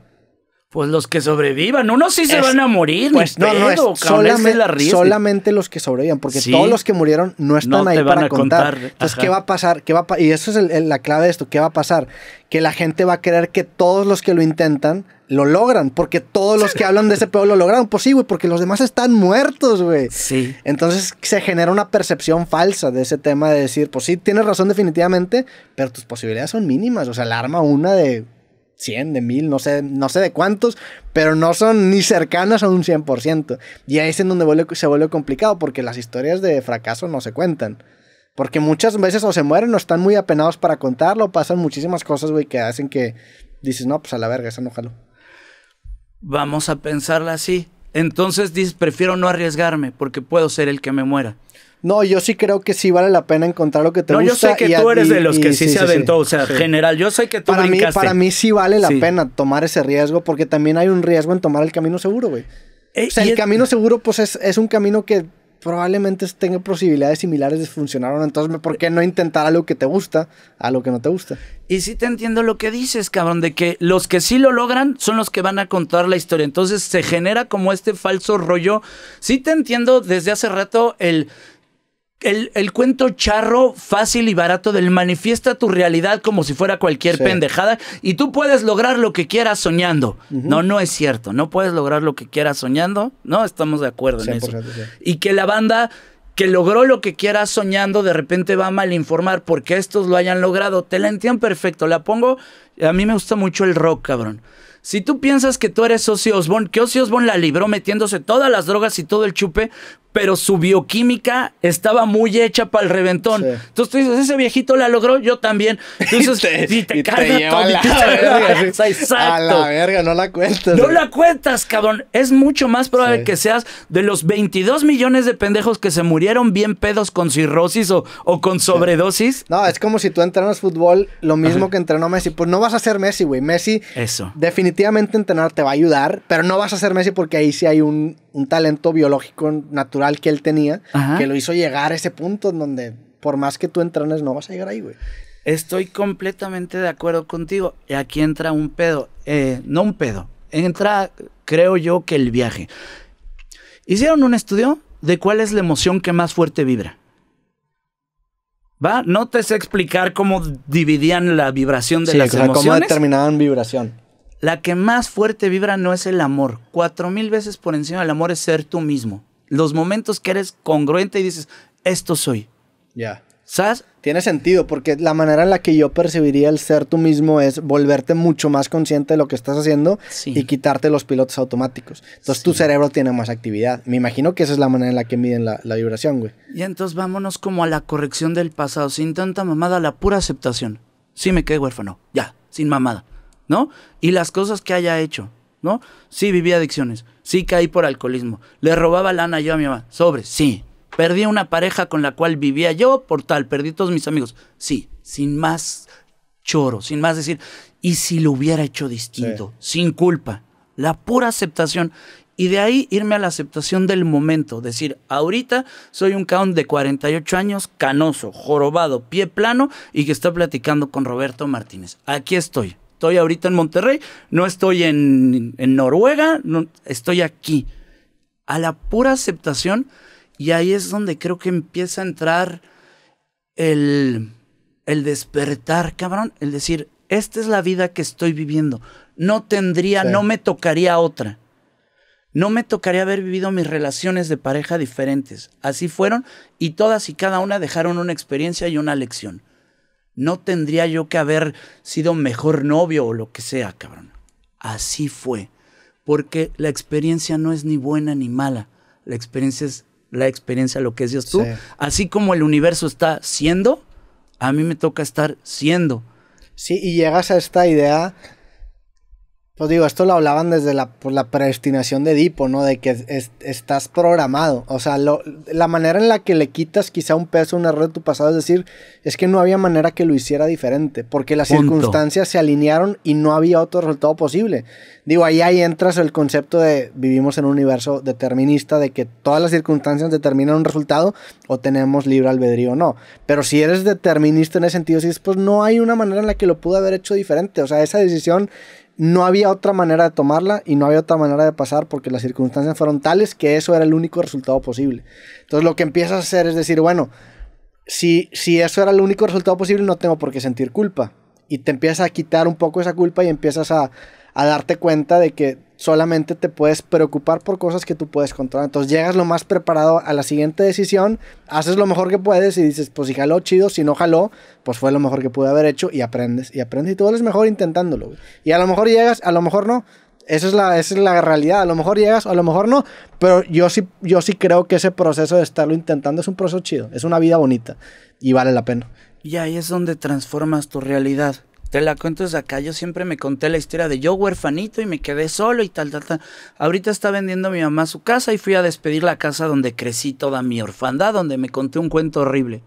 S2: Pues los que sobrevivan. Unos sí se
S1: Es-
S2: van a morir.
S1: Pues no, no, es
S2: pedo, cabrón, ese
S1: solamente,
S2: la
S1: solamente los que sobrevivan, porque
S2: Sí.
S1: todos los que murieron no están
S2: No
S1: ahí para contar.
S2: contar,
S1: Entonces,
S2: ajá.
S1: ¿qué va a pasar? ¿Qué va a y eso es el- el- la clave de esto. ¿Qué va a pasar? Que la gente va a creer que todos los que lo intentan lo logran, porque todos los que hablan de ese pedo lo lograron. Pues sí, güey, porque los demás están muertos, güey.
S2: Sí.
S1: Entonces se genera una percepción falsa de ese tema de decir, pues sí, tienes razón definitivamente, pero tus posibilidades son mínimas. O sea, la arma una de 100, de 1000, no sé, no sé de cuántos, pero no son ni cercanas a un 100%. Y ahí es en donde se vuelve complicado porque las historias de fracaso no se cuentan. Porque muchas veces o se mueren o están muy apenados para contarlo, pasan muchísimas cosas, güey, que hacen que dices, no, pues a la verga, esa no jalo.
S2: Vamos a pensarla así. Entonces dices, prefiero no arriesgarme porque puedo ser el que me muera.
S1: No, yo sí creo que sí vale la pena encontrar lo que te gusta.
S2: No, yo sé que tú eres de los que sí, se aventó, o sea, general, yo sé que tú
S1: para mí, para mí sí vale la pena tomar ese riesgo porque también hay un riesgo en tomar el camino seguro, güey. Eh, o sea, el camino seguro pues es, es un camino que probablemente tenga posibilidades similares de funcionar. Entonces, ¿por qué no intentar algo que te gusta a lo que no te gusta?
S2: Y sí te entiendo lo que dices, cabrón, de que los que sí lo logran son los que van a contar la historia. Entonces se genera como este falso rollo. Sí te entiendo desde hace rato el el, cuento charro, fácil y barato del manifiesta tu realidad como si fuera cualquier pendejada y tú puedes lograr lo que quieras soñando. No, no es cierto. No puedes lograr lo que quieras soñando. No, estamos de acuerdo en eso. Y que la banda que logró lo que quieras soñando de repente va a malinformar porque estos lo hayan logrado. Te la entiendo perfecto. La pongo. A mí me gusta mucho el rock, cabrón. Si tú piensas que tú eres Ozzy Osbourne, que Ozzy Osbourne la libró metiéndose todas las drogas y todo el chupe, pero su bioquímica estaba muy hecha para el reventón. Entonces tú dices, ese viejito la logró, yo también. Entonces,
S1: y te, te, lleva la verga, Exacto. A la verga, no la cuentas.
S2: No la cuentas, cabrón. Es mucho más probable que seas de los 22 millones de pendejos que se murieron bien pedos con cirrosis o, o con sobredosis.
S1: No, es como si tú entrenas fútbol, lo mismo que entrenó Messi. Pues no vas a ser Messi, güey. Messi,
S2: Eso.
S1: definitivamente entrenar te va a ayudar, pero no vas a ser Messi porque ahí sí hay un, un talento biológico natural que él tenía, que lo hizo llegar a ese punto en donde por más que tú entrenes no vas a llegar ahí, güey.
S2: Estoy completamente de acuerdo contigo. Y aquí entra un pedo, eh, no un pedo, entra, creo yo, que el viaje. Hicieron un estudio de cuál es la emoción que más fuerte vibra. ¿Va? No te sé explicar cómo dividían la vibración de las emociones. cómo
S1: determinaban vibración.
S2: La que más fuerte vibra no es el amor. Cuatro mil veces por encima del amor es ser tú mismo los momentos que eres congruente y dices, esto soy.
S1: Ya.
S2: ¿Sabes?
S1: Tiene sentido, porque la manera en la que yo percibiría el ser tú mismo es volverte mucho más consciente de lo que estás haciendo y quitarte los pilotos automáticos. Entonces tu cerebro tiene más actividad. Me imagino que esa es la manera en la que miden la, la vibración, güey.
S2: Y entonces vámonos como a la corrección del pasado, sin tanta mamada, la pura aceptación. Sí me quedé huérfano, ya, sin mamada, ¿no? Y las cosas que haya hecho, ¿no? Sí viví adicciones, sí caí por alcoholismo, le robaba lana yo a mi mamá, sobre, sí. Perdí una pareja con la cual vivía yo por tal, perdí todos mis amigos, sí, sin más choro, sin más decir, y si lo hubiera hecho distinto, sin culpa, la pura aceptación. Y de ahí irme a la aceptación del momento. Decir, ahorita soy un count de 48 años, canoso, jorobado, pie plano y que está platicando con Roberto Martínez. Aquí estoy estoy ahorita en Monterrey, no estoy en, Noruega, no, estoy aquí. A la pura aceptación, y ahí es donde creo que empieza a entrar el, el despertar, cabrón, el decir, esta es la vida que estoy viviendo. No tendría, no me tocaría otra. No me tocaría haber vivido mis relaciones de pareja diferentes. Así fueron y todas y cada una dejaron una experiencia y una lección no tendría yo que haber sido mejor novio o lo que sea, cabrón. Así fue. Porque la experiencia no es ni buena ni mala. La experiencia es la experiencia, lo que es Dios tú. Así como el universo está siendo, a mí me toca estar siendo.
S1: Sí, y llegas a esta idea pues digo, esto lo hablaban desde la, pues, la predestinación de Edipo, ¿no? De que estás programado. O sea, la manera en la que le quitas quizá un peso, un error de tu pasado, es decir, es que no había manera que lo hiciera diferente, porque las circunstancias se alinearon y no había otro resultado posible. Digo, ahí, ahí entras el concepto de vivimos en un universo determinista, de que todas las circunstancias determinan un resultado o tenemos libre albedrío o no. Pero si eres determinista en ese sentido, si pues no hay una manera en la que lo pude haber hecho diferente. O sea, esa decisión no había otra manera de tomarla y no había otra manera de pasar porque las circunstancias fueron tales que eso era el único resultado posible. Entonces lo que empiezas a hacer es decir, bueno, si, si eso era el único resultado posible no tengo por qué sentir culpa. Y te empiezas a quitar un poco esa culpa y empiezas a, a darte cuenta de que solamente te puedes preocupar por cosas que tú puedes controlar. Entonces llegas lo más preparado a la siguiente decisión, haces lo mejor que puedes y dices, pues si jaló, chido, si no jaló, pues fue lo mejor que pude haber hecho y aprendes y aprendes y todo es mejor intentándolo. Y a lo mejor llegas, a lo mejor no. Esa es, la, esa es la realidad. A lo mejor llegas, a lo mejor no. Pero yo sí, yo sí creo que ese proceso de estarlo intentando es un proceso chido. Es una vida bonita. Y vale la pena.
S2: Y ahí es donde transformas tu realidad. Te la cuento desde acá. Yo siempre me conté la historia de yo huerfanito y me quedé solo y tal, tal, tal. Ahorita está vendiendo mi mamá su casa y fui a despedir la casa donde crecí toda mi orfandad, donde me conté un cuento horrible.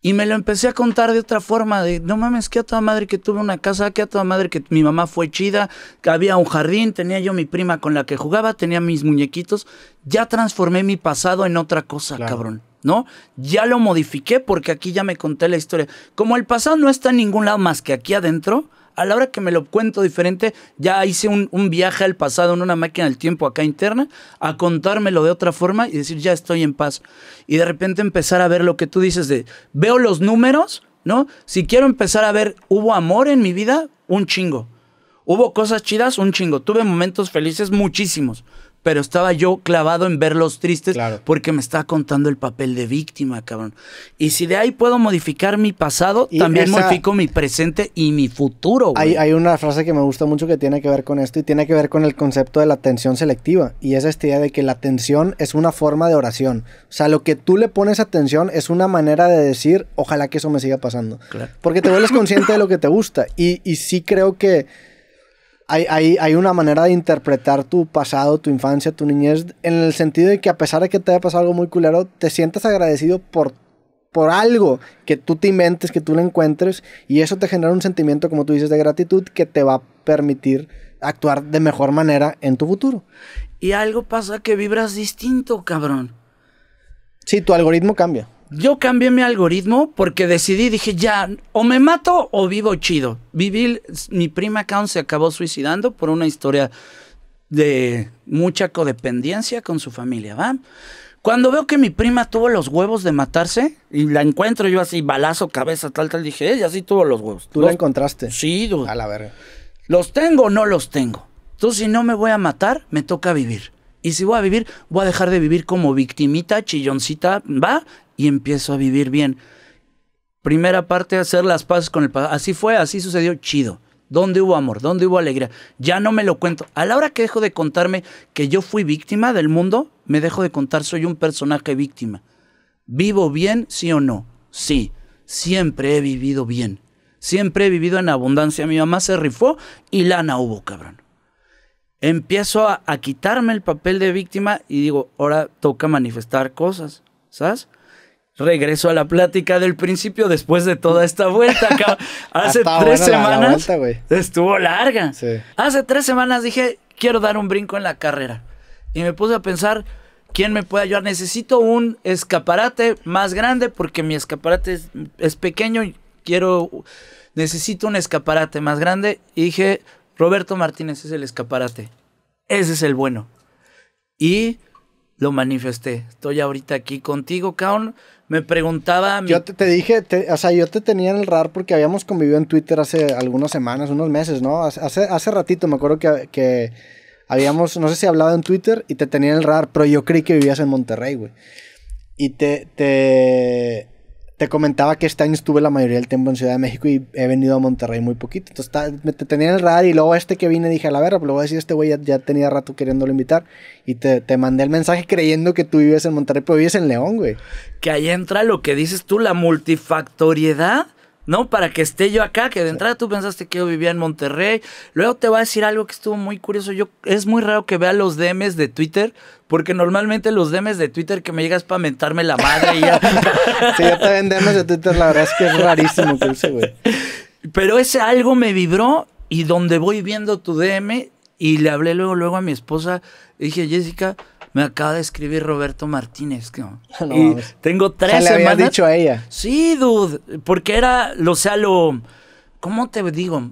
S2: Y me lo empecé a contar de otra forma, de no mames, que a toda madre que tuve una casa, que a toda madre que mi mamá fue chida, que había un jardín, tenía yo mi prima con la que jugaba, tenía mis muñequitos. Ya transformé mi pasado en otra cosa, cabrón. ¿No? Ya lo modifiqué porque aquí ya me conté la historia. Como el pasado no está en ningún lado más que aquí adentro, a la hora que me lo cuento diferente, ya hice un, viaje al pasado en una máquina del tiempo acá interna, a contármelo de otra forma y decir, ya estoy en paz. Y de repente empezar a ver lo que tú dices de, veo los números, ¿no? Si quiero empezar a ver, ¿hubo amor en mi vida? Un chingo. ¿Hubo cosas chidas? Un chingo. Tuve momentos felices, muchísimos pero estaba yo clavado en verlos tristes porque me estaba contando el papel de víctima, cabrón. Y si de ahí puedo modificar mi pasado, también modifico mi presente y mi futuro.
S1: Hay, hay, una frase que me gusta mucho que tiene que ver con esto y tiene que ver con el concepto de la atención selectiva. Y es esta idea de que la atención es una forma de oración. O sea, lo que tú le pones atención es una manera de decir, ojalá que eso me siga pasando. Porque te vuelves consciente de lo que te gusta. Y, y sí creo que hay, hay, una manera de interpretar tu pasado, tu infancia, tu niñez, en el sentido de que a pesar de que te haya pasado algo muy culero, te sientas agradecido por, por algo que tú te inventes, que tú le encuentres, y eso te genera un sentimiento, como tú dices, de gratitud que te va a permitir actuar de mejor manera en tu futuro.
S2: Y algo pasa que vibras distinto, cabrón.
S1: Sí, tu algoritmo cambia.
S2: Yo cambié mi algoritmo porque decidí, dije, ya, o me mato o vivo chido. Viví, mi prima Count se acabó suicidando por una historia de mucha codependencia con su familia, ¿va? Cuando veo que mi prima tuvo los huevos de matarse y la encuentro yo así, balazo, cabeza, tal, tal, dije, ella sí tuvo los huevos.
S1: ¿Tú la encontraste?
S2: Sí, dude.
S1: A la verga.
S2: ¿Los tengo o no los tengo? Entonces, si no me voy a matar, me toca vivir. Y si voy a vivir, voy a dejar de vivir como victimita, chilloncita, ¿va? Y empiezo a vivir bien. Primera parte, hacer las paces con el pasado. Así fue, así sucedió, chido. ¿Dónde hubo amor? ¿Dónde hubo alegría? Ya no me lo cuento. A la hora que dejo de contarme que yo fui víctima del mundo, me dejo de contar, soy un personaje víctima. ¿Vivo bien, sí o no? Sí, siempre he vivido bien. Siempre he vivido en abundancia. Mi mamá se rifó y lana hubo, cabrón. Empiezo a, a quitarme el papel de víctima y digo, ahora toca manifestar cosas, ¿sabes? Regreso a la plática del principio después de toda esta vuelta. Hace tres semanas estuvo larga. Hace tres semanas dije, quiero dar un brinco en la carrera. Y me puse a pensar, ¿quién me puede ayudar? Necesito un escaparate más grande porque mi escaparate es, pequeño y quiero, necesito un escaparate más grande. Y dije, Roberto Martínez es el escaparate. Ese es el bueno. Y lo manifesté. Estoy ahorita aquí contigo, Kaun me preguntaba...
S1: Yo te, dije, o sea, yo te tenía en el radar porque habíamos convivido en Twitter hace algunas semanas, unos meses, ¿no? Hace, hace ratito me acuerdo que, que habíamos, no sé si hablaba en Twitter y te tenía en el radar, pero yo creí que vivías en Monterrey, güey. Y te, te comentaba que este año estuve la mayoría del tiempo en Ciudad de México y he venido a Monterrey muy poquito. Entonces me te tenía en el radar y luego este que vine dije, a la verga, pues voy a decir, este güey ya, tenía rato queriéndolo invitar. Y te, te, mandé el mensaje creyendo que tú vives en Monterrey, pero vives en León, güey.
S2: Que ahí entra lo que dices tú, la multifactoriedad ¿no? Para que esté yo acá, que de entrada tú pensaste que yo vivía en Monterrey. Luego te voy a decir algo que estuvo muy curioso. Yo, es muy raro que vea los DMs de Twitter, porque normalmente los DMs de Twitter que me llegas para mentarme la madre y ya.
S1: sí, yo también DMs de Twitter, la verdad es que es rarísimo que güey.
S2: Pero ese algo me vibró y donde voy viendo tu DM y le hablé luego, luego a mi esposa, dije, Jessica, me acaba de escribir Roberto Martínez. y tengo tres
S1: le había dicho a ella.
S2: Sí, dude. Porque era, o sea, lo. ¿Cómo te digo?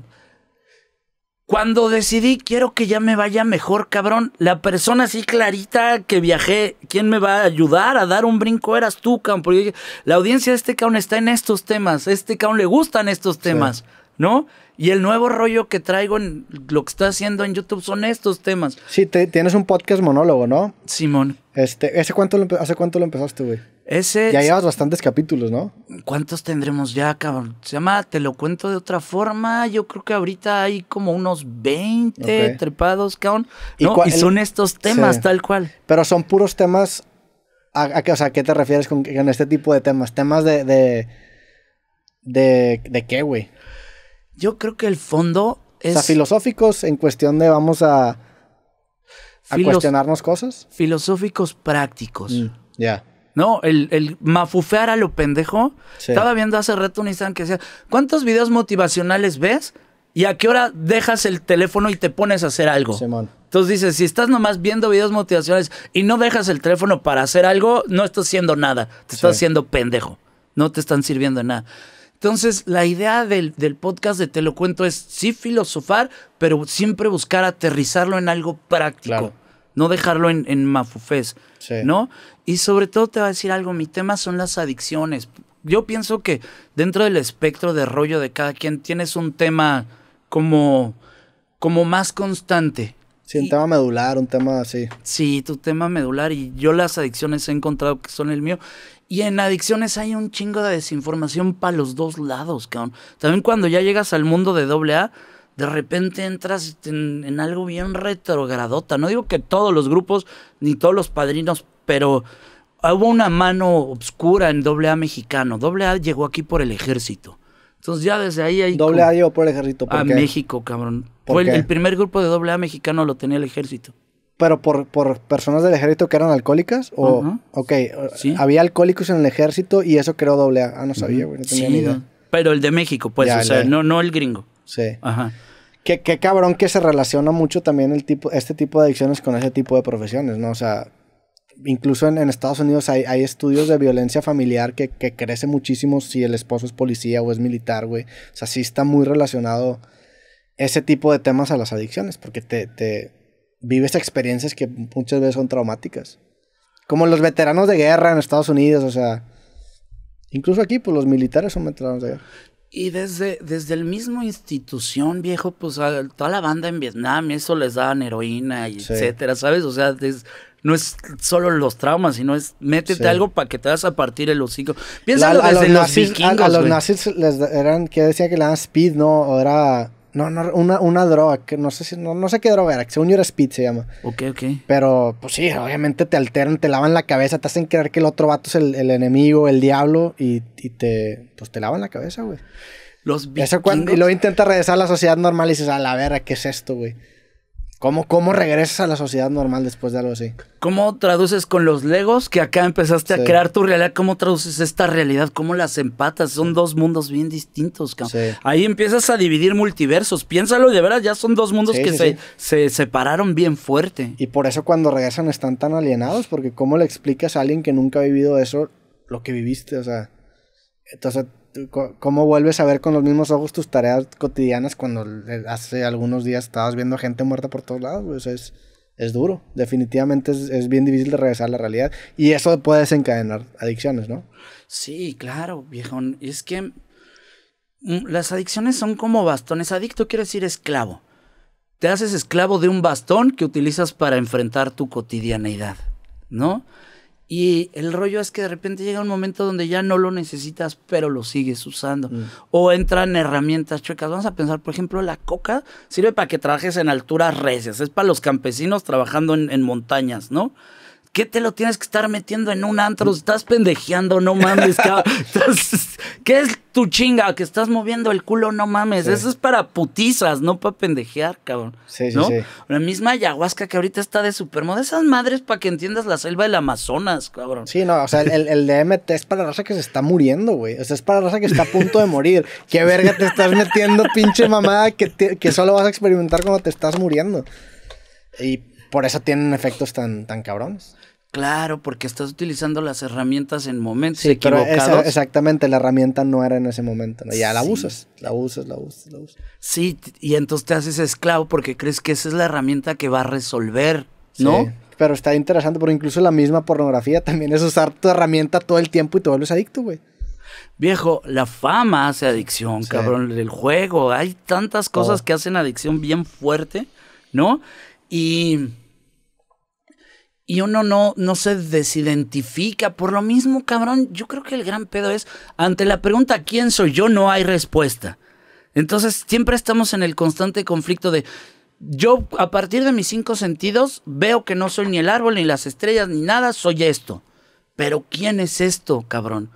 S2: Cuando decidí, quiero que ya me vaya mejor, cabrón. La persona así clarita que viajé, ¿quién me va a ayudar a dar un brinco? Eras tú, cabrón. Porque la audiencia de este cabrón está en estos temas. A este cabrón le gustan estos temas. ¿No? Y el nuevo rollo que traigo en lo que estoy haciendo en YouTube son estos temas.
S1: Sí, te- tienes un podcast monólogo, ¿no?
S2: Simón,
S1: Este, ¿ese cuánto lo ¿Hace cuánto lo empezaste, güey?
S2: ese...
S1: Ya llevas bastantes capítulos, ¿no?
S2: ¿Cuántos tendremos ya, cabrón? Se llama Te lo cuento de otra forma. Yo creo que ahorita hay como unos 20
S1: Ok.
S2: trepados, cabrón.
S1: ¿Y
S2: ¿no? Y son estos temas,
S1: Sí.
S2: tal cual.
S1: Pero son puros temas. ¿A, a qué, o sea, ¿a qué te refieres con, con este tipo de temas? ¿Temas de. de. de, de qué, güey?
S2: Yo creo que el fondo
S1: O
S2: es
S1: sea, filosóficos en cuestión de vamos a. a
S2: Filos-
S1: cuestionarnos cosas.
S2: filosóficos prácticos.
S1: Mm, Ya.
S2: ¿No? El, el mafufear a lo pendejo.
S1: Sí.
S2: Estaba viendo hace rato un Instagram que decía, ¿cuántos videos motivacionales ves? ¿Y a qué hora dejas el teléfono y te pones a hacer algo?
S1: Simón.
S2: Entonces dices, si estás nomás viendo videos motivacionales y no dejas el teléfono para hacer algo, no estás haciendo nada. Te estás
S1: Sí.
S2: haciendo pendejo. No te están sirviendo de nada. Entonces, la idea del, del podcast de Te lo cuento es sí filosofar, pero siempre buscar aterrizarlo en algo práctico.
S1: Claro.
S2: No dejarlo en, en mafufés.
S1: Sí.
S2: ¿No? Y sobre todo te voy a decir algo, mi tema son las adicciones. Yo pienso que dentro del espectro de rollo de cada quien tienes un tema como, como más constante.
S1: Sí, un
S2: Y-
S1: tema medular, un tema así.
S2: Sí, tu tema medular y yo las adicciones he encontrado que son el mío. Y en adicciones hay un chingo de desinformación para los dos lados, cabrón. También cuando ya llegas al mundo de AA, de repente entras en, en algo bien retrogradota. No digo que todos los grupos ni todos los padrinos, pero hubo una mano obscura en AA mexicano. AA llegó aquí por el ejército. Entonces ya desde ahí hay...
S1: Doble A llegó por el ejército. ¿por
S2: a
S1: qué?
S2: México, cabrón.
S1: ¿Por
S2: Fue el, el primer grupo de AA mexicano lo tenía el ejército.
S1: Pero por, por personas del ejército que eran alcohólicas. O,
S2: Ajá.
S1: ok,
S2: Sí.
S1: había alcohólicos en el ejército y eso creó doble A. Ah, no sabía, güey. No tenía
S2: Sí,
S1: ni idea.
S2: pero el de México, pues,
S1: Ya,
S2: o sea, no, no el gringo.
S1: Sí.
S2: Ajá.
S1: Qué, qué cabrón que se relaciona mucho también el tipo, este tipo de adicciones con ese tipo de profesiones, ¿no? O sea, incluso en, en Estados Unidos hay, hay estudios de violencia familiar que, que crece muchísimo si el esposo es policía o es militar, güey. O sea, sí está muy relacionado ese tipo de temas a las adicciones, porque te, te vives experiencias que muchas veces son traumáticas. Como los veteranos de guerra en Estados Unidos, o sea, incluso aquí, pues los militares son veteranos de guerra.
S2: Y desde, desde el mismo institución, viejo, pues a toda la banda en Vietnam, eso les daban heroína, y
S1: Sí.
S2: etcétera, ¿sabes? O sea, es- no es solo los traumas, sino es métete
S1: Sí.
S2: algo para que te vas a partir el hocico.
S1: La-
S2: Piénsalo
S1: a,
S2: desde
S1: los
S2: los,
S1: nazis, a-
S2: vikingos,
S1: a, los
S2: güey.
S1: nazis les eran, que decía que le daban speed, ¿no? O era, no, no, una, una droga, que no sé si, no, no sé qué droga era, que según yo era speed se llama.
S2: Ok, ok.
S1: Pero, pues sí, obviamente te alteran, te lavan la cabeza, te hacen creer que el otro vato es el, el enemigo, el diablo, y, y te, pues te lavan la cabeza, güey.
S2: Los
S1: Eso cuando, y
S2: vikingos-
S1: luego intentas regresar a la sociedad normal y dices, a la verga, ¿qué es esto, güey? ¿Cómo, ¿Cómo regresas a la sociedad normal después de algo así?
S2: ¿Cómo traduces con los legos que acá empezaste
S1: Sí.
S2: a crear tu realidad? ¿Cómo traduces esta realidad? ¿Cómo las empatas? Son dos mundos bien distintos, cabrón.
S1: Sí.
S2: Ahí empiezas a dividir multiversos. Piénsalo, de veras, ya son dos mundos
S1: Sí,
S2: que se, se separaron bien fuerte.
S1: Y por eso cuando regresan están tan alienados, porque ¿cómo le explicas a alguien que nunca ha vivido eso lo que viviste? O sea, entonces, ¿cómo vuelves a ver con los mismos ojos tus tareas cotidianas cuando hace algunos días estabas viendo gente muerta por todos lados? sea, es, es duro. Definitivamente es, es bien difícil de regresar a la realidad. Y eso puede desencadenar adicciones, ¿no?
S2: Sí, claro, viejón. Es que mm, las adicciones son como bastones. Adicto quiere decir esclavo. Te haces esclavo de un bastón que utilizas para enfrentar tu cotidianeidad, ¿no? Y el rollo es que de repente llega un momento donde ya no lo necesitas, pero lo sigues usando. O entran herramientas chuecas. Vamos a pensar, por ejemplo, la coca sirve para que trabajes en alturas recias. Es para los campesinos trabajando en, en montañas, ¿no? ¿Qué te lo tienes que estar metiendo en un antro? Estás pendejeando, no mames. Estás- ¿Qué es tu chinga? Que estás moviendo el culo, no mames.
S1: Sí.
S2: Eso es para putizas, no para pendejear, cabrón.
S1: Sí, sí,
S2: ¿no?
S1: sí.
S2: La misma ayahuasca que ahorita está de supermoda. Esas madres para que entiendas la selva del Amazonas, cabrón.
S1: Sí, no, o sea, el, el DMT es para la raza que se está muriendo, güey. O sea, es para la raza que está a punto de morir. ¿Qué verga te estás metiendo, pinche mamada, que, te- que solo vas a experimentar cuando te estás muriendo? Y por eso tienen efectos tan, tan cabrones.
S2: Claro, porque estás utilizando las herramientas en momentos
S1: Sí, pero esa-
S2: equivocados.
S1: exactamente, la herramienta no era en ese momento. ¿no? Ya la
S2: Sí.
S1: usas, la usas, la usas, la usas.
S2: Sí, y entonces te haces esclavo porque crees que esa es la herramienta que va a resolver, ¿no?
S1: Sí, Pero está interesante porque incluso la misma pornografía también es usar tu herramienta todo el tiempo y te vuelves adicto, güey.
S2: Viejo, la fama hace adicción, cabrón, el juego, hay tantas cosas que hacen adicción bien fuerte, ¿no? Y y uno no, no se desidentifica. Por lo mismo, cabrón, yo creo que el gran pedo es, ante la pregunta ¿quién soy yo? no hay respuesta. Entonces, siempre estamos en el constante conflicto de, yo a partir de mis cinco sentidos veo que no soy ni el árbol, ni las estrellas, ni nada, soy esto. Pero ¿quién es esto, cabrón?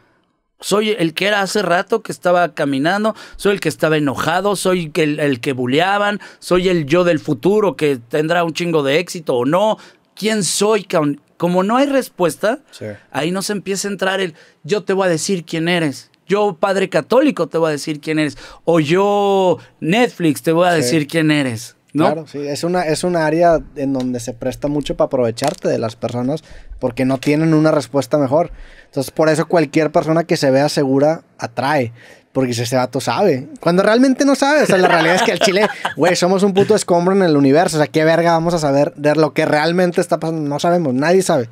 S2: Soy el que era hace rato que estaba caminando, soy el que estaba enojado, soy el, el que buleaban, soy el yo del futuro que tendrá un chingo de éxito o no. ¿Quién soy? Como no hay respuesta,
S1: Sí.
S2: ahí nos empieza a entrar el yo te voy a decir quién eres. Yo, padre católico, te voy a decir quién eres. O yo, Netflix, te voy a
S1: Sí.
S2: decir quién eres. ¿no?
S1: Claro, sí, es una, es un área en donde se presta mucho para aprovecharte de las personas porque no tienen una respuesta mejor. Entonces, por eso cualquier persona que se vea segura atrae. Porque ese vato sabe. Cuando realmente no sabe. O sea, la realidad es que el Chile, güey, somos un puto escombro en el universo. O sea, ¿qué verga vamos a saber de lo que realmente está pasando? No sabemos, nadie sabe.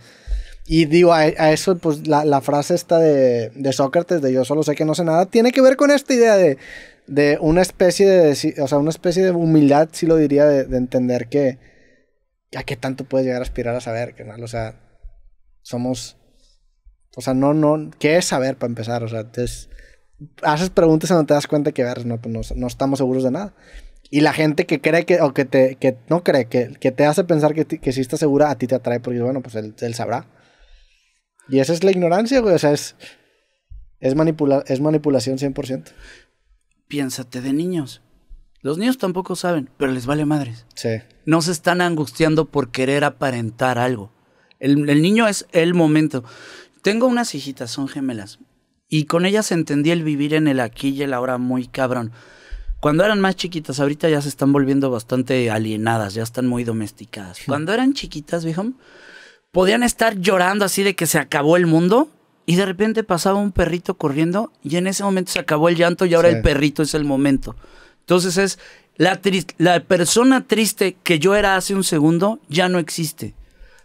S1: Y digo, a, a eso, pues la, la frase esta de, de Sócrates, de yo solo sé que no sé nada, tiene que ver con esta idea de, de una especie de, o sea, una especie de humildad, sí lo diría, de, de entender que a qué tanto puedes llegar a aspirar a saber, carnal. O sea, somos, o sea, no, no, ¿qué es saber para empezar? O sea, es, haces preguntas y no te das cuenta que, ver, no, pues no, no estamos seguros de nada. Y la gente que cree que, o que te, que no cree, que, que te hace pensar que, que sí está segura, a ti te atrae porque, bueno, pues él, él sabrá. Y esa es la ignorancia, güey. O sea, es, es, manipula es manipulación 100%.
S2: Piénsate de niños. Los niños tampoco saben, pero les vale madres.
S1: Sí.
S2: No se están angustiando por querer aparentar algo. El, el niño es el momento. Tengo unas hijitas, son gemelas. Y con ellas entendí el vivir en el aquí y el ahora muy cabrón. Cuando eran más chiquitas, ahorita ya se están volviendo bastante alienadas, ya están muy domesticadas. Cuando eran chiquitas, viejo, podían estar llorando así de que se acabó el mundo y de repente pasaba un perrito corriendo y en ese momento se acabó el llanto y ahora
S1: Sí.
S2: el perrito es el momento. Entonces es la, la persona triste que yo era hace un segundo ya no existe.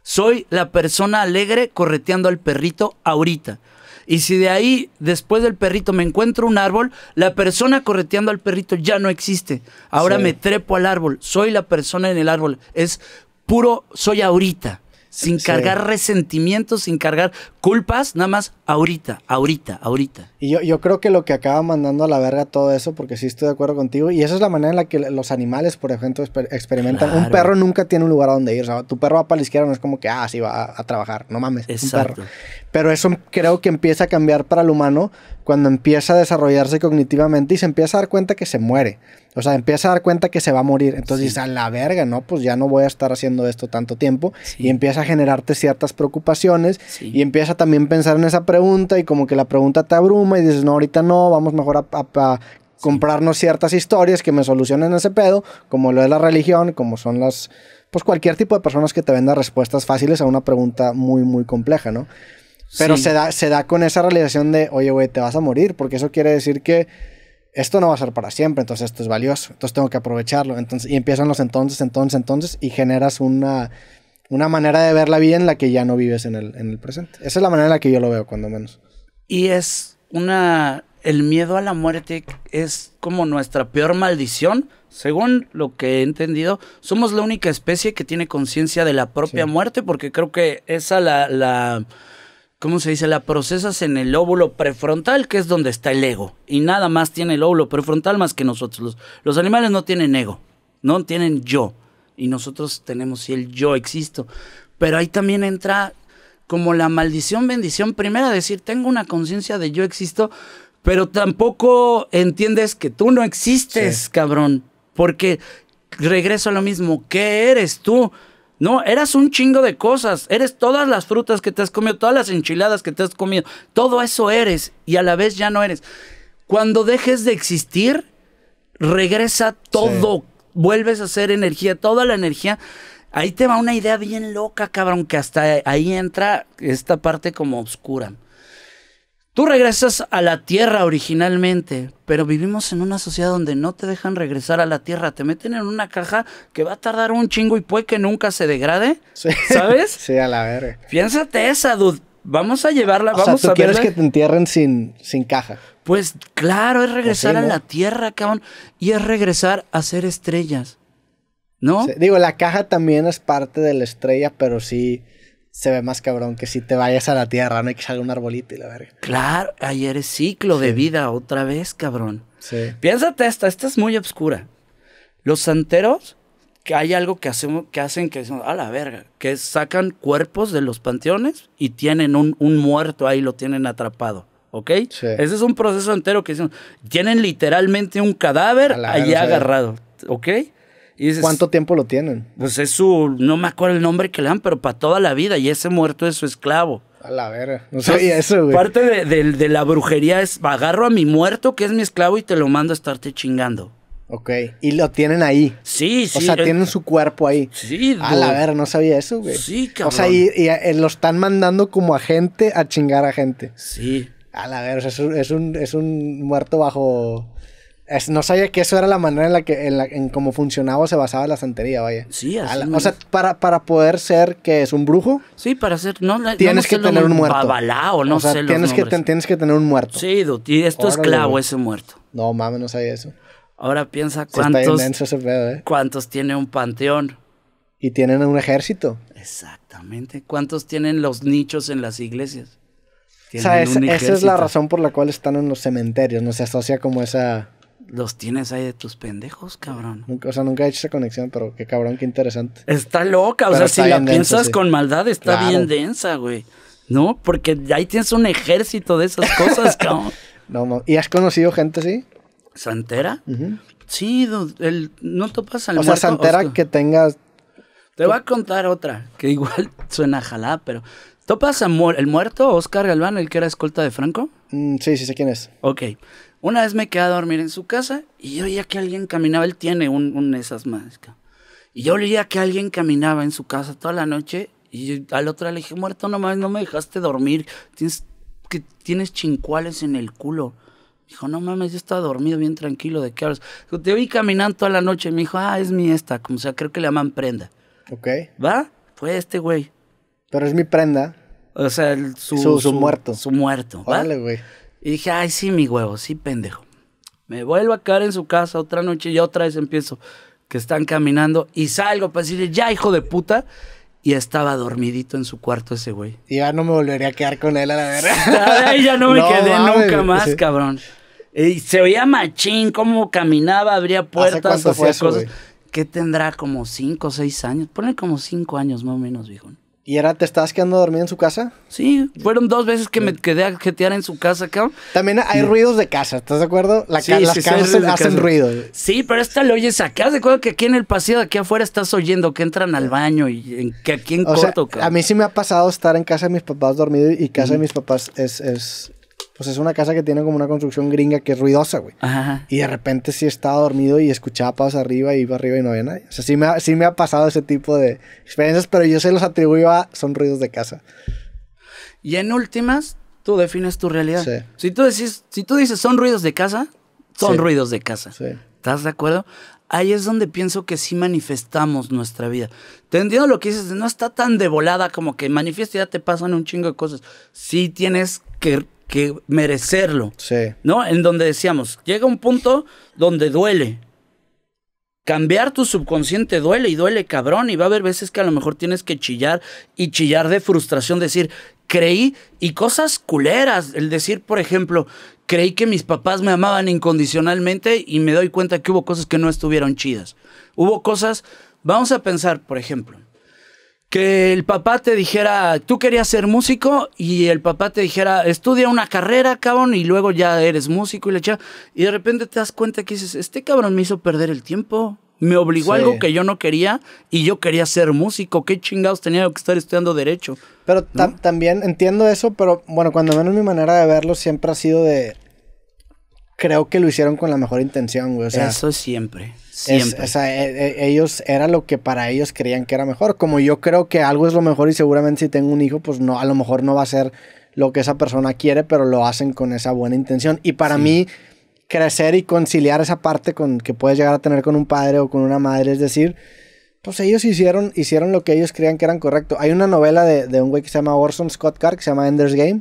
S2: Soy la persona alegre correteando al perrito ahorita. Y si de ahí, después del perrito, me encuentro un árbol, la persona correteando al perrito ya no existe. Ahora
S1: Sí.
S2: me trepo al árbol. Soy la persona en el árbol. Es puro, soy ahorita. Sin
S1: Sí.
S2: cargar resentimientos, sin cargar culpas, nada más ahorita, ahorita, ahorita.
S1: Y yo, yo creo que lo que acaba mandando a la verga todo eso, porque sí estoy de acuerdo contigo, y esa es la manera en la que los animales, por ejemplo, exper- experimentan. Un
S2: Claro.
S1: perro nunca tiene un lugar a donde ir. O sea, tu perro va para la izquierda, no es como que, ah, sí, va a, a trabajar. No mames, es un
S2: Exacto.
S1: perro. Pero eso creo que empieza a cambiar para el humano cuando empieza a desarrollarse cognitivamente y se empieza a dar cuenta que se muere. O sea, empieza a dar cuenta que se va a morir. Entonces
S2: Sí.
S1: dices, a la verga, ¿no? Pues ya no voy a estar haciendo esto tanto tiempo.
S2: Sí.
S1: Y empieza a generarte ciertas preocupaciones.
S2: Sí.
S1: Y empieza también a pensar en esa pregunta y como que la pregunta te abruma y dices, no, ahorita no, vamos mejor a, a- a comprarnos ciertas historias que me solucionen ese pedo, como lo es la religión, como son las, pues cualquier tipo de personas que te venda respuestas fáciles a una pregunta muy, muy compleja, ¿no? Pero
S2: Sí.
S1: se, da, se da con esa realización de, oye, güey, te vas a morir, porque eso quiere decir que esto no va a ser para siempre, entonces esto es valioso, entonces tengo que aprovecharlo. Entonces, y empiezan los entonces, entonces, entonces, y generas una, una manera de ver la vida en la que ya no vives en el, en el presente. Esa es la manera en la que yo lo veo, cuando menos.
S2: Y es una. El miedo a la muerte es como nuestra peor maldición. Según lo que he entendido, somos la única especie que tiene conciencia de la propia
S1: Sí.
S2: muerte, porque creo que esa la, la. ¿Cómo se dice? La procesas en el óvulo prefrontal, que es donde está el ego. Y nada más tiene el óvulo prefrontal más que nosotros. Los, los animales no tienen ego, no tienen yo. Y nosotros tenemos si el yo existo. Pero ahí también entra como la maldición, bendición. Primera, decir, tengo una conciencia de yo existo, pero tampoco entiendes que tú no existes,
S1: Sí.
S2: cabrón. Porque regreso a lo mismo, ¿qué eres tú? No, eras un chingo de cosas. Eres todas las frutas que te has comido, todas las enchiladas que te has comido. Todo eso eres y a la vez ya no eres. Cuando dejes de existir, regresa todo. Vuelves a ser energía, toda la energía. Ahí te va una idea bien loca, cabrón, que hasta ahí entra esta parte como oscura. Tú regresas a la tierra originalmente, pero vivimos en una sociedad donde no te dejan regresar a la tierra. Te meten en una caja que va a tardar un chingo y puede que nunca se degrade.
S1: Sí.
S2: ¿Sabes?
S1: sí, a la verga.
S2: Piénsate esa, dude. vamos a llevarla,
S1: O sea,
S2: vamos
S1: tú
S2: a
S1: quieres
S2: verla.
S1: que te entierren sin, sin caja.
S2: Pues claro, es regresar a la tierra, cabrón. Y es regresar a ser estrellas. ¿no?
S1: Sí, Digo, la caja también es parte de la estrella, pero sí se ve más cabrón que si te vayas a la tierra, no hay que salga un arbolito y la verga.
S2: Claro, ayer es ciclo de vida otra vez, cabrón.
S1: Sí.
S2: Piénsate esta, esta es muy obscura. Los santeros, que hay algo que, hacemos, que hacen que son a la verga, que sacan cuerpos de los panteones y tienen un, un muerto ahí, lo tienen atrapado. ¿Ok?
S1: Sí.
S2: Ese es un proceso entero que dicen, tienen literalmente un cadáver
S1: A la
S2: allí
S1: verga, sí.
S2: agarrado. ¿Ok? Y dices,
S1: ¿Cuánto tiempo lo tienen?
S2: Pues es su, no me acuerdo el nombre que le dan, pero para toda la vida. Y ese muerto es su esclavo.
S1: A la verga. No sabía eso, güey.
S2: Parte de, de- de la brujería es agarro a mi muerto, que es mi esclavo, y te lo mando a estarte chingando.
S1: Ok. Y lo tienen ahí.
S2: Sí, sí.
S1: o sea, tienen su cuerpo ahí.
S2: Sí,
S1: A la verga, no sabía eso, güey.
S2: Sí,
S1: O sea,
S2: cabrón.
S1: y, y, eh, lo están mandando como a gente a chingar a gente.
S2: Sí.
S1: A la o sea, es un, es un, es un muerto bajo... es- no sabía que eso era la manera en la que, en, la, en cómo funcionaba o se basaba la santería, vaya.
S2: Sí, así
S1: la- o sea, para, para poder ser que es un brujo,
S2: Sí, para hacer. No,
S1: tienes que tener un muerto.
S2: Babalao, no
S1: o sea,
S2: sé los
S1: tienes que, ten- tienes que tener un muerto.
S2: Sí, dude, y esto es clavo, ese muerto.
S1: No mames, no sabía eso.
S2: Ahora piensa
S1: Sí, está
S2: cuántos,
S1: inmenso ese pedo, ¿eh?
S2: cuántos tiene un panteón.
S1: Y tienen un ejército.
S2: Exactamente. ¿Cuántos tienen los nichos en las iglesias?
S1: O sea,
S2: Tienen
S1: es-
S2: un
S1: esa es la razón por la cual están en los cementerios. No se asocia como esa...
S2: Los tienes ahí de tus pendejos, cabrón.
S1: Nunca, o sea, nunca he hecho esa conexión, pero qué cabrón, qué interesante.
S2: Está loca, o sea, si la piensas
S1: sí.
S2: con maldad, está
S1: Claro.
S2: bien densa, güey. ¿No? Porque ahí tienes un ejército de esas cosas, cabrón.
S1: No, ma- ¿Y has conocido gente así?
S2: ¿Santera?
S1: Ujú.
S2: Sí, dude, el, no topas al
S1: O sea, santera
S2: Oscar.
S1: que tengas...
S2: Te voy a contar otra, que igual suena jalá, pero... ¿Topas a mu- el muerto Oscar Galván, el que era escolta de Franco?
S1: Mm, sí, sí sé quién es.
S2: Ok. Una vez me quedé a dormir en su casa y yo oía que alguien caminaba. Él tiene un, un esas más. Y yo oía que alguien caminaba en su casa toda la noche. Y al otro le dije, muerto, no mames, no me dejaste dormir. Tienes, que, tienes chincuales en el culo. Dijo, no mames, yo estaba dormido bien tranquilo. ¿De qué hablas? Dijo, te oí caminando toda la noche. Me dijo, ah, es mi esta. Como sea, creo que le llaman prenda.
S1: Ok.
S2: ¿Va? Fue este güey.
S1: Pero es mi prenda.
S2: O sea, el- su,
S1: Su- su muerto.
S2: Su muerto.
S1: Órale, güey.
S2: Y dije, ay, sí, mi huevo, sí, pendejo. Me vuelvo a caer en su casa otra noche y otra vez empiezo que están caminando y salgo para decirle, ya, hijo de puta. Y estaba dormidito en su cuarto ese güey.
S1: Y ya no me volvería a quedar con él a la verga.
S2: Ay, ya no me
S1: No
S2: quedé
S1: mames,
S2: nunca más,
S1: sí.
S2: cabrón. Y se oía machín, cómo caminaba, abría puertas, hacía cosas.
S1: güey?
S2: ¿Qué tendrá? Como cinco o seis años. Ponle como cinco años más o menos, viejo.
S1: ¿Y era, te estabas quedando dormido en su casa?
S2: Sí, fueron dos veces que me quedé a jetear en su casa, cabrón.
S1: También hay ruidos de casa, ¿estás de acuerdo? La
S2: Sí,
S1: ca- las
S2: sí,
S1: casas hacen
S2: casa.
S1: ruido.
S2: Sí, pero esta lo oyes acá. ¿De acuerdo que aquí en el pasillo de aquí afuera estás oyendo que entran al baño y en- que aquí en
S1: O sea,
S2: corto, cabrón?
S1: a mí sí me ha pasado estar en casa de mis papás dormido y casa de mis papás es, es, pues es una casa que tiene como una construcción gringa que es ruidosa, güey.
S2: Ajá.
S1: Y de repente sí estaba dormido y escuchaba pasos arriba y iba arriba y no había nadie. O sea, sí me, ha, sí me ha pasado ese tipo de experiencias, pero yo se los atribuyo a son ruidos de casa.
S2: Y en últimas, tú defines tu realidad.
S1: Sí.
S2: Si, tú decís, si tú dices son ruidos de casa, son
S1: Sí.
S2: ruidos de casa.
S1: Sí.
S2: ¿Estás de acuerdo? Ahí es donde pienso que sí manifestamos nuestra vida. Te entiendo lo que dices, no está tan de volada como que manifiesta y ya te pasan un chingo de cosas. Sí tienes que, que merecerlo.
S1: Sí.
S2: ¿no? En donde decíamos, llega un punto donde duele. Cambiar tu subconsciente duele y duele cabrón y va a haber veces que a lo mejor tienes que chillar y chillar de frustración, decir, creí y cosas culeras, el decir, por ejemplo, creí que mis papás me amaban incondicionalmente y me doy cuenta que hubo cosas que no estuvieron chidas. Hubo cosas, vamos a pensar, por ejemplo, que el papá te dijera, tú querías ser músico y el papá te dijera, estudia una carrera, cabrón, y luego ya eres músico y le echa. Y de repente te das cuenta que dices, este cabrón me hizo perder el tiempo. Me obligó a algo que yo no quería y yo quería ser músico. ¿Qué chingados tenía que estar estudiando derecho?
S1: Pero tam- también entiendo eso, pero bueno, cuando menos mi manera de verlo siempre ha sido de... Creo que lo hicieron con la mejor intención, güey. O sea,
S2: Eso es siempre.
S1: es-
S2: Siempre.
S1: o sea, e- e- ellos era lo que para ellos creían que era mejor. Como yo creo que algo es lo mejor y seguramente si tengo un hijo, pues no, a lo mejor no va a ser lo que esa persona quiere, pero lo hacen con esa buena intención. Y para mí, crecer y conciliar esa parte con que puedes llegar a tener con un padre o con una madre, es decir, Pues ellos hicieron, hicieron lo que ellos creían que eran correcto. Hay una novela de, de un güey que se llama Orson Scott Card, que se llama Ender's Game.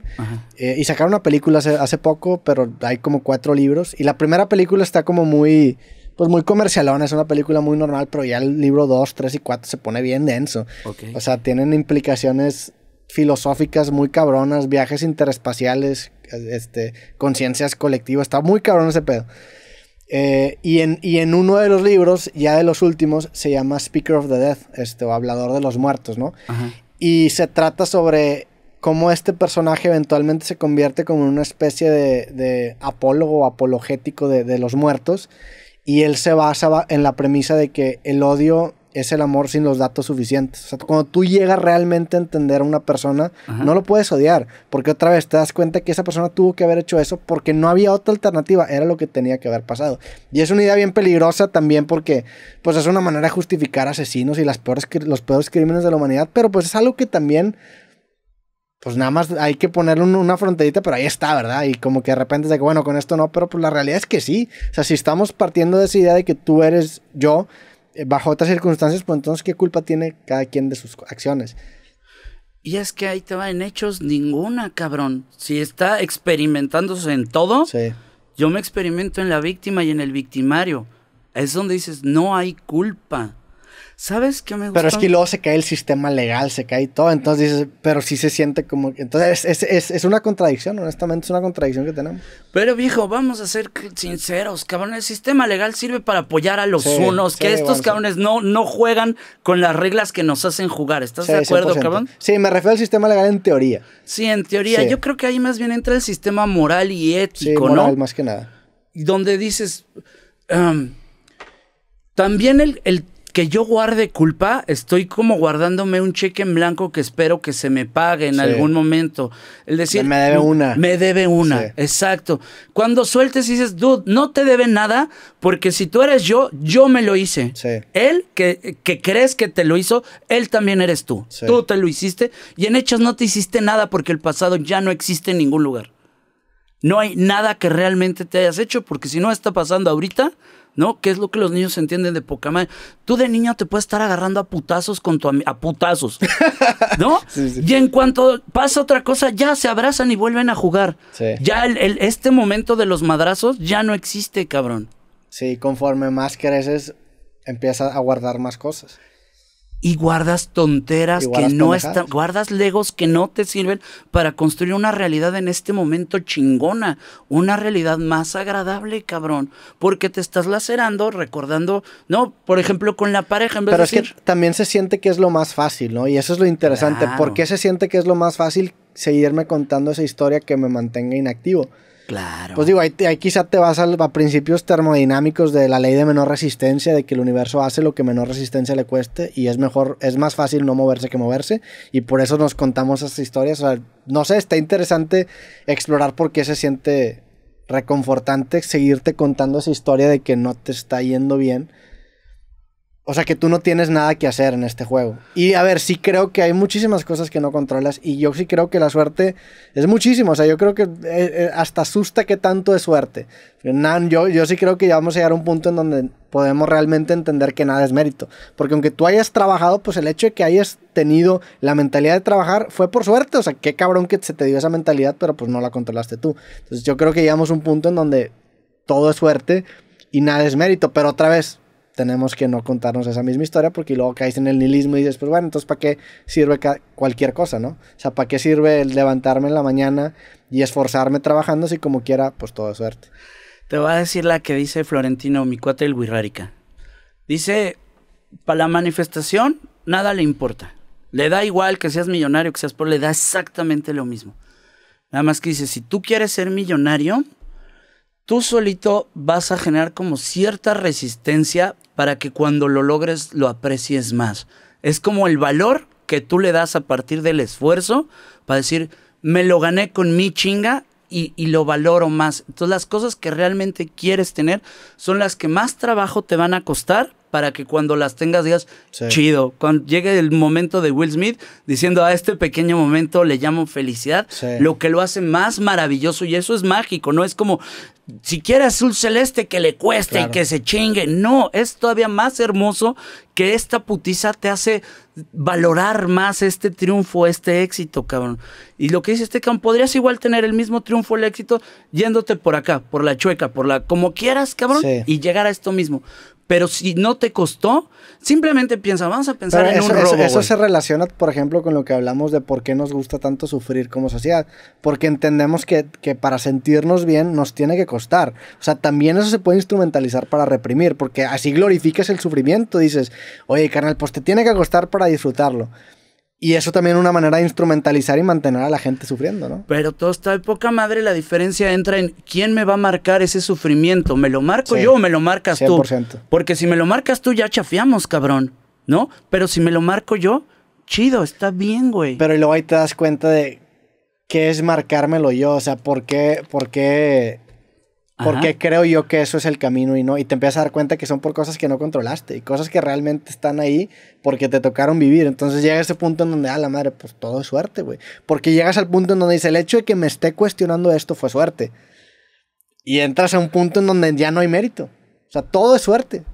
S1: Eh, y sacaron una película hace, hace, poco, pero hay como cuatro libros. Y la primera película está como muy, pues muy comercialona, es una película muy normal, pero ya el libro 2, 3 y 4 se pone bien denso. O sea, tienen implicaciones filosóficas muy cabronas, viajes interespaciales, este, conciencias colectivas. Está muy cabrón ese pedo. Eh, y, en, y, en, uno de los libros, ya de los últimos, se llama Speaker of the Dead, este, o Hablador de los Muertos, ¿no? Y se trata sobre cómo este personaje eventualmente se convierte como en una especie de, de apólogo o apologético de, de, los muertos. Y él se basa en la premisa de que el odio es el amor sin los datos suficientes. O sea, cuando tú llegas realmente a entender a una persona, no lo puedes odiar, porque otra vez te das cuenta que esa persona tuvo que haber hecho eso porque no había otra alternativa, era lo que tenía que haber pasado. Y es una idea bien peligrosa también porque pues es una manera de justificar asesinos y las peores, los peores crímenes de la humanidad, pero pues es algo que también pues nada más hay que ponerle una fronterita, pero ahí está, ¿verdad? Y como que de repente es de que, bueno, con esto no, pero pues la realidad es que sí. O sea, si estamos partiendo de esa idea de que tú eres yo, bajo otras circunstancias, pues entonces, ¿qué culpa tiene cada quien de sus acciones?
S2: Y es que ahí te va en hechos ninguna, cabrón. Si está experimentándose en todo, yo me experimento en la víctima y en el victimario. Es donde dices, no hay culpa. ¿Sabes qué me gusta?
S1: Pero es que luego se cae el sistema legal, se cae todo. Entonces dices, pero sí se siente como. Entonces es, es, es, una contradicción, honestamente, es una contradicción que tenemos.
S2: Pero viejo, vamos a ser sinceros, cabrón. El sistema legal sirve para apoyar a los unos, que estos cabrones no, no juegan con las reglas que nos hacen jugar. ¿Estás de acuerdo, cabrón?
S1: Sí, me refiero al sistema legal en teoría.
S2: Sí, en teoría. Yo creo que ahí más bien entra el sistema moral y ético,
S1: sí,
S2: moral,
S1: más que nada.
S2: Donde dices. Um, también el, el que yo guarde culpa, estoy como guardándome un cheque en blanco que espero que se me pague en algún momento. El decir,
S1: me debe una.
S2: Me debe una, exacto. Cuando sueltes y dices, dude, no te debe nada, porque si tú eres yo, yo me lo hice. Él, que, que, crees que te lo hizo, él también eres tú. Tú te lo hiciste y en hechos no te hiciste nada porque el pasado ya no existe en ningún lugar. No hay nada que realmente te hayas hecho, porque si no está pasando ahorita, ¿no? ¿Qué es lo que los niños entienden de poca madre? Tú de niño te puedes estar agarrando a putazos con tu a putazos, ¿no? Y en cuanto pasa otra cosa, ya se abrazan y vuelven a jugar. Ya el, este momento de los madrazos ya no existe, cabrón.
S1: Sí, conforme más creces, empiezas a guardar más cosas
S2: y guardas tonteras que no están, guardas legos que no te sirven para construir una realidad en este momento chingona, una realidad más agradable, cabrón, porque te estás lacerando recordando, no, por ejemplo, con la pareja en
S1: vez Pero es que también se siente que es lo más fácil, ¿no? Y eso es lo interesante, ¿por qué se siente que es lo más fácil seguirme contando esa historia que me mantenga inactivo?
S2: Claro.
S1: Pues digo, ahí, quizá te vas a, principios termodinámicos de la ley de menor resistencia, de que el universo hace lo que menor resistencia le cueste y es mejor, es más fácil no moverse que moverse y por eso nos contamos esas historias. no sé, está interesante explorar por qué se siente reconfortante seguirte contando esa historia de que no te está yendo bien o sea que tú no tienes nada que hacer en este juego. Y a ver, sí creo que hay muchísimas cosas que no controlas. Y yo sí creo que la suerte es muchísimo. O sea, yo creo que eh, eh, hasta asusta que tanto es suerte. Yo, yo sí creo que ya vamos a llegar a un punto en donde podemos realmente entender que nada es mérito. Porque aunque tú hayas trabajado, pues el hecho de que hayas tenido la mentalidad de trabajar fue por suerte. O sea, qué cabrón que se te dio esa mentalidad, pero pues no la controlaste tú. Entonces yo creo que llegamos a un punto en donde todo es suerte y nada es mérito. Pero otra vez, tenemos que no contarnos esa misma historia porque luego caes en el nihilismo y dices, pues bueno, entonces ¿para qué sirve cualquier cosa, no? O sea, ¿para qué sirve el levantarme en la mañana y esforzarme trabajando si como quiera, pues todo es suerte?
S2: Te voy a decir la que dice Florentino, mi cuate el. Dice, para la manifestación nada le importa. Le da igual que seas millonario, que seas pobre, le da exactamente lo mismo. Nada más que dice, si tú quieres ser millonario, tú solito vas a generar como cierta resistencia para que cuando lo logres lo aprecies más. Es como el valor que tú le das a partir del esfuerzo para decir, me lo gané con mi chinga y, lo valoro más. Entonces las cosas que realmente quieres tener son las que más trabajo te van a costar para que cuando las tengas digas,
S1: Sí.
S2: chido. Cuando llegue el momento de Will Smith diciendo a este pequeño momento le llamo felicidad,
S1: Sí.
S2: lo que lo hace más maravilloso y eso es mágico, no es como si quiere azul celeste que le cueste
S1: Claro.
S2: y que se chingue. No, es todavía más hermoso que esta putiza te hace valorar más este triunfo, este éxito, cabrón. Y lo que dice este cabrón, podrías igual tener el mismo triunfo, el éxito, yéndote por acá, por la chueca, por la como quieras, cabrón,
S1: Sí.
S2: y llegar a esto mismo. Pero si no te costó, simplemente piensa, vamos a pensar
S1: Pero
S2: en
S1: eso,
S2: un robo.
S1: eso se relaciona, por ejemplo, con lo que hablamos de por qué nos gusta tanto sufrir como sociedad. Porque entendemos que, que para sentirnos bien nos tiene que costar. O sea, también eso se puede instrumentalizar para reprimir, porque así glorificas el sufrimiento. Dices, oye, carnal, pues te tiene que costar para disfrutarlo. Y eso también es una manera de instrumentalizar y mantener a la gente sufriendo, ¿no?
S2: Pero todo está de poca madre. La diferencia entra en quién me va a marcar ese sufrimiento. ¿Me lo marco
S1: Sí.
S2: yo o me lo marcas tú?
S1: 100%.
S2: Porque si me lo marcas tú, ya chafiamos, cabrón. ¿No? Pero si me lo marco yo, chido, está bien, güey.
S1: Pero luego ahí te das cuenta de qué es marcármelo yo. O sea, por qué, por qué, por
S2: Ajá.
S1: qué creo yo que eso es el camino y no. Y te empiezas a dar cuenta que son por cosas que no controlaste y cosas que realmente están ahí porque te tocaron vivir. Entonces llega ese punto en donde, ah, la madre, pues todo es suerte, güey. Porque llegas al punto en donde dice, el hecho de que me esté cuestionando esto fue suerte. Y entras a un punto en donde ya no hay mérito. O sea, todo es suerte.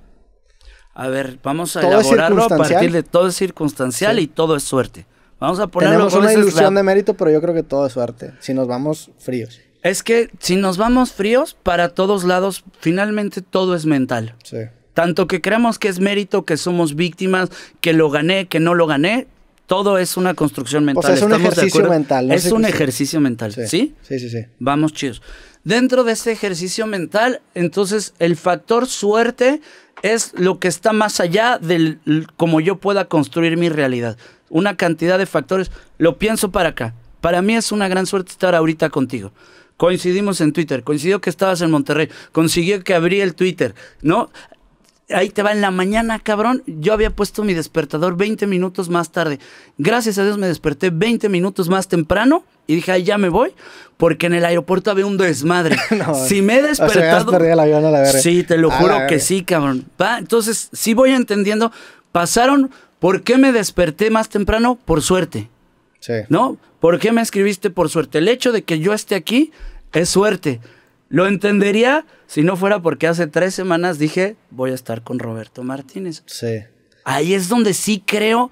S2: A ver, vamos a
S1: Todo
S2: elaborarlo a partir de todo es circunstancial
S1: Sí.
S2: y todo es suerte. Vamos a ponerlo
S1: Tenemos una ilusión de mérito, pero yo creo que todo es suerte. Si nos vamos fríos.
S2: Es que si nos vamos fríos, para todos lados, finalmente todo es mental.
S1: Sí.
S2: Tanto que creemos que es mérito, que somos víctimas, que lo gané, que no lo gané, todo es una construcción mental.
S1: sea, es un
S2: ¿Estamos de
S1: ejercicio mental, no
S2: Es un ejercicio mental, ¿sí?
S1: Sí, sí, sí.
S2: Vamos, chidos. Dentro de ese ejercicio mental, entonces el factor suerte es lo que está más allá del como yo pueda construir mi realidad. Una cantidad de factores. Lo pienso para acá. Para mí es una gran suerte estar ahorita contigo. Coincidimos en Twitter, coincidió que estabas en Monterrey, consiguió que abrí el Twitter, ¿no? Ahí te va en la mañana, cabrón. Yo había puesto mi despertador 20 minutos más tarde. Gracias a Dios me desperté 20 minutos más temprano y dije, ay, ya me voy, porque en el aeropuerto había un desmadre.
S1: No,
S2: si me he
S1: o sea,
S2: despertado.
S1: perdido el avión a la verga.
S2: Sí, te lo juro que
S1: verga.
S2: sí, cabrón. Va, entonces, sí voy entendiendo. Pasaron, ¿por qué me desperté más temprano? Por suerte.
S1: Sí.
S2: ¿No? ¿Por qué me escribiste por suerte? El hecho de que yo esté aquí es suerte. Lo entendería si no fuera porque hace tres semanas dije, voy a estar con Roberto Martínez.
S1: Sí.
S2: Ahí es donde sí creo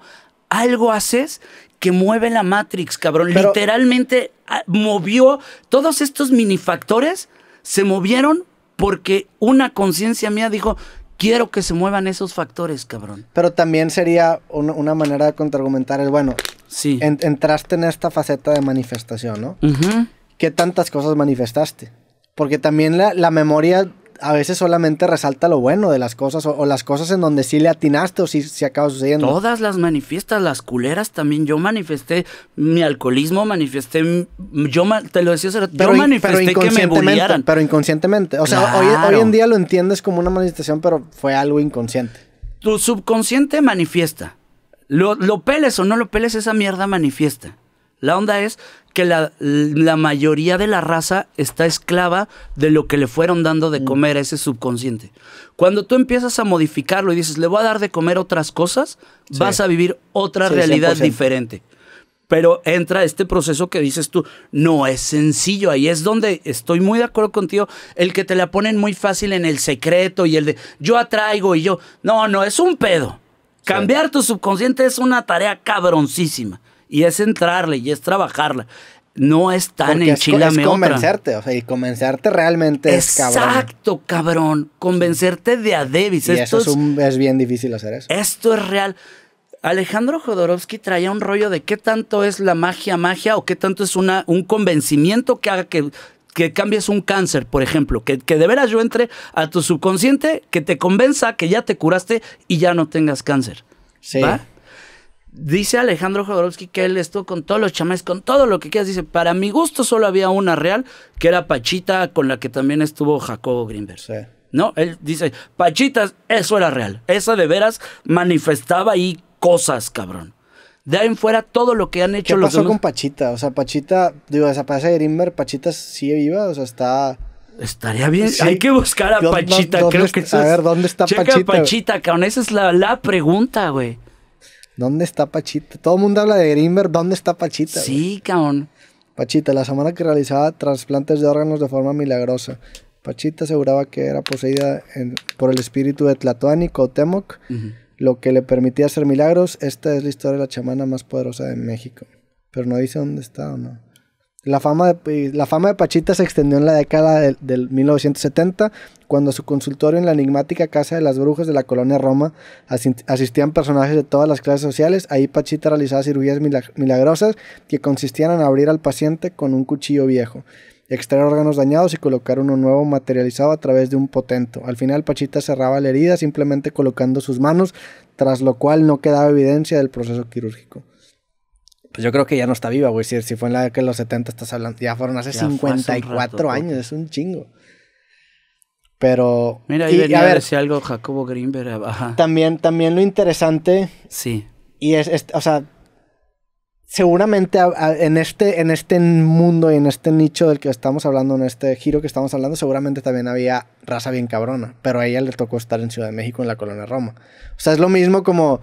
S2: algo haces que mueve la Matrix, cabrón.
S1: Pero-
S2: Literalmente ah, movió todos estos minifactores, se movieron porque una conciencia mía dijo, quiero que se muevan esos factores, cabrón.
S1: Pero también sería una, una manera de contraargumentar el, bueno,
S2: Sí.
S1: en- entraste en esta faceta de manifestación, ¿no?
S2: Ujú.
S1: ¿Qué tantas cosas manifestaste? Porque también la, la memoria a veces solamente resalta lo bueno de las cosas o, o las cosas en donde sí le atinaste o sí, sí acaba sucediendo.
S2: Todas las manifiestas, las culeras también. Yo manifesté mi alcoholismo, manifesté. Yo te lo decía
S1: Pero,
S2: yo manifesté
S1: pero
S2: que me bullearan.
S1: pero inconscientemente. O sea, hoy, hoy en día lo entiendes como una manifestación, pero fue algo inconsciente.
S2: Tu subconsciente manifiesta. Lo, lo peles o no lo peles, esa mierda manifiesta. La onda es que la, la mayoría de la raza está esclava de lo que le fueron dando
S1: Mm.
S2: de comer a ese subconsciente. Cuando tú empiezas a modificarlo y dices, le voy a dar de comer otras cosas,
S1: Sí.
S2: vas a vivir otra
S1: Sí,
S2: realidad
S1: 100%.
S2: diferente. Pero entra este proceso que dices tú, no es sencillo, ahí es donde estoy muy de acuerdo contigo, el que te la ponen muy fácil en el secreto y el de yo atraigo y yo, no, no, es un pedo. Cambiar tu subconsciente es una tarea cabroncísima y es entrarle y es trabajarla. No es tan
S1: Porque es, es
S2: otra.
S1: convencerte, o sea, y convencerte realmente es cabrón.
S2: Exacto, cabrón. Convencerte de a Davis.
S1: Y
S2: Esto
S1: eso es, un- es bien difícil hacer eso.
S2: esto es real. Alejandro Jodorowsky traía un rollo de qué tanto es la magia magia o qué tanto es una, un convencimiento que haga que, que cambies un cáncer, por ejemplo. Que, que de veras yo entre a tu subconsciente, que te convenza que ya te curaste y ya no tengas cáncer.
S1: Sí.
S2: ¿Va? Dice Alejandro Jodorowsky que él estuvo con todos los chamés, con todo lo que quieras. Dice, para mi gusto solo había una real, que era Pachita, con la que también estuvo Jacobo Greenberg.
S1: Sí.
S2: No, él dice, Pachitas, eso era real. Esa de veras manifestaba ahí cosas, cabrón. De ahí en fuera, todo lo que han hecho
S1: ¿Qué
S2: los
S1: pasó
S2: demás-
S1: con Pachita? O sea, Pachita, digo, desaparece de Grimberg, Pachita sigue viva, o sea, está...
S2: Estaría bien.
S1: Sí.
S2: Hay que buscar a
S1: ¿Dónde-
S2: Pachita. Creo que
S1: está- a ver, ¿dónde está
S2: Checa
S1: Pachita?
S2: Pachita, cabrón. Esa es la, la pregunta, güey.
S1: ¿Dónde está Pachita? Todo el mundo habla de Greenberg. ¿Dónde está Pachita?
S2: Sí, cabrón.
S1: Pachita, la semana que realizaba trasplantes de órganos de forma milagrosa. Pachita aseguraba que era poseída en- por el espíritu de Tlatoani, Cuauhtémoc,
S2: Ujú.
S1: lo que le permitía hacer milagros. Esta es la historia de la chamana más poderosa de México. Pero no dice dónde está o no. La fama, de, la fama de Pachita se extendió en la década del, del 1970, cuando a su consultorio en la enigmática Casa de las Brujas de la colonia Roma asi- asistían personajes de todas las clases sociales. Ahí Pachita realizaba cirugías milag- milagrosas que consistían en abrir al paciente con un cuchillo viejo, extraer órganos dañados y colocar uno nuevo materializado a través de un potento. Al final Pachita cerraba la herida simplemente colocando sus manos, tras lo cual no quedaba evidencia del proceso quirúrgico. Pues yo creo que ya no está viva, güey. Si, si fue en la de los 70, estás hablando. Ya fueron hace
S2: Ya fue hace un
S1: 54
S2: ratotote.
S1: años, es un chingo. Pero.
S2: Mira, ahí
S1: y,
S2: venía
S1: a
S2: a
S1: ver,
S2: decir algo Jacobo Greenberg. Ajá.
S1: también, también lo interesante,
S2: Sí.
S1: y es, es- o sea, seguramente a- a- en, este, en este mundo y en este nicho del que estamos hablando, en este giro que estamos hablando, seguramente también había raza bien cabrona. Pero a ella le tocó estar en Ciudad de México, en la colonia Roma. O sea, es lo mismo como.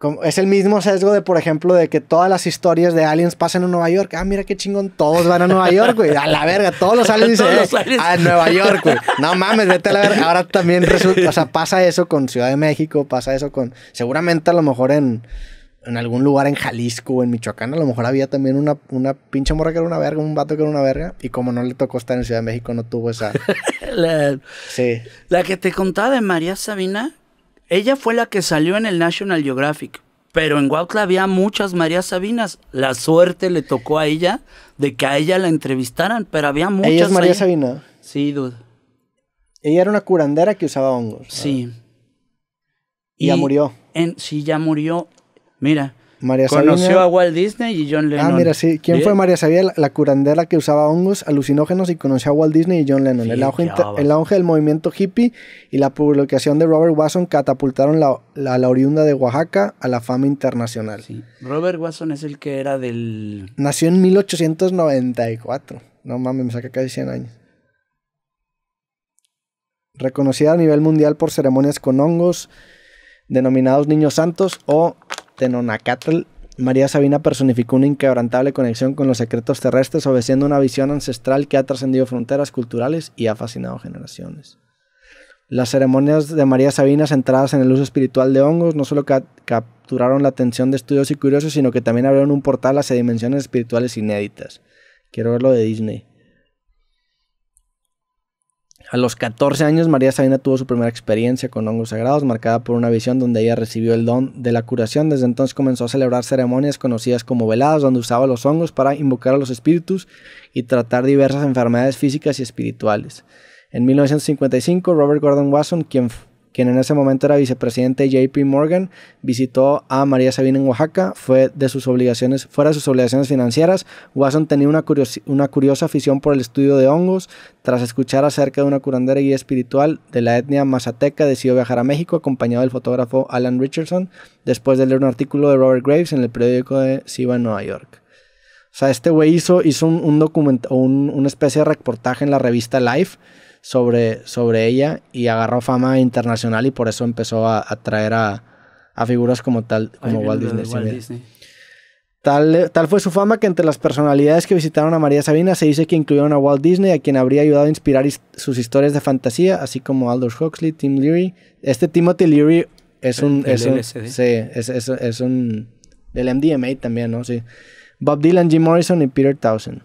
S1: Como- es el mismo sesgo de, por ejemplo, de que todas las historias de aliens pasan en Nueva York. Ah, mira qué chingón, todos van a Nueva York, güey. A la verga, todos los aliens dicen, "Eh,
S2: aliens".
S1: a Nueva York, güey. No mames, vete a la verga. Ahora también resulta, o sea, pasa eso con Ciudad de México, pasa eso con, seguramente a lo mejor en, en algún lugar en Jalisco o en Michoacán, a lo mejor había también una, una pinche morra que era una verga, un vato que era una verga, y como no le tocó estar en Ciudad de México, no tuvo esa,
S2: La,
S1: sí.
S2: la que te contaba de María Sabina, ella fue la que salió en el National Geographic. Pero en Huautla había muchas María Sabinas. La suerte le tocó a ella de que a ella la entrevistaran, pero había muchas.
S1: Ella es María
S2: ahí.
S1: Sabina.
S2: Sí, dude.
S1: Ella era una curandera que usaba hongos.
S2: Sí.
S1: Y ya murió.
S2: En, sí, ya murió. Mira,
S1: María
S2: conoció
S1: Sabina.
S2: a Walt Disney y John Lennon.
S1: Ah, mira, sí. ¿Quién
S2: Bien.
S1: fue María Sabina? La, la curandera que usaba hongos alucinógenos y conoció a Walt Disney y John Lennon.
S2: Sí,
S1: el, auge
S2: qué
S1: inter-
S2: babas.
S1: el auge del movimiento hippie y la publicación de Robert Watson catapultaron la, la, la oriunda de Oaxaca a la fama internacional.
S2: Sí. Robert Watson es el que era del...
S1: Nació en 1894. No mames, me saca casi 100 años. Reconocida a nivel mundial por ceremonias con hongos, denominados niños santos o Tenonacatl. María Sabina personificó una inquebrantable conexión con los secretos terrestres, obedeciendo una visión ancestral que ha trascendido fronteras culturales y ha fascinado generaciones. Las ceremonias de María Sabina centradas en el uso espiritual de hongos no solo ca- capturaron la atención de estudios y curiosos, sino que también abrieron un portal hacia dimensiones espirituales inéditas. Quiero ver lo de Disney. A los 14 años, María Sabina tuvo su primera experiencia con hongos sagrados, marcada por una visión donde ella recibió el don de la curación. Desde entonces comenzó a celebrar ceremonias conocidas como veladas, donde usaba los hongos para invocar a los espíritus y tratar diversas enfermedades físicas y espirituales. En 1955, Robert Gordon Wasson, quien, quien en ese momento era vicepresidente de JP Morgan, visitó a María Sabina en Oaxaca. Fue de sus obligaciones, fuera de sus obligaciones financieras. Wasson tenía una, una curiosa afición por el estudio de hongos. Tras escuchar acerca de una curandera y guía espiritual de la etnia mazateca, decidió viajar a México acompañado del fotógrafo Alan Richardson, después de leer un artículo de Robert Graves en el periódico de Siva en Nueva York. O sea, este güey hizo, hizo un, un documento, un- una especie de reportaje en la revista Life sobre, sobre ella y agarró fama internacional y por eso empezó a, a traer a, a figuras como tal, como Walt Disney.
S2: Walt. Disney.
S1: Tal, tal fue su fama que entre las personalidades que visitaron a María Sabina se dice que incluyeron a Walt Disney, a quien habría ayudado a inspirar his- sus historias de fantasía, así como Aldous Huxley, Tim Leary. Este Timothy Leary es un... Es un sí, es, es, es un... Del MDMA también, ¿no? Sí. Bob Dylan, Jim Morrison y Peter Townsend.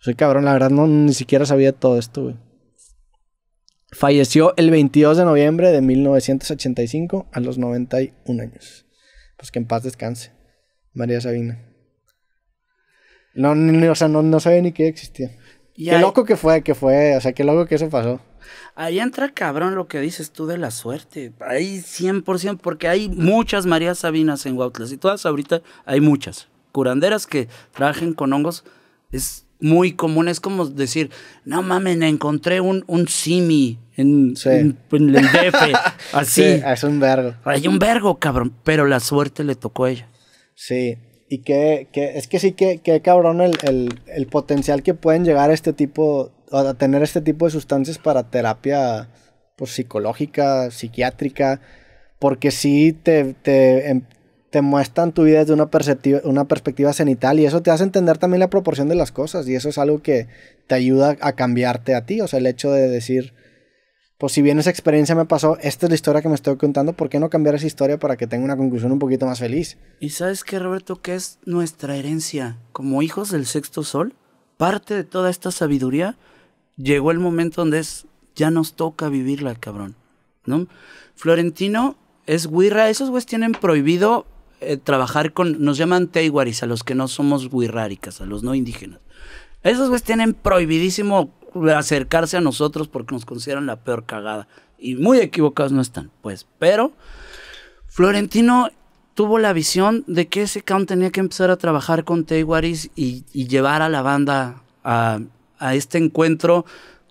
S1: Soy cabrón, la verdad no ni siquiera sabía todo esto, güey. Falleció el 22 de noviembre de 1985 a los 91 años. Pues que en paz descanse. María Sabina. No, ni- o sea, no, no sabía ni que existía.
S2: Y
S1: qué
S2: ahí-
S1: loco que fue, que fue, o sea, qué loco que eso pasó.
S2: Ahí entra cabrón lo que dices tú de la suerte. Ahí 100%, porque hay muchas Marías Sabinas en Huautla. Y todas ahorita hay muchas. Curanderas que trabajen con hongos es muy común. Es como decir, no mames, encontré un, un simi en,
S1: Sí.
S2: en- en el DF. Así.
S1: Sí, es un vergo.
S2: Hay un vergo, cabrón. Pero la suerte le tocó a ella.
S1: Sí. Y que, que es que sí que, que cabrón el, el, el potencial que pueden llegar a este tipo a tener este tipo de sustancias para terapia pues, psicológica, psiquiátrica, porque sí te, te, em, te muestran tu vida desde una perspectiva, una perspectiva cenital y eso te hace entender también la proporción de las cosas y eso es algo que te ayuda a cambiarte a ti, o sea, el hecho de decir, pues si bien esa experiencia me pasó, esta es la historia que me estoy contando, ¿por qué no cambiar esa historia para que tenga una conclusión un poquito más feliz?
S2: Y sabes qué, Roberto, que es nuestra herencia como hijos del sexto sol, parte de toda esta sabiduría, llegó el momento donde es, ya nos toca vivirla, cabrón, ¿no? Florentino es Wirra, esos güeyes tienen prohibido eh, trabajar con, nos llaman Teiwaris a los que no somos a los no indígenas. Esos güeyes tienen prohibidísimo acercarse a nosotros porque nos consideran la peor cagada. Y muy equivocados no están, pues. Pero Florentino tuvo la visión de que ese count tenía que empezar a trabajar con Teiwaris y, y llevar a la banda a, a este encuentro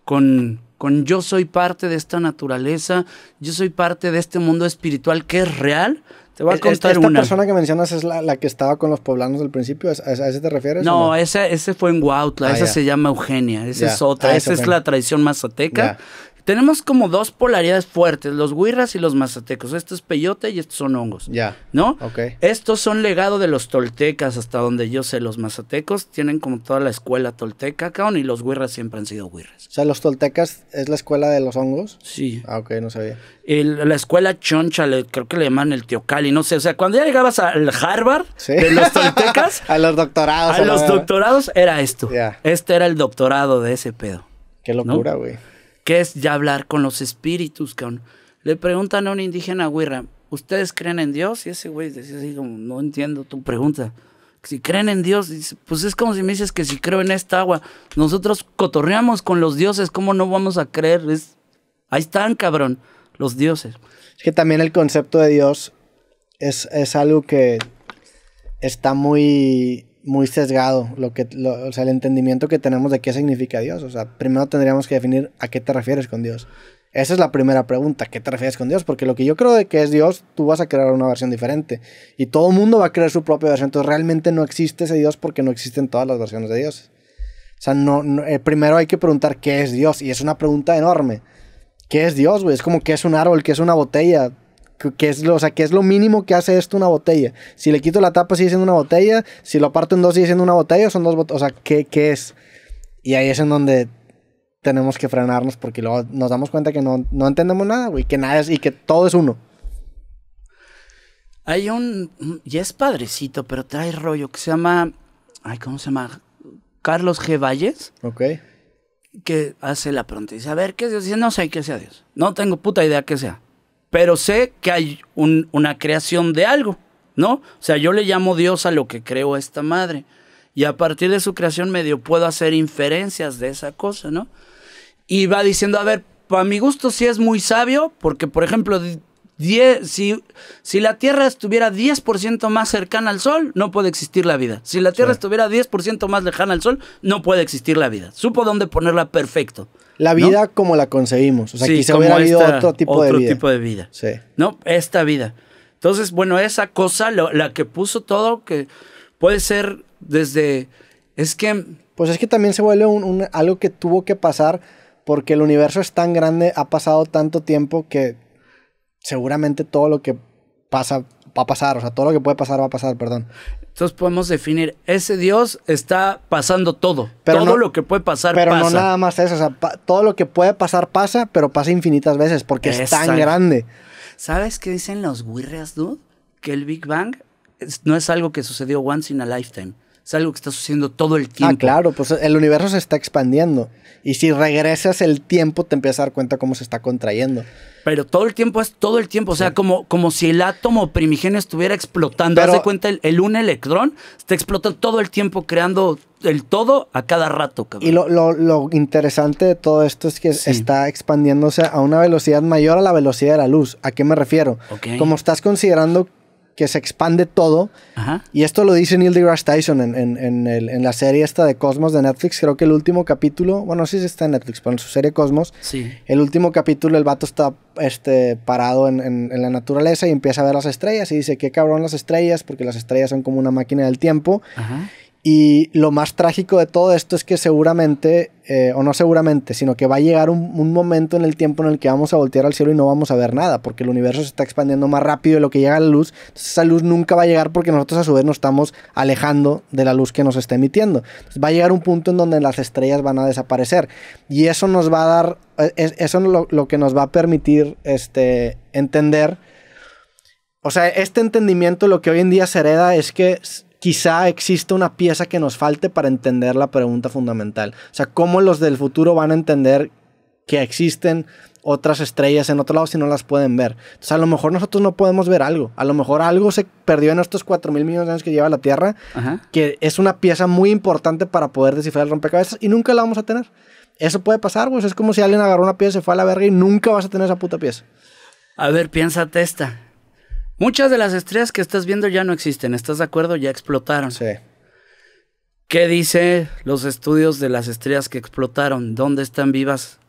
S2: con, con yo soy parte de esta naturaleza, yo soy parte de este mundo espiritual que es real. Te voy a
S1: Esta-
S2: contar
S1: Esta
S2: una.
S1: persona que mencionas es la, la que estaba con los poblanos del principio, ¿a, a ese te refieres? o
S2: No, ese, ese fue en Huautla,
S1: Ah,
S2: esa
S1: ya.
S2: se llama Eugenia, esa
S1: Ya.
S2: es otra,
S1: Ah, es
S2: esa es la tradición mazateca.
S1: Ya.
S2: Tenemos como dos polaridades fuertes, los huirras y los mazatecos. Esto es peyote y estos son hongos.
S1: Ya.
S2: ¿No?
S1: Ok.
S2: Estos son legado de los toltecas, hasta donde yo sé. Los mazatecos tienen como toda la escuela tolteca, cabrón, y los huirras siempre han sido huirras.
S1: O sea, los toltecas es la escuela de los hongos.
S2: Sí.
S1: Ah, ok, no sabía.
S2: El- la escuela choncha, le- creo que le llaman el teocali, no sé. O sea, cuando ya llegabas al Harvard
S1: Sí.
S2: de los toltecas,
S1: a los doctorados.
S2: a los doctorados era esto.
S1: Ya.
S2: Este era el doctorado de ese pedo.
S1: Qué locura, güey.
S2: Que es ya hablar con los espíritus, cabrón. Le preguntan a un indígena güirra, ¿ustedes creen en Dios? Y ese güey decía así como, no entiendo tu pregunta. Si creen en Dios, pues es como si me dices que si creo en esta agua, nosotros cotorreamos con los dioses, ¿cómo no vamos a creer? Ahí están, cabrón, los dioses.
S1: Es que también el concepto de Dios es, es algo que está muy, muy sesgado. Lo que, o sea, el entendimiento que tenemos de qué significa Dios. O sea, primero tendríamos que definir a qué te refieres con Dios. Esa es la primera pregunta, ¿qué te refieres con Dios? Porque lo que yo creo de que es Dios, tú vas a crear una versión diferente. Y todo el mundo va a crear su propia versión. Entonces realmente no existe ese Dios porque no existen todas las versiones de Dios. O sea, no, no- eh, primero hay que preguntar qué es Dios. Y es una pregunta enorme. ¿Qué es Dios, güey? Es como qué es un árbol, qué es una botella. ¿Qué- ¿Qué es, lo, o sea, ¿qué es lo mínimo que hace esto una botella? Si le quito la tapa sigue siendo una botella. Si lo parto en dos sigue siendo una botella. Son dos botellas. O sea, ¿qué, ¿qué es? Y ahí es en donde tenemos que frenarnos porque luego nos damos cuenta que no, no entendemos nada, güey. Que nada es y que todo es uno.
S2: Hay un, ya es padrecito, pero trae rollo que se llama, ay, ¿cómo se llama? Carlos G. Valles.
S1: ¿Ok?
S2: que hace la pregunta. Dice, a ver, ¿qué es Dios? Dice, no sé qué sea Dios. No tengo puta idea qué sea. Pero sé que hay un- una creación de algo, ¿no? O sea, yo le llamo Dios a lo que creo esta madre. Y a partir de su creación medio puedo hacer inferencias de esa cosa, ¿no? Y va diciendo, a ver, para mi gusto sí es muy sabio, porque, por ejemplo, di- die- si, si la Tierra estuviera 10% más cercana al Sol, no puede existir la vida. Si la Tierra
S1: Sí.
S2: estuviera 10% más lejana al Sol, no puede existir la vida. Supo dónde ponerla perfecto.
S1: La
S2: ¿no?
S1: vida como la concebimos. O sea,
S2: Sí,
S1: quizá hubiera habido
S2: esta-
S1: otro tipo de
S2: otro
S1: vida.
S2: tipo de vida.
S1: Sí.
S2: No, esta vida. Entonces, bueno, esa cosa, lo- la que puso todo, que puede ser desde... Es que...
S1: Pues es que también se vuelve un, un- algo que tuvo que pasar porque el universo es tan grande, ha pasado tanto tiempo que seguramente todo lo que pasa va a pasar, o sea, todo lo que puede pasar va a pasar, perdón.
S2: Entonces podemos definir, ese Dios está pasando todo.
S1: Pero
S2: todo
S1: no-
S2: lo que puede pasar
S1: Pero
S2: pasa.
S1: no nada más eso, o sea, todo lo que puede pasar pasa, pero pasa infinitas veces porque es tan grande.
S2: ¿Sabes qué dicen los wirras, dude? Que el Big Bang no es algo que sucedió once in a lifetime. Es algo que está sucediendo todo el tiempo.
S1: Ah, claro, pues el universo se está expandiendo y si regresas el tiempo te empiezas a dar cuenta cómo se está contrayendo.
S2: Pero todo el tiempo es todo el tiempo. O sea, como, como si el átomo primigenio estuviera explotando.
S1: Pero-
S2: Haz de cuenta, el, el un electrón está explotando todo el tiempo, creando el todo a cada rato, cabrón.
S1: Y lo, lo- lo interesante de todo esto es que
S2: Sí.
S1: está expandiéndose a una velocidad mayor a la velocidad de la luz. ¿A qué me refiero? Como estás considerando que se expande todo,
S2: Ajá.
S1: y esto lo dice Neil deGrasse Tyson en, en- en el- en la serie esta de Cosmos de Netflix, creo que el último capítulo, bueno, si está en Netflix, pero en su serie Cosmos,
S2: Sí.
S1: el último capítulo el vato está este, parado en, en- en la naturaleza y empieza a ver las estrellas y dice, qué cabrón las estrellas, porque las estrellas son como una máquina del tiempo.
S2: Ajá.
S1: Y lo más trágico de todo esto es que seguramente, eh, o no seguramente, sino que va a llegar un, momento en el tiempo en el que vamos a voltear al cielo y no vamos a ver nada, porque el universo se está expandiendo más rápido de lo que llega a la luz. Entonces esa luz nunca va a llegar porque nosotros a su vez nos estamos alejando de la luz que nos está emitiendo. Va a llegar un punto en donde las estrellas van a desaparecer. Y eso nos va a dar, eh, eso es lo, lo que nos va a permitir este, entender. O sea, este entendimiento lo que hoy en día se hereda es que quizá exista una pieza que nos falte para entender la pregunta fundamental. O sea, cómo los del futuro van a entender que existen otras estrellas en otro lado si no las pueden ver. Entonces, a lo mejor nosotros no podemos ver algo. A lo mejor algo se perdió en estos 4 mil millones de años que lleva la Tierra, Ajá. que es una pieza muy importante para poder descifrar el rompecabezas y nunca la vamos a tener. Eso puede pasar, pues es como si alguien agarró una pieza, se fue a la verga y nunca vas a tener esa puta pieza.
S2: A ver, piénsate esta. Muchas de las estrellas que estás viendo ya no existen, ¿estás de acuerdo? Ya explotaron.
S1: Sí.
S2: ¿Qué dice los estudios de las estrellas que explotaron? ¿Dónde están vivas?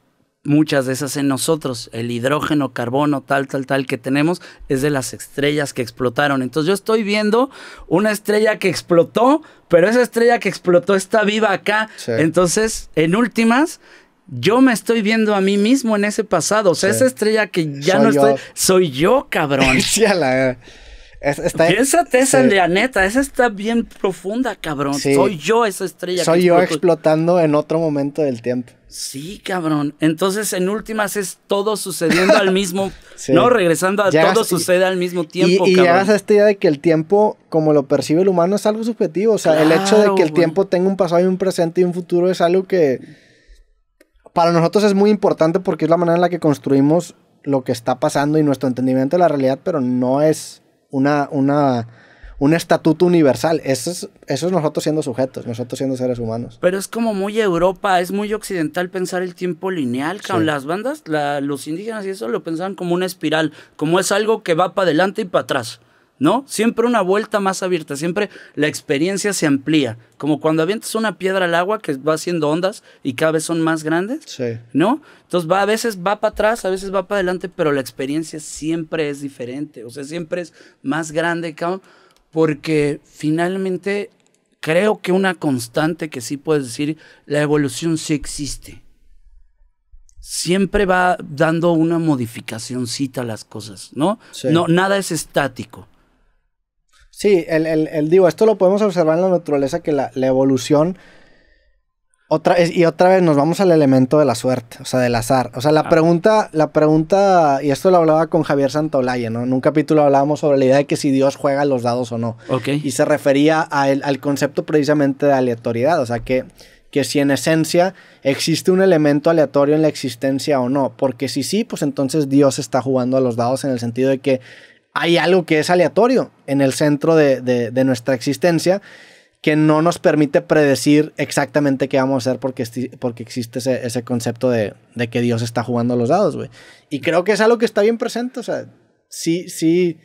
S2: Muchas de esas en nosotros. El hidrógeno, carbono, tal, tal, tal que tenemos es de las estrellas que explotaron. Entonces yo estoy viendo una estrella que explotó, pero esa estrella que explotó está viva acá. Sí. Entonces, en últimas, yo me estoy viendo a mí mismo en ese pasado. O sea, sí. esa estrella que ya soy no yo. estoy, soy yo, cabrón.
S1: sí, a la... Es, está,
S2: Piénsate esa, sí. neta, esa está bien profunda, cabrón. Soy yo esa estrella.
S1: Soy yo explotando en otro momento del tiempo.
S2: Sí, cabrón. Entonces, en últimas es todo sucediendo al mismo, sí. ¿no? Regresando a llegas, todo sucede al mismo tiempo.
S1: Y, y
S2: cabrón.
S1: llegas a esta idea de que el tiempo, como lo percibe el humano, es algo subjetivo. O sea, claro, el hecho de que el tiempo tenga un pasado y un presente y un futuro es algo que para nosotros es muy importante porque es la manera en la que construimos lo que está pasando y nuestro entendimiento de la realidad, pero no es una, una, un estatuto universal. Eso es, eso es nosotros siendo sujetos, nosotros siendo seres humanos.
S2: Pero es como muy Europa, es muy occidental pensar el tiempo lineal. Con sí. las bandas, la, los indígenas y eso lo pensaban como una espiral, como es algo que va para adelante y para atrás. ¿No? Siempre una vuelta más abierta, siempre la experiencia se amplía, como cuando avientas una piedra al agua que va haciendo ondas y cada vez son más grandes,
S1: sí.
S2: ¿no? Entonces va a veces va para atrás, a veces va para adelante, pero la experiencia siempre es diferente, o sea, siempre es más grande, porque finalmente creo que una constante que sí puedes decir, la evolución sí existe. Siempre va dando una modificacióncita a las cosas, ¿no?
S1: Sí.
S2: No, nada es estático.
S1: Sí, el, el, el, digo, esto lo podemos observar en la naturaleza, que la, la evolución, otra, y otra vez nos vamos al elemento de la suerte, o sea, del azar. O sea, la ah. pregunta, la pregunta, y esto lo hablaba con Javier Santaolalla, ¿no? En un capítulo hablábamos sobre la idea de que si Dios juega los dados o no.
S2: Okay.
S1: Y se refería a el, al concepto precisamente de aleatoriedad, o sea, que, que si en esencia existe un elemento aleatorio en la existencia o no. Porque si sí, pues entonces Dios está jugando a los dados en el sentido de que hay algo que es aleatorio en el centro de, de, nuestra existencia que no nos permite predecir exactamente qué vamos a hacer porque, porque existe ese, ese concepto de, de, que Dios está jugando los dados, güey. Y creo que es algo que está bien presente, o sea, sí, sí.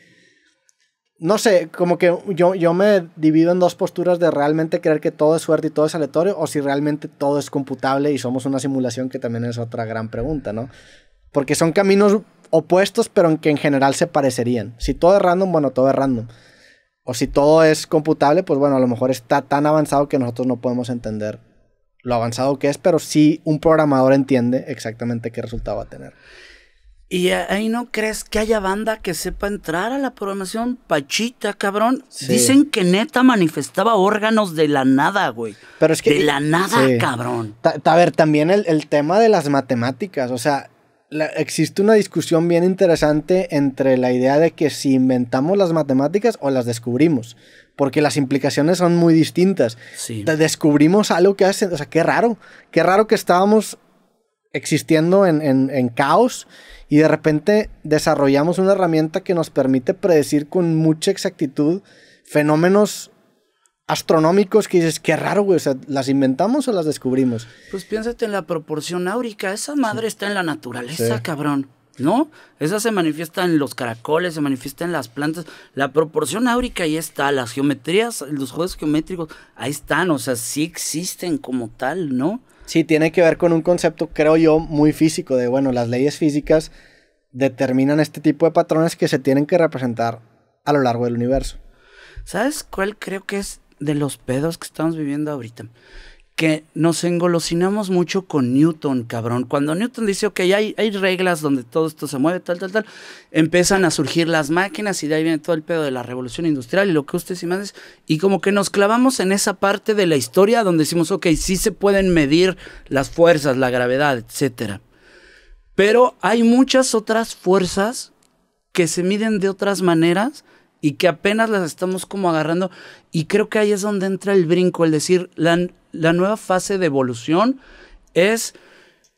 S1: No sé, como que yo, yo me divido en dos posturas de realmente creer que todo es suerte y todo es aleatorio, o si realmente todo es computable y somos una simulación, que también es otra gran pregunta, ¿no? Porque son caminos opuestos, pero en que en general se parecerían. Si todo es random, bueno, todo es random. O si todo es computable, pues bueno, a lo mejor está tan avanzado que nosotros no podemos entender lo avanzado que es, pero sí un programador entiende exactamente qué resultado va a tener.
S2: ¿Y ahí no crees que haya banda que sepa entrar a la programación? Pachita, cabrón. Sí. Dicen que neta manifestaba órganos de la nada, güey.
S1: Pero es que.
S2: De la nada, sí. cabrón.
S1: A ver, también el, el tema de las matemáticas. O sea, la, existe una discusión bien interesante entre la idea de que si inventamos las matemáticas o las descubrimos. Porque las implicaciones son muy distintas.
S2: Sí.
S1: Descubrimos algo que hace. O sea, qué raro. Qué raro que estábamos existiendo en, en, en caos y de repente desarrollamos una herramienta que nos permite predecir con mucha exactitud fenómenos astronómicos que dices, qué raro, güey, o sea, ¿las inventamos o las descubrimos?
S2: Pues piénsate en la proporción áurica, esa madre sí. está en la naturaleza, sí. cabrón. ¿No? Esa se manifiesta en los caracoles, se manifiesta en las plantas. La proporción áurica ahí está, las geometrías, los juegos geométricos, ahí están, o sea, sí existen como tal, ¿no?
S1: Sí, tiene que ver con un concepto, creo yo, muy físico, de, bueno, las leyes físicas determinan este tipo de patrones que se tienen que representar a lo largo del universo.
S2: ¿Sabes cuál creo que es de los pedos que estamos viviendo ahorita que nos engolosinamos mucho con Newton, cabrón. Cuando Newton dice, ok, hay, hay reglas donde todo esto se mueve, tal, tal, tal, empiezan a surgir las máquinas y de ahí viene todo el pedo de la revolución industrial y lo que ustedes y. Y como que nos clavamos en esa parte de la historia donde decimos, ok, sí se pueden medir las fuerzas, la gravedad, etc. Pero hay muchas otras fuerzas que se miden de otras maneras y que apenas las estamos como agarrando. Y creo que ahí es donde entra el brinco, el decir, la, la nueva fase de evolución es,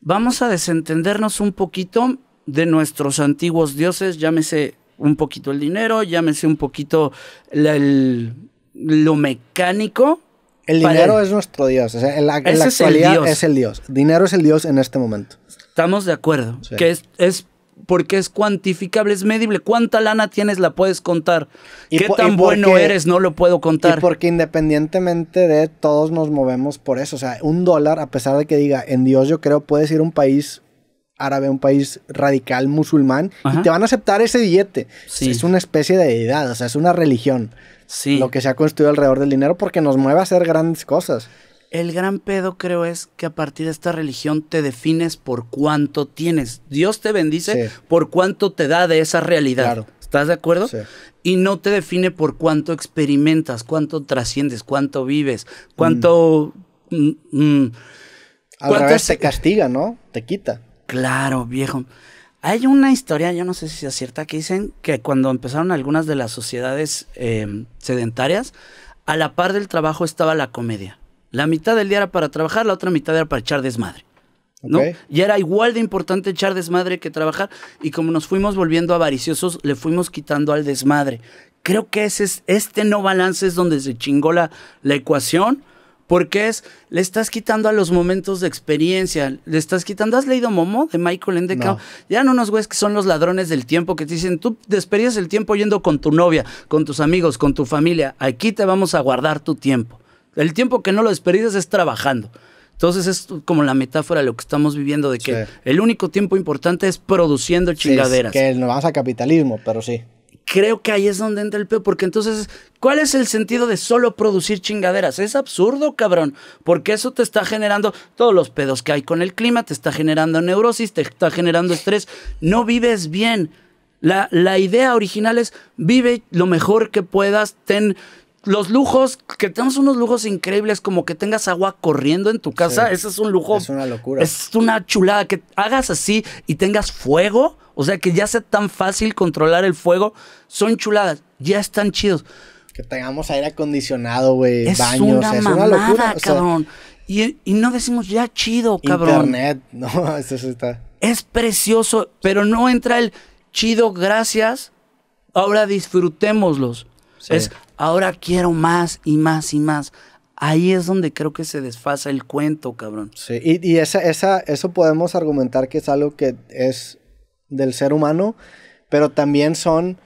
S2: vamos a desentendernos un poquito de nuestros antiguos dioses, llámese un poquito el dinero, llámese un poquito lo mecánico.
S1: El dinero es nuestro dios, o sea, en la, actualidad es el, dios. Dinero es el dios en este momento.
S2: Estamos de acuerdo, que es, es porque es cuantificable, es medible. ¿Cuánta lana tienes? La puedes contar. ¿Qué tan bueno eres? No lo puedo contar.
S1: Y porque independientemente de todos nos movemos por eso. O sea, un dólar, a pesar de que diga en Dios, yo creo, puedes ir a un país árabe, un país radical musulmán, y te van a aceptar ese billete. Es una especie de deidad, o sea, es una religión. Sí. Lo que se ha construido alrededor del dinero porque nos mueve a hacer grandes cosas.
S2: El gran pedo creo es que a partir de esta religión te defines por cuánto tienes. Dios te bendice por cuánto te da de esa realidad. ¿Estás de acuerdo? Sí. Y no te define por cuánto experimentas, cuánto trasciendes, cuánto vives, cuánto... Mm.
S1: Mm, Al te castiga, ¿no? Te quita.
S2: Claro, viejo. Hay una historia, yo no sé si es cierta, que dicen que cuando empezaron algunas de las sociedades eh, sedentarias, a la par del trabajo estaba la comedia. La mitad del día era para trabajar, la otra mitad era para echar desmadre. ¿no? Y era igual de importante echar desmadre que trabajar. Y como nos fuimos volviendo avariciosos, le fuimos quitando al desmadre. Creo que ese es, este no balance es donde se chingó la, la ecuación. Porque es, le estás quitando a los momentos de experiencia, le estás quitando. ¿Has leído Momo de Michael Ende? Ya no unos güeyes que son los ladrones del tiempo que te dicen, tú desperdicias el tiempo yendo con tu novia, con tus amigos, con tu familia. Aquí te vamos a guardar tu tiempo. El tiempo que no lo desperdicias es trabajando. Entonces es como la metáfora de lo que estamos viviendo, de que el único tiempo importante es produciendo chingaderas.
S1: que no vas a capitalismo, pero sí.
S2: Creo que ahí es donde entra el peo, porque entonces, ¿cuál es el sentido de solo producir chingaderas? Es absurdo, cabrón, porque eso te está generando todos los pedos que hay con el clima, te está generando neurosis, te está generando estrés, no vives bien. La, la idea original es vive lo mejor que puedas, ten los lujos, que tenemos unos lujos increíbles, como que tengas agua corriendo en tu casa, eso es un lujo.
S1: Es una locura.
S2: Es una chulada. Que hagas así y tengas fuego, o sea, que ya sea tan fácil controlar el fuego, son chuladas, ya están chidos.
S1: Que tengamos aire acondicionado, güey, baños,
S2: una es una locura. cabrón. y, y, no decimos ya chido, cabrón.
S1: Internet, no, eso está.
S2: Es precioso, pero no entra el chido, gracias. Ahora disfrutémoslos. Es ahora quiero más y más y más. Ahí es donde creo que se desfasa el cuento, cabrón.
S1: Sí, y, y esa, esa, eso podemos argumentar que es algo que es del ser humano, pero también son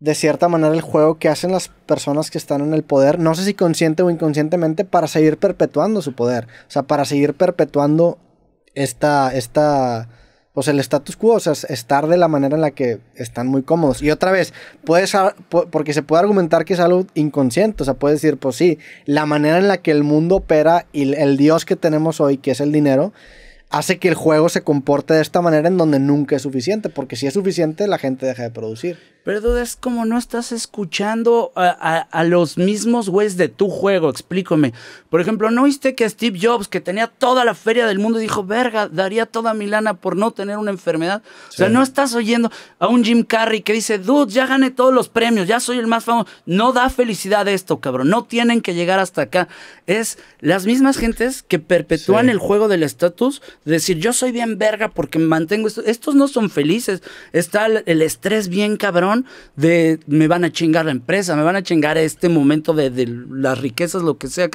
S1: de cierta manera el juego que hacen las personas que están en el poder, no sé si consciente o inconscientemente, para seguir perpetuando su poder. O sea, para seguir perpetuando esta, esta, pues el status quo, o sea, estar de la manera en la que están muy cómodos. Y otra vez, puedes, porque se puede argumentar que es algo inconsciente, o sea, puedes decir, pues sí, la manera en la que el mundo opera y el Dios que tenemos hoy, que es el dinero, hace que el juego se comporte de esta manera en donde nunca es suficiente, porque si es suficiente, la gente deja de producir.
S2: Pero es como no estás escuchando a, los mismos güeyes de tu juego, explícame. Por ejemplo, ¿no viste que Steve Jobs, que tenía toda la feria del mundo, dijo, verga, daría toda mi lana por no tener una enfermedad? O sea, no estás oyendo a un Jim Carrey que dice, dude, ya gané todos los premios, ya soy el más famoso. No da felicidad esto, cabrón. No tienen que llegar hasta acá. Es las mismas gentes que perpetúan el juego del estatus, decir, yo soy bien verga porque mantengo esto. Estos no son felices. Está el estrés bien cabrón de me van a chingar la empresa, me van a chingar este momento de, las riquezas, lo que sea.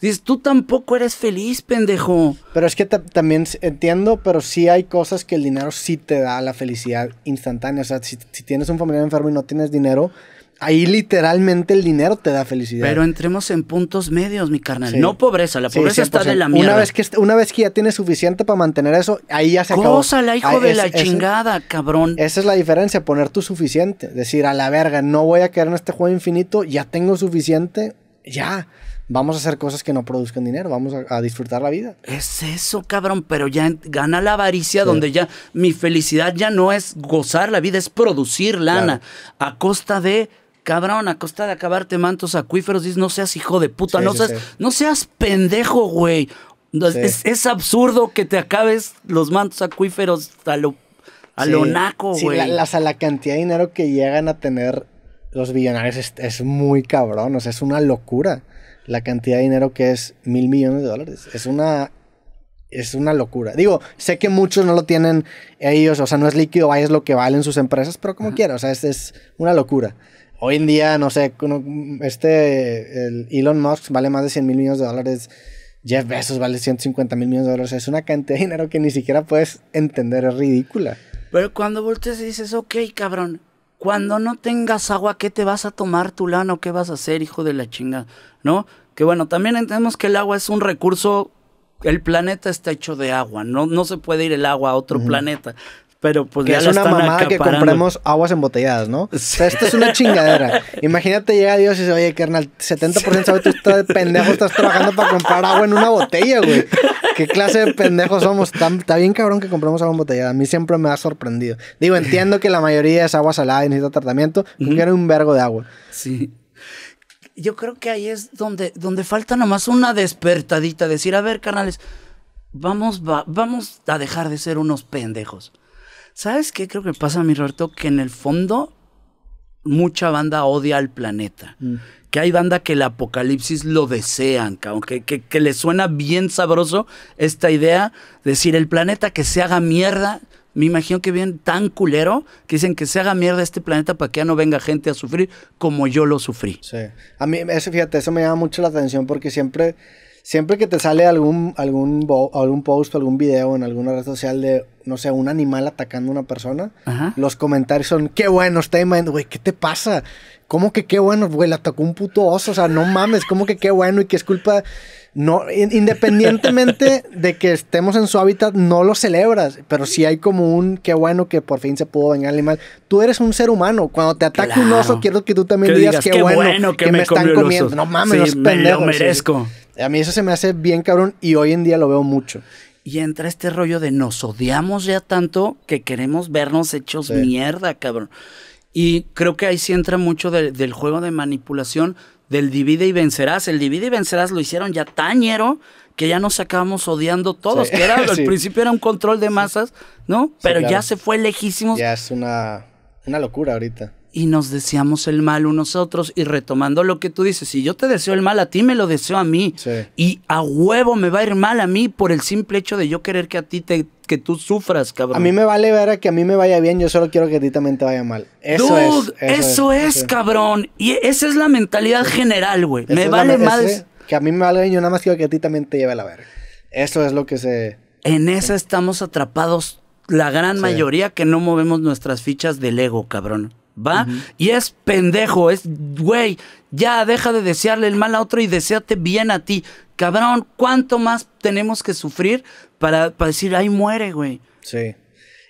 S2: Dices, tú tampoco eres feliz, pendejo.
S1: Pero es que también entiendo, pero sí hay cosas que el dinero sí te da la felicidad instantánea. O sea, si, si tienes un familiar enfermo y no tienes dinero, Ahí literalmente el dinero te da felicidad.
S2: Pero entremos en puntos medios, mi carnal. No pobreza, la pobreza está de la mierda.
S1: Una vez, que, una vez que ya tienes suficiente para mantener eso, ahí ya se acabó.
S2: La hijo de la chingada, cabrón.
S1: Esa es la diferencia, poner tu suficiente. Decir, a la verga, no voy a quedar en este juego infinito, ya tengo suficiente, ya, vamos a hacer cosas que no produzcan dinero, vamos a, disfrutar la vida.
S2: Es eso, cabrón, pero ya gana la avaricia donde ya mi felicidad ya no es gozar la vida, es producir lana a costa de cabrón, a costa de acabarte mantos acuíferos, dices, no seas hijo de puta, no, seas, no seas pendejo, güey. Es, absurdo que te acabes los mantos acuíferos a lo, a lo naco, güey.
S1: La, la, la, cantidad de dinero que llegan a tener los billonarios es, es, muy cabrón, o sea, es una locura la cantidad de dinero que es mil millones de dólares. Es una es una locura. Digo, sé que muchos no lo tienen ellos, o sea, no es líquido, es lo que valen sus empresas, pero como quiera, o sea, es, es, una locura. Hoy en día, no sé, este, el Elon Musk vale más de 100 mil millones de dólares, Jeff Bezos vale 150 mil millones de dólares, es una cantidad de dinero que ni siquiera puedes entender, es ridícula.
S2: Pero cuando volteas y dices, ok, cabrón, cuando no tengas agua, ¿qué te vas a tomar tu lano? ¿Qué vas a hacer, hijo de la chinga? ¿No? Que bueno, también entendemos que el agua es un recurso, el planeta está hecho de agua, no, no se puede ir el agua a otro planeta. Pero pues ya
S1: es una mamada que compremos aguas embotelladas, ¿no? O sea, esto es una chingadera. Imagínate llega Dios y dice, oye, carnal, 70% sabe tú estás de pendejo, estás trabajando para comprar agua en una botella, güey. ¿Qué clase de pendejos somos? Está, bien cabrón que compremos agua embotellada. A mí siempre me ha sorprendido. Digo, entiendo que la mayoría es agua salada y necesita tratamiento, uh un vergo de agua.
S2: Sí. Yo creo que ahí es donde, donde falta nomás una despertadita. Decir, a ver, carnales, vamos, vamos a dejar de ser unos pendejos. ¿Sabes qué creo que pasa, mi Roberto? Que en el fondo mucha banda odia al planeta. Mm. Que hay banda que el apocalipsis lo desean, que, que, que le suena bien sabroso esta idea de decir el planeta que se haga mierda. Me imagino que viene tan culero que dicen que se haga mierda este planeta para que ya no venga gente a sufrir como yo lo sufrí.
S1: Sí. A mí, eso, fíjate, eso me llama mucho la atención porque siempre siempre que te sale algún, algún, algún post o algún video en alguna red social de, no sé, un animal atacando a una persona, los comentarios son, qué bueno, está güey, ¿qué te pasa? ¿Cómo que qué bueno, güey? Le atacó un puto oso, o sea, no mames, ¿cómo que qué bueno y que es culpa? No, independientemente de que estemos en su hábitat, no lo celebras, pero si hay como un qué bueno que por fin se pudo vengar el animal. Tú eres un ser humano. Cuando te ataca un oso, quiero que tú también digas, qué, bueno, que, me, están comiendo. No mames, sí,
S2: Me lo merezco.
S1: A mí eso se me hace bien cabrón y hoy en día lo veo mucho.
S2: Y entra este rollo de nos odiamos ya tanto que queremos vernos hechos mierda, cabrón. Y creo que ahí sí entra mucho del juego de manipulación del divide y vencerás. El divide y vencerás lo hicieron ya tañero que ya nos acabamos odiando todos, que era, al principio era un control de masas, ¿no? Pero ya se fue lejísimos.
S1: Ya es una, una locura ahorita
S2: y nos deseamos el mal unos a otros. Y retomando lo que tú dices, si yo te deseo el mal a ti, me lo deseo a mí. Y a huevo me va a ir mal a mí por el simple hecho de yo querer que a ti te que tú sufras, cabrón.
S1: A mí me vale ver a que a mí me vaya bien, yo solo quiero que a ti también te vaya mal. Eso es.
S2: Eso, es, cabrón. Y esa es la mentalidad general, güey. Me vale más.
S1: Que a mí me vale bien, yo nada más quiero que a ti también te lleve a la verga. Eso es lo que se.
S2: En esa estamos atrapados la gran mayoría que no movemos nuestras fichas del ego, cabrón. ¿Va? Y es pendejo, es, güey, ya deja de desearle el mal a otro y deséate bien a ti. Cabrón, ¿cuánto más tenemos que sufrir para, para decir, ay, muere, güey?
S1: Sí.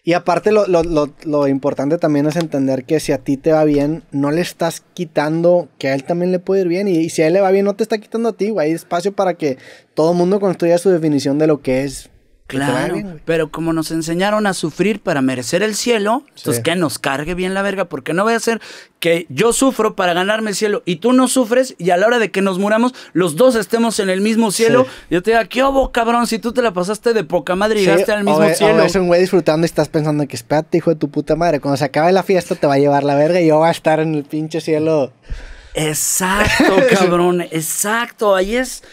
S1: Y aparte lo, lo, lo, lo, importante también es entender que si a ti te va bien, no le estás quitando que a él también le puede ir bien. Y, y si a él le va bien, no te está quitando a ti, güey. Hay espacio para que todo el mundo construya su definición de lo que es
S2: Claro, pero como nos enseñaron a sufrir para merecer el cielo, entonces que nos cargue bien la verga, porque no voy a ser que yo sufro para ganarme el cielo y tú no sufres y a la hora de que nos muramos, los dos estemos en el mismo cielo. Yo te digo, ¿qué hubo, cabrón? Si tú te la pasaste de poca madre y llegaste al mismo cielo.
S1: O es un güey disfrutando y estás pensando que espérate, hijo de tu puta madre, cuando se acabe la fiesta te va a llevar la verga y yo voy a estar en el pinche cielo.
S2: Exacto, cabrón, exacto. Ahí es.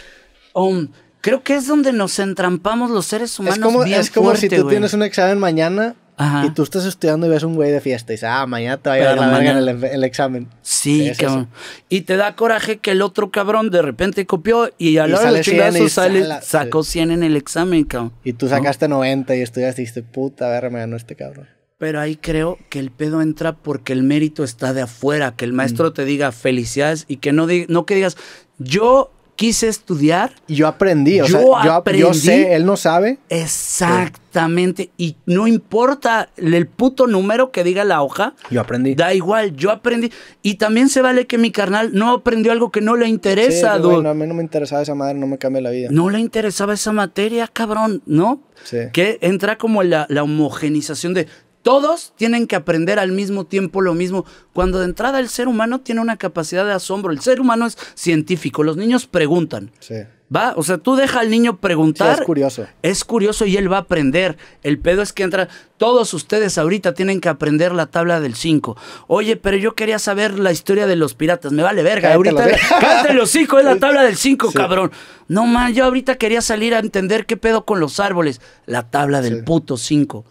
S2: Um, Creo que es donde nos entrampamos los seres humanos.
S1: Es como, es como si tú tienes un examen mañana y tú estás estudiando y ves un güey de fiesta y dices, ah, mañana te va a llevar la verga en el, examen.
S2: Sí, cabrón. Y te da coraje que el otro cabrón de repente copió y a la hora de chingazos sale, sacó 100 en el examen, cabrón.
S1: Y tú sacaste 90 y estudiaste y dijiste, puta, verga, me ganó este cabrón.
S2: Pero ahí creo que el pedo entra porque el mérito está de afuera, que el maestro mm. te diga felicidades y que no, no que digas, yo quise estudiar.
S1: Y yo aprendí, o
S2: Yo
S1: sea, yo, yo
S2: aprendí.
S1: sé, él no sabe.
S2: Exactamente. Y no importa el puto número que diga la hoja.
S1: Yo aprendí.
S2: Da igual, yo aprendí. Y también se vale que mi carnal no aprendió algo que no le
S1: Sí,
S2: interesa, dude.
S1: bueno, a mí no me interesaba esa madre, no me cambia la vida.
S2: No le interesaba esa materia, cabrón, ¿no?
S1: Sí.
S2: Que entra como la, la homogenización de todos tienen que aprender al mismo tiempo lo mismo. Cuando de entrada el ser humano tiene una capacidad de asombro. El ser humano es científico. Los niños preguntan.
S1: Sí.
S2: ¿Va? O sea, tú deja al niño preguntar.
S1: Sí, es curioso.
S2: Es curioso y él va a aprender. El pedo es que entra. Todos ustedes ahorita tienen que aprender la tabla del 5. Oye, pero yo quería saber la historia de los piratas. Me vale verga.
S1: Cállate
S2: ahorita.
S1: los.
S2: Cállate los cinco, es la tabla del 5,
S1: Sí.
S2: cabrón. No, man, yo ahorita quería salir a entender qué pedo con los árboles. La tabla del
S1: Sí.
S2: puto 5.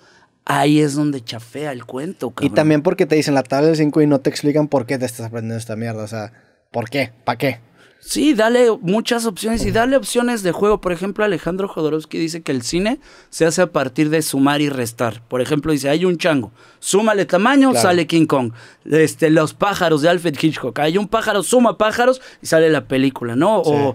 S2: Ahí es donde chafea el cuento,
S1: Y
S2: cabrón.
S1: también porque te dicen la tabla del 5 y no te explican por qué te estás aprendiendo esta mierda. O sea, ¿por qué? ¿Para qué?
S2: Sí, dale muchas opciones y dale opciones de juego. Por ejemplo, Alejandro Jodorowsky dice que el cine se hace a partir de sumar y restar. Por ejemplo, dice, hay un chango, súmale tamaño,
S1: Claro.
S2: sale King Kong. Este, los pájaros de Alfred Hitchcock. Hay un pájaro, suma pájaros y sale la película, ¿no? O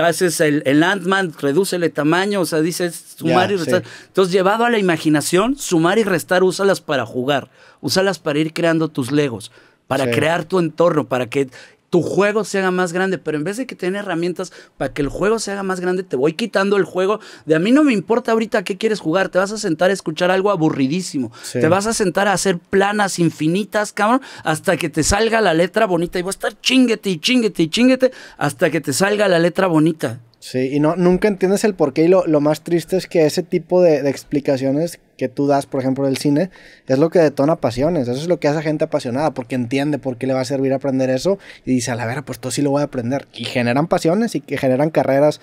S2: haces el, el Ant-Man, redúcele tamaño, o sea, dices sumar y restar.
S1: sí.
S2: Entonces, llevado a la imaginación, sumar y restar, úsalas para jugar, úsalas para ir creando tus legos, para
S1: Sí.
S2: crear tu entorno, para que tu juego se haga más grande, pero en vez de que tener herramientas para que el juego se haga más grande, te voy quitando el juego. De a mí no me importa ahorita qué quieres jugar, te vas a sentar a escuchar algo aburridísimo.
S1: Sí.
S2: Te vas a sentar a hacer planas infinitas, cabrón, hasta que te salga la letra bonita y vas a estar chinguete y chinguete y chinguete hasta que te salga la letra bonita.
S1: Sí, y no, nunca entiendes el porqué y lo, lo más triste es que ese tipo de, de explicaciones que tú das, por ejemplo, del cine, es lo que detona pasiones. Eso es lo que hace a gente apasionada, porque entiende por qué le va a servir aprender eso y dice, a la vera, pues todo sí lo voy a aprender. Y generan pasiones y que generan carreras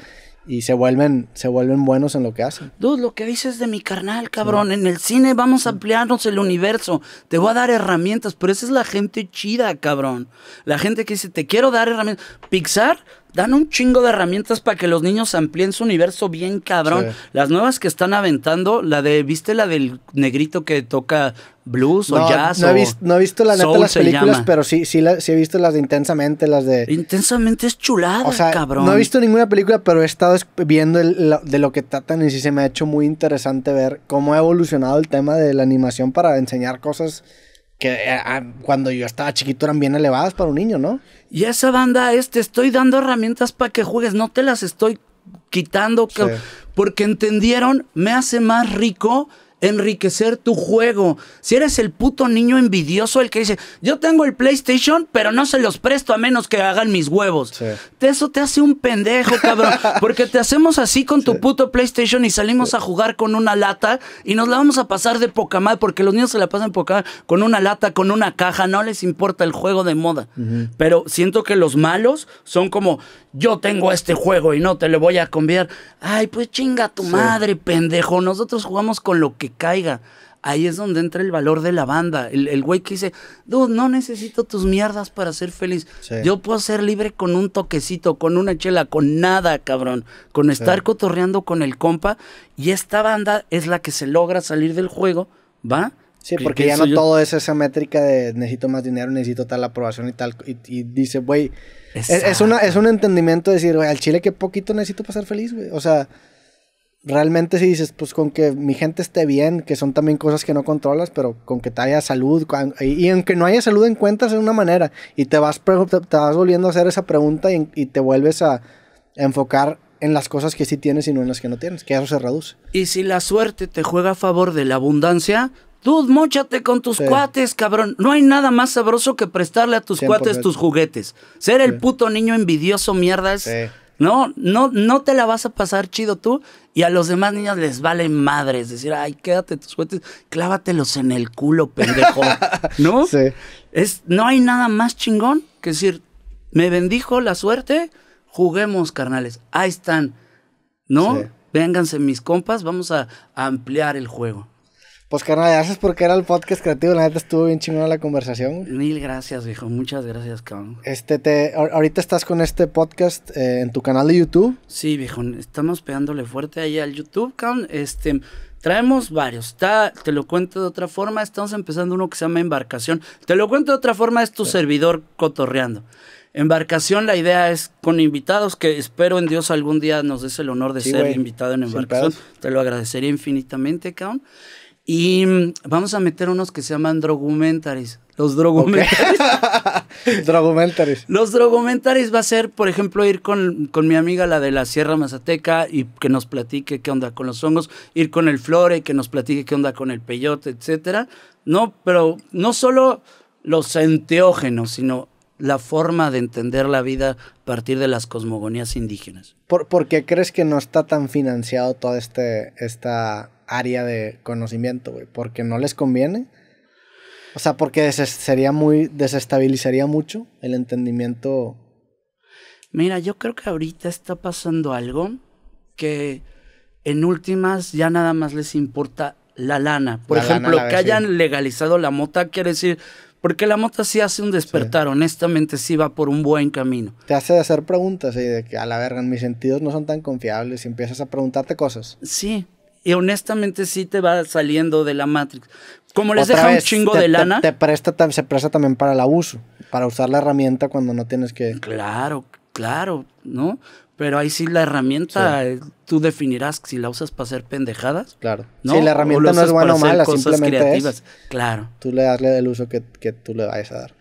S1: y se vuelven, se vuelven buenos en lo que hacen.
S2: Dude, lo que dices de mi carnal, cabrón. En el cine vamos a ampliarnos el universo. Te voy a dar herramientas, pero esa es la gente chida, cabrón. La gente que dice, te quiero dar herramientas. Pixar dan un chingo de herramientas para que los niños amplíen su universo bien, cabrón.
S1: Sí.
S2: Las nuevas que están aventando, la de, ¿viste la del negrito que toca blues o
S1: No,
S2: jazz?
S1: no, he
S2: o
S1: visto, no he visto la neta las películas, pero sí, sí, la- sí he visto las de Intensamente, las de...
S2: Intensamente es chulada,
S1: O sea,
S2: cabrón.
S1: no he visto ninguna película, pero he estado es- viendo el- lo- de lo que tratan y sí se me ha hecho muy interesante ver cómo ha evolucionado el tema de la animación para enseñar cosas que eh, ah, cuando yo estaba chiquito eran bien elevadas para un niño, ¿no?
S2: Y esa banda es, te estoy dando herramientas para que juegues, no te las estoy quitando,
S1: Sí.
S2: porque entendieron, me hace más rico enriquecer tu juego. Si eres el puto niño envidioso, el que dice, yo tengo el PlayStation, pero no se los presto a menos que hagan mis huevos.
S1: Sí.
S2: De Eso te hace un pendejo, cabrón. Porque te hacemos así con tu puto PlayStation y salimos a jugar con una lata y nos la vamos a pasar de poca madre porque los niños se la pasan poca madre con una lata, con una caja, no les importa el juego de moda. Pero siento que los malos son como, yo tengo este juego y no te lo voy a cambiar. Ay, pues chinga tu madre, pendejo. Nosotros jugamos con lo que caiga. Ahí es donde entra el valor de la banda. El, el güey que dice, dude, no necesito tus mierdas para ser feliz.
S1: Sí.
S2: Yo puedo ser libre con un toquecito, con una chela, con nada, cabrón. Con estar cotorreando con el compa. Y esta banda es la que se logra salir del juego, ¿va?
S1: Sí,
S2: Que-
S1: porque
S2: que
S1: ya no
S2: yo-
S1: todo es esa métrica de necesito más dinero, necesito tal aprobación y tal. Y, y dice, güey, es, es una, es un entendimiento de decir, güey, al chile qué poquito necesito para ser feliz, güey. O sea, realmente si dices, pues con que mi gente esté bien, que son también cosas que no controlas, pero con que te haya salud, y, y aunque no haya salud encuentras una manera y te vas, te vas volviendo a hacer esa pregunta y, y te vuelves a enfocar en las cosas que sí tienes y no en las que no tienes, que eso se reduce.
S2: Y si la suerte te juega a favor de la abundancia, tú mochate con tus
S1: Sí.
S2: cuates, cabrón. No hay nada más sabroso que prestarle a tus
S1: 100%.
S2: cuates tus juguetes. Ser el puto niño envidioso mierda es...
S1: Sí.
S2: No, no, no te la vas a pasar chido tú y a los demás niños les vale madre. Es decir, ay, quédate tus juguetes, clávatelos en el culo, pendejo. ¿No?
S1: Sí.
S2: Es, no hay nada más chingón que decir, me bendijo la suerte, juguemos, carnales. Ahí están. ¿no?
S1: Sí.
S2: Vénganse mis compas, vamos a, a ampliar el juego.
S1: Pues carnal, gracias porque era el podcast creativo, la neta estuvo bien chingona la conversación. güey.
S2: Mil gracias, viejo. Muchas gracias, cabrón.
S1: Este, te, ahor- ahorita estás con este podcast eh, en tu canal de YouTube.
S2: Sí, viejo, estamos pegándole fuerte ahí al YouTube, cabrón. Este, traemos varios. Está, te lo cuento de otra forma, estamos empezando uno que se llama Embarcación. Te lo cuento de otra forma, es tu servidor cotorreando. Embarcación, la idea es con invitados, que espero en Dios algún día nos des el honor de
S1: Sí,
S2: ser
S1: güey.
S2: invitado en embarcación. Te lo agradecería infinitamente, cabrón. Y mm, vamos a meter unos que se llaman drogumentaries. Los drogumentaries.
S1: Drogumentaries.
S2: Los drogumentaries va a ser, por ejemplo, ir con, con mi amiga, la de la Sierra Mazateca, y que nos platique qué onda con los hongos, ir con el flore, que nos platique qué onda con el peyote, etcétera. No, pero no solo los enteógenos, sino la forma de entender la vida a partir de las cosmogonías indígenas.
S1: ¿Por, por qué crees que no está tan financiado toda este, esta área de conocimiento, güey? ¿Porque no les conviene? O sea, porque sería muy, desestabilizaría mucho el entendimiento.
S2: Mira, yo creo que ahorita está pasando algo que en últimas ya nada más les importa la lana. Por
S1: La lana,
S2: ejemplo,
S1: la
S2: que hayan legalizado la mota quiere decir, porque la mota sí hace un despertar, honestamente sí va por un buen camino.
S1: Te hace hacer preguntas y de que a la verga, mis sentidos no son tan confiables y empiezas a preguntarte cosas.
S2: Sí, y honestamente sí te va saliendo de la Matrix. Como les
S1: Otra
S2: deja un
S1: vez,
S2: chingo
S1: te-
S2: de
S1: te-
S2: lana.
S1: Te, presta, tam- se presta también para el abuso, para usar la herramienta cuando no tienes que...
S2: Claro, claro, ¿no? Pero ahí sí la herramienta, eh, tú definirás si la usas para hacer pendejadas.
S1: Claro.
S2: ¿no?
S1: Si la
S2: O
S1: herramienta no es buena o mala, simplemente
S2: creativas.
S1: es.
S2: Claro.
S1: Tú le das el uso que, que tú le vayas a dar.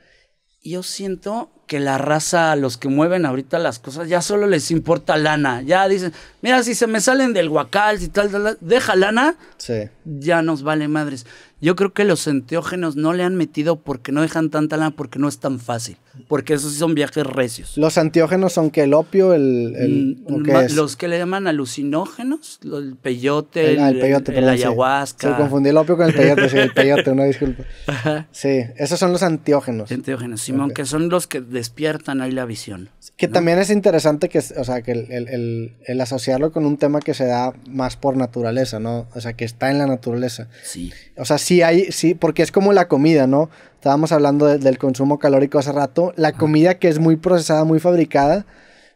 S2: Yo siento que la raza, los que mueven ahorita las cosas, ya solo les importa lana. Ya dicen, mira, si se me salen del guacal, si tal, tal, tal, deja lana,
S1: Sí.
S2: ya nos vale madres. Yo creo que los enteógenos no le han metido porque no dejan tanta lana, porque no es tan fácil. Porque esos sí son viajes recios.
S1: Los antiógenos son que el opio, el... el
S2: Mm,
S1: ¿o qué es?
S2: Los que le llaman alucinógenos, el peyote,
S1: El, ah,
S2: el,
S1: el peyote, sí.
S2: ayahuasca.
S1: Se confundí el opio con el peyote, sí, el peyote, una disculpa.
S2: Ajá.
S1: Sí, esos son los antiógenos.
S2: Enteógenos, Simón,
S1: Ok.
S2: que son los que despiertan ahí la visión.
S1: Que también es interesante que, o sea, que el, el- el- el asociarlo con un tema que se da más por naturaleza, ¿no? O sea, que está en la naturaleza.
S2: Sí.
S1: O sea, sí hay, sí, porque es como la comida, ¿no? Estábamos hablando de- del consumo calórico hace rato. La comida que es muy procesada, muy fabricada,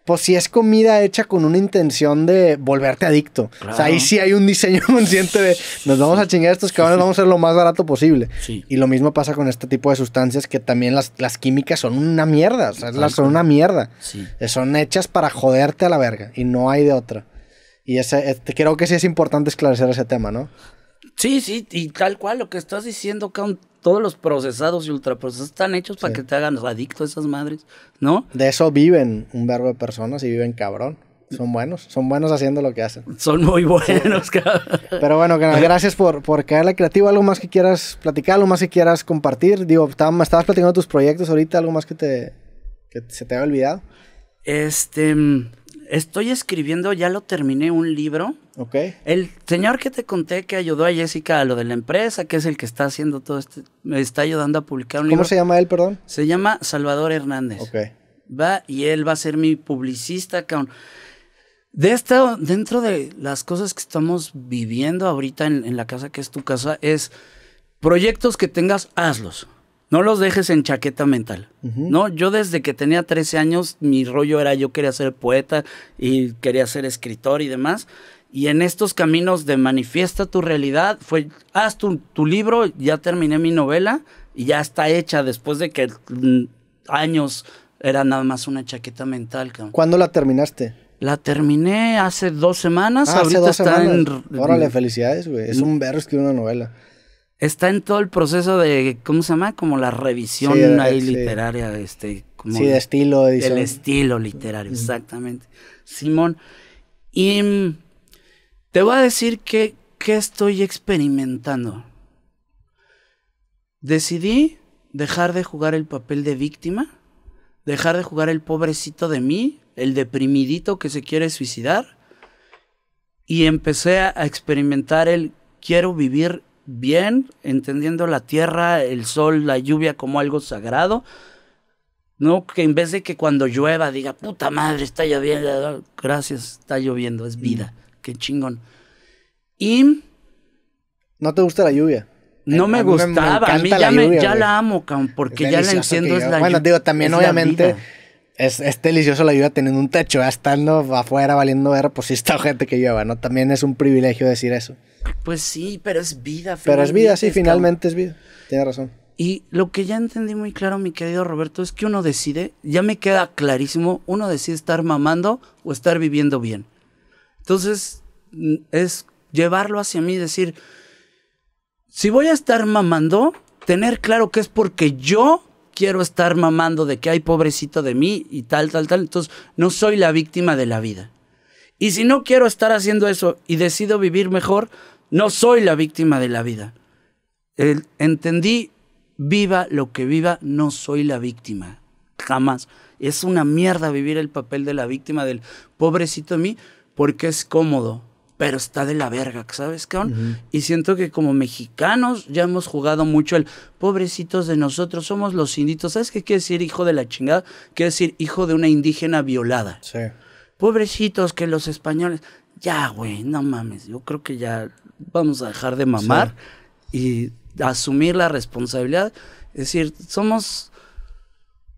S1: pues sí es comida hecha con una intención de volverte adicto. O sea, ahí sí hay un diseño consciente de nos vamos a chingar estos cabrones, vamos a hacer lo más barato posible.
S2: Sí.
S1: Y lo mismo pasa con este tipo de sustancias que también las, las químicas son una mierda. O sea, las son una mierda.
S2: Sí.
S1: Eh, Son hechas para joderte a la verga y no hay de otra. Y ese, este, creo que sí es importante esclarecer ese tema, ¿no?
S2: Sí, sí, y tal cual lo que estás diciendo, todos los procesados y ultraprocesados están hechos para
S1: Sí.
S2: que te hagan adicto a esas madres, ¿no?
S1: De eso viven un verbo de personas y viven cabrón. Son buenos, son buenos haciendo lo que hacen.
S2: Son muy buenos, cabrón.
S1: Pero bueno, gracias por, por caerle creativo. ¿Algo más que quieras platicar? ¿Algo más que quieras compartir? Digo, me estabas platicando tus proyectos ahorita, ¿algo más que, te, que se te había olvidado?
S2: Este, mm, estoy escribiendo, ya lo terminé, un libro.
S1: ¿Ok?
S2: El señor que te conté que ayudó a Jessica a lo de la empresa, que es el que está haciendo todo este, me está ayudando a publicar un
S1: ¿Cómo
S2: libro.
S1: se llama él, perdón?
S2: Se llama Salvador Hernández.
S1: Ok.
S2: Va y él va a ser mi publicista, cabrón. De esta, dentro de las cosas que estamos viviendo ahorita en, en la casa que es tu casa, es proyectos que tengas, hazlos. No los dejes en chaqueta mental. No, yo desde que tenía 13 años, mi rollo era yo quería ser poeta y quería ser escritor y demás. Y en estos caminos de manifiesta tu realidad, fue, haz tu, tu libro, ya terminé mi novela y ya está hecha después de que mm, años era nada más una chaqueta mental. cabrón.
S1: ¿Cuándo la terminaste?
S2: La terminé hace dos semanas,
S1: Ah, hace
S2: ahorita
S1: dos
S2: está
S1: semanas.
S2: en...
S1: Órale, felicidades, güey. Es un verbo escribir una novela.
S2: Está en todo el proceso de, ¿cómo se llama? Como la revisión
S1: Sí,
S2: ahí
S1: sí.
S2: literaria, este, como
S1: Sí, de estilo, edición.
S2: el estilo literario, exactamente. Simón, y mm, te voy a decir que, que estoy experimentando. Decidí dejar de jugar el papel de víctima, dejar de jugar el pobrecito de mí, el deprimidito que se quiere suicidar, y empecé a experimentar el quiero vivir bien, entendiendo la tierra, el sol, la lluvia como algo sagrado. No, que en vez de que cuando llueva diga, puta madre, está lloviendo, gracias, está lloviendo, es vida, qué chingón. Y
S1: ¿No te gusta la lluvia?
S2: no me gustaba, a mí ya,
S1: la
S2: me- ya la amo, cabrón, porque ya la enciendo, es la
S1: Bueno, digo, también obviamente es, es delicioso la lluvia teniendo un techo, ya estando afuera valiendo ver, pues sí está gente que llueva, ¿no? También es un privilegio decir eso.
S2: Pues sí, pero es vida.
S1: Pero es vida, sí, finalmente es vida. Tienes razón.
S2: Y lo que ya entendí muy claro, mi querido Roberto, es que uno decide, ya me queda clarísimo, uno decide estar mamando o estar viviendo bien. Entonces, es llevarlo hacia mí y decir, si voy a estar mamando, tener claro que es porque yo quiero estar mamando de que hay pobrecito de mí y tal, tal, tal. Entonces, no soy la víctima de la vida. Y si no quiero estar haciendo eso y decido vivir mejor, no soy la víctima de la vida. El- entendí, viva lo que viva, no soy la víctima. Jamás. Es una mierda vivir el papel de la víctima del pobrecito de mí porque es cómodo, pero está de la verga, ¿sabes, cabrón? Y siento que como mexicanos ya hemos jugado mucho el pobrecitos de nosotros, somos los inditos. ¿Sabes qué quiere decir hijo de la chingada? Quiere decir hijo de una indígena violada.
S1: Sí.
S2: Pobrecitos que los españoles. Ya, güey, no mames. Yo creo que ya vamos a dejar de mamar y asumir la responsabilidad. Es decir, somos.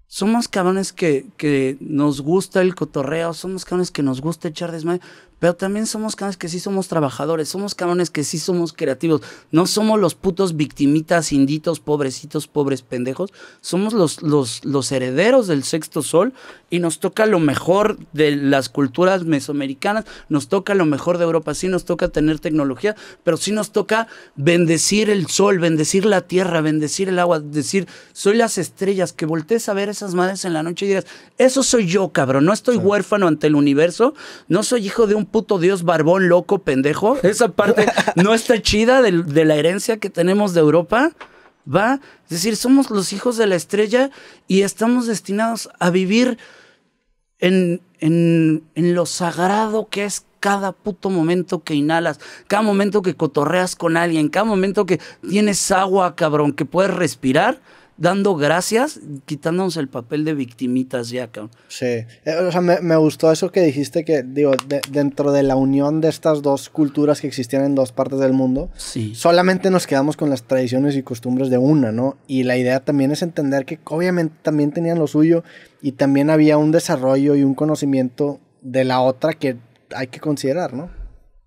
S2: Somos cabrones que, que nos gusta el cotorreo, somos cabrones que nos gusta echar desmadre, pero también somos cabrones que sí somos trabajadores, somos cabrones que sí somos creativos. No somos los putos victimitas, inditos, pobrecitos, pobres pendejos. Somos los, los, los herederos del sexto sol y nos toca lo mejor de las culturas mesoamericanas, nos toca lo mejor de Europa. Sí nos toca tener tecnología, pero sí nos toca bendecir el sol, bendecir la tierra, bendecir el agua, decir, soy las estrellas, que voltees a ver esas madres en la noche y digas, eso soy yo, cabrón, no estoy huérfano ante el universo, no soy hijo de un puto dios barbón loco pendejo. Esa parte no está chida de, la herencia que tenemos de Europa. Va, es decir, somos los hijos de la estrella y estamos destinados a vivir en, en, en lo sagrado que es cada puto momento que inhalas, cada momento que cotorreas con alguien, cada momento que tienes agua, cabrón, que puedes respirar, dando gracias, quitándonos el papel de victimitas ya, cabrón.
S1: Sí, Eh, o sea, me, me gustó eso que dijiste que, digo, de- dentro de la unión de estas dos culturas que existían en dos partes del mundo,
S2: Sí.
S1: solamente nos quedamos con las tradiciones y costumbres de una, ¿no? Y la idea también es entender que obviamente también tenían lo suyo y también había un desarrollo y un conocimiento de la otra que hay que considerar, ¿no?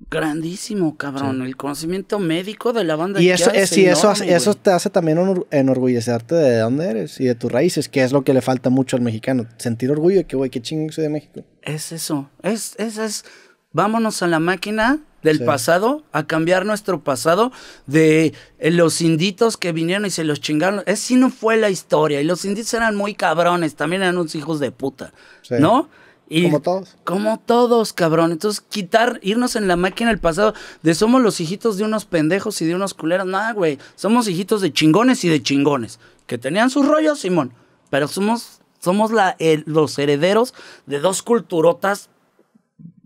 S2: Grandísimo, cabrón. El conocimiento médico de la banda.
S1: Y eso,
S2: jazz
S1: es, y eso,
S2: enorme,
S1: eso te hace también enorgullecerte de dónde eres y de tus raíces, que es lo que le falta mucho al mexicano. Sentir orgullo de que, güey, qué chingón soy de México.
S2: Es eso. Es, es, es. Vámonos a la máquina del
S1: Sí.
S2: pasado, a cambiar nuestro pasado de eh, los inditos que vinieron y se los chingaron. Es si no fue la historia. Y los inditos eran muy cabrones, también eran unos hijos de puta.
S1: Sí.
S2: ¿No? Y
S1: Como todos.
S2: Como todos, cabrón. Entonces, quitar, irnos en la máquina del pasado de somos los hijitos de unos pendejos y de unos culeros. Nada, güey. Somos hijitos de chingones y de chingones. Que tenían sus rollos, Simón. Pero somos, somos la, los herederos de dos culturotas.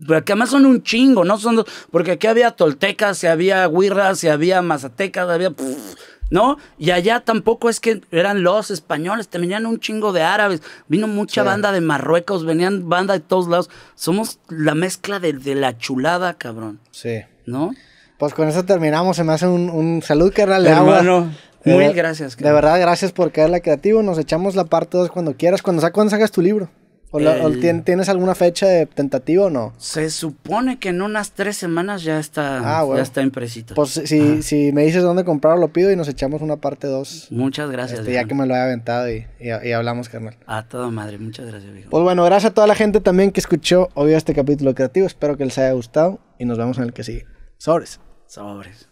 S2: Que además son un chingo, ¿no? Son dos- porque aquí había toltecas, y había huirras, y había mazatecas, había. ¿No? Y allá tampoco es que eran los españoles, te venían un chingo de árabes, vino mucha
S1: Sí.
S2: banda de Marruecos, venían banda de todos lados. Somos la mezcla de, de la chulada, cabrón,
S1: Sí.
S2: ¿no?
S1: Pues con eso terminamos. Se me hace un, un salud, carnal.
S2: Hermano, muy gracias.
S1: De verdad, gracias por caerle creativo. Nos echamos la parte 2 cuando quieras. Cuando, ¿Cuándo sacas tu libro? ¿O, la- o
S2: El-
S1: tien- tienes alguna fecha de tentativa o no?
S2: Se supone que en unas tres semanas ya está,
S1: Ah, bueno.
S2: ya está impresito.
S1: Pues si, si me dices dónde comprarlo, lo pido y nos echamos una parte 2.
S2: Muchas gracias.
S1: Este, ya que me lo he aventado y, y- y hablamos, carnal.
S2: A toda madre, muchas gracias, viejo.
S1: Pues bueno, gracias a toda la gente también que escuchó hoy este capítulo creativo. Espero que les haya gustado y nos vemos en el que sigue. Sobres.
S2: Sobres.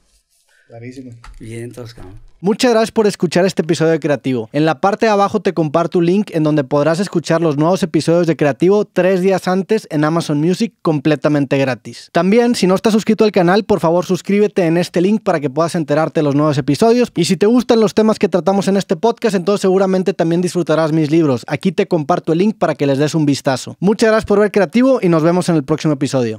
S1: Clarísimo.
S2: Bien, todos, cabrón.
S1: Muchas gracias por escuchar este episodio de Creativo. En la parte de abajo te comparto un link en donde podrás escuchar los nuevos episodios de Creativo tres días antes en Amazon Music completamente gratis. También, si no estás suscrito al canal, por favor suscríbete en este link para que puedas enterarte de los nuevos episodios. Y si te gustan los temas que tratamos en este podcast, entonces seguramente también disfrutarás mis libros. Aquí te comparto el link para que les des un vistazo. Muchas gracias por ver Creativo y nos vemos en el próximo episodio.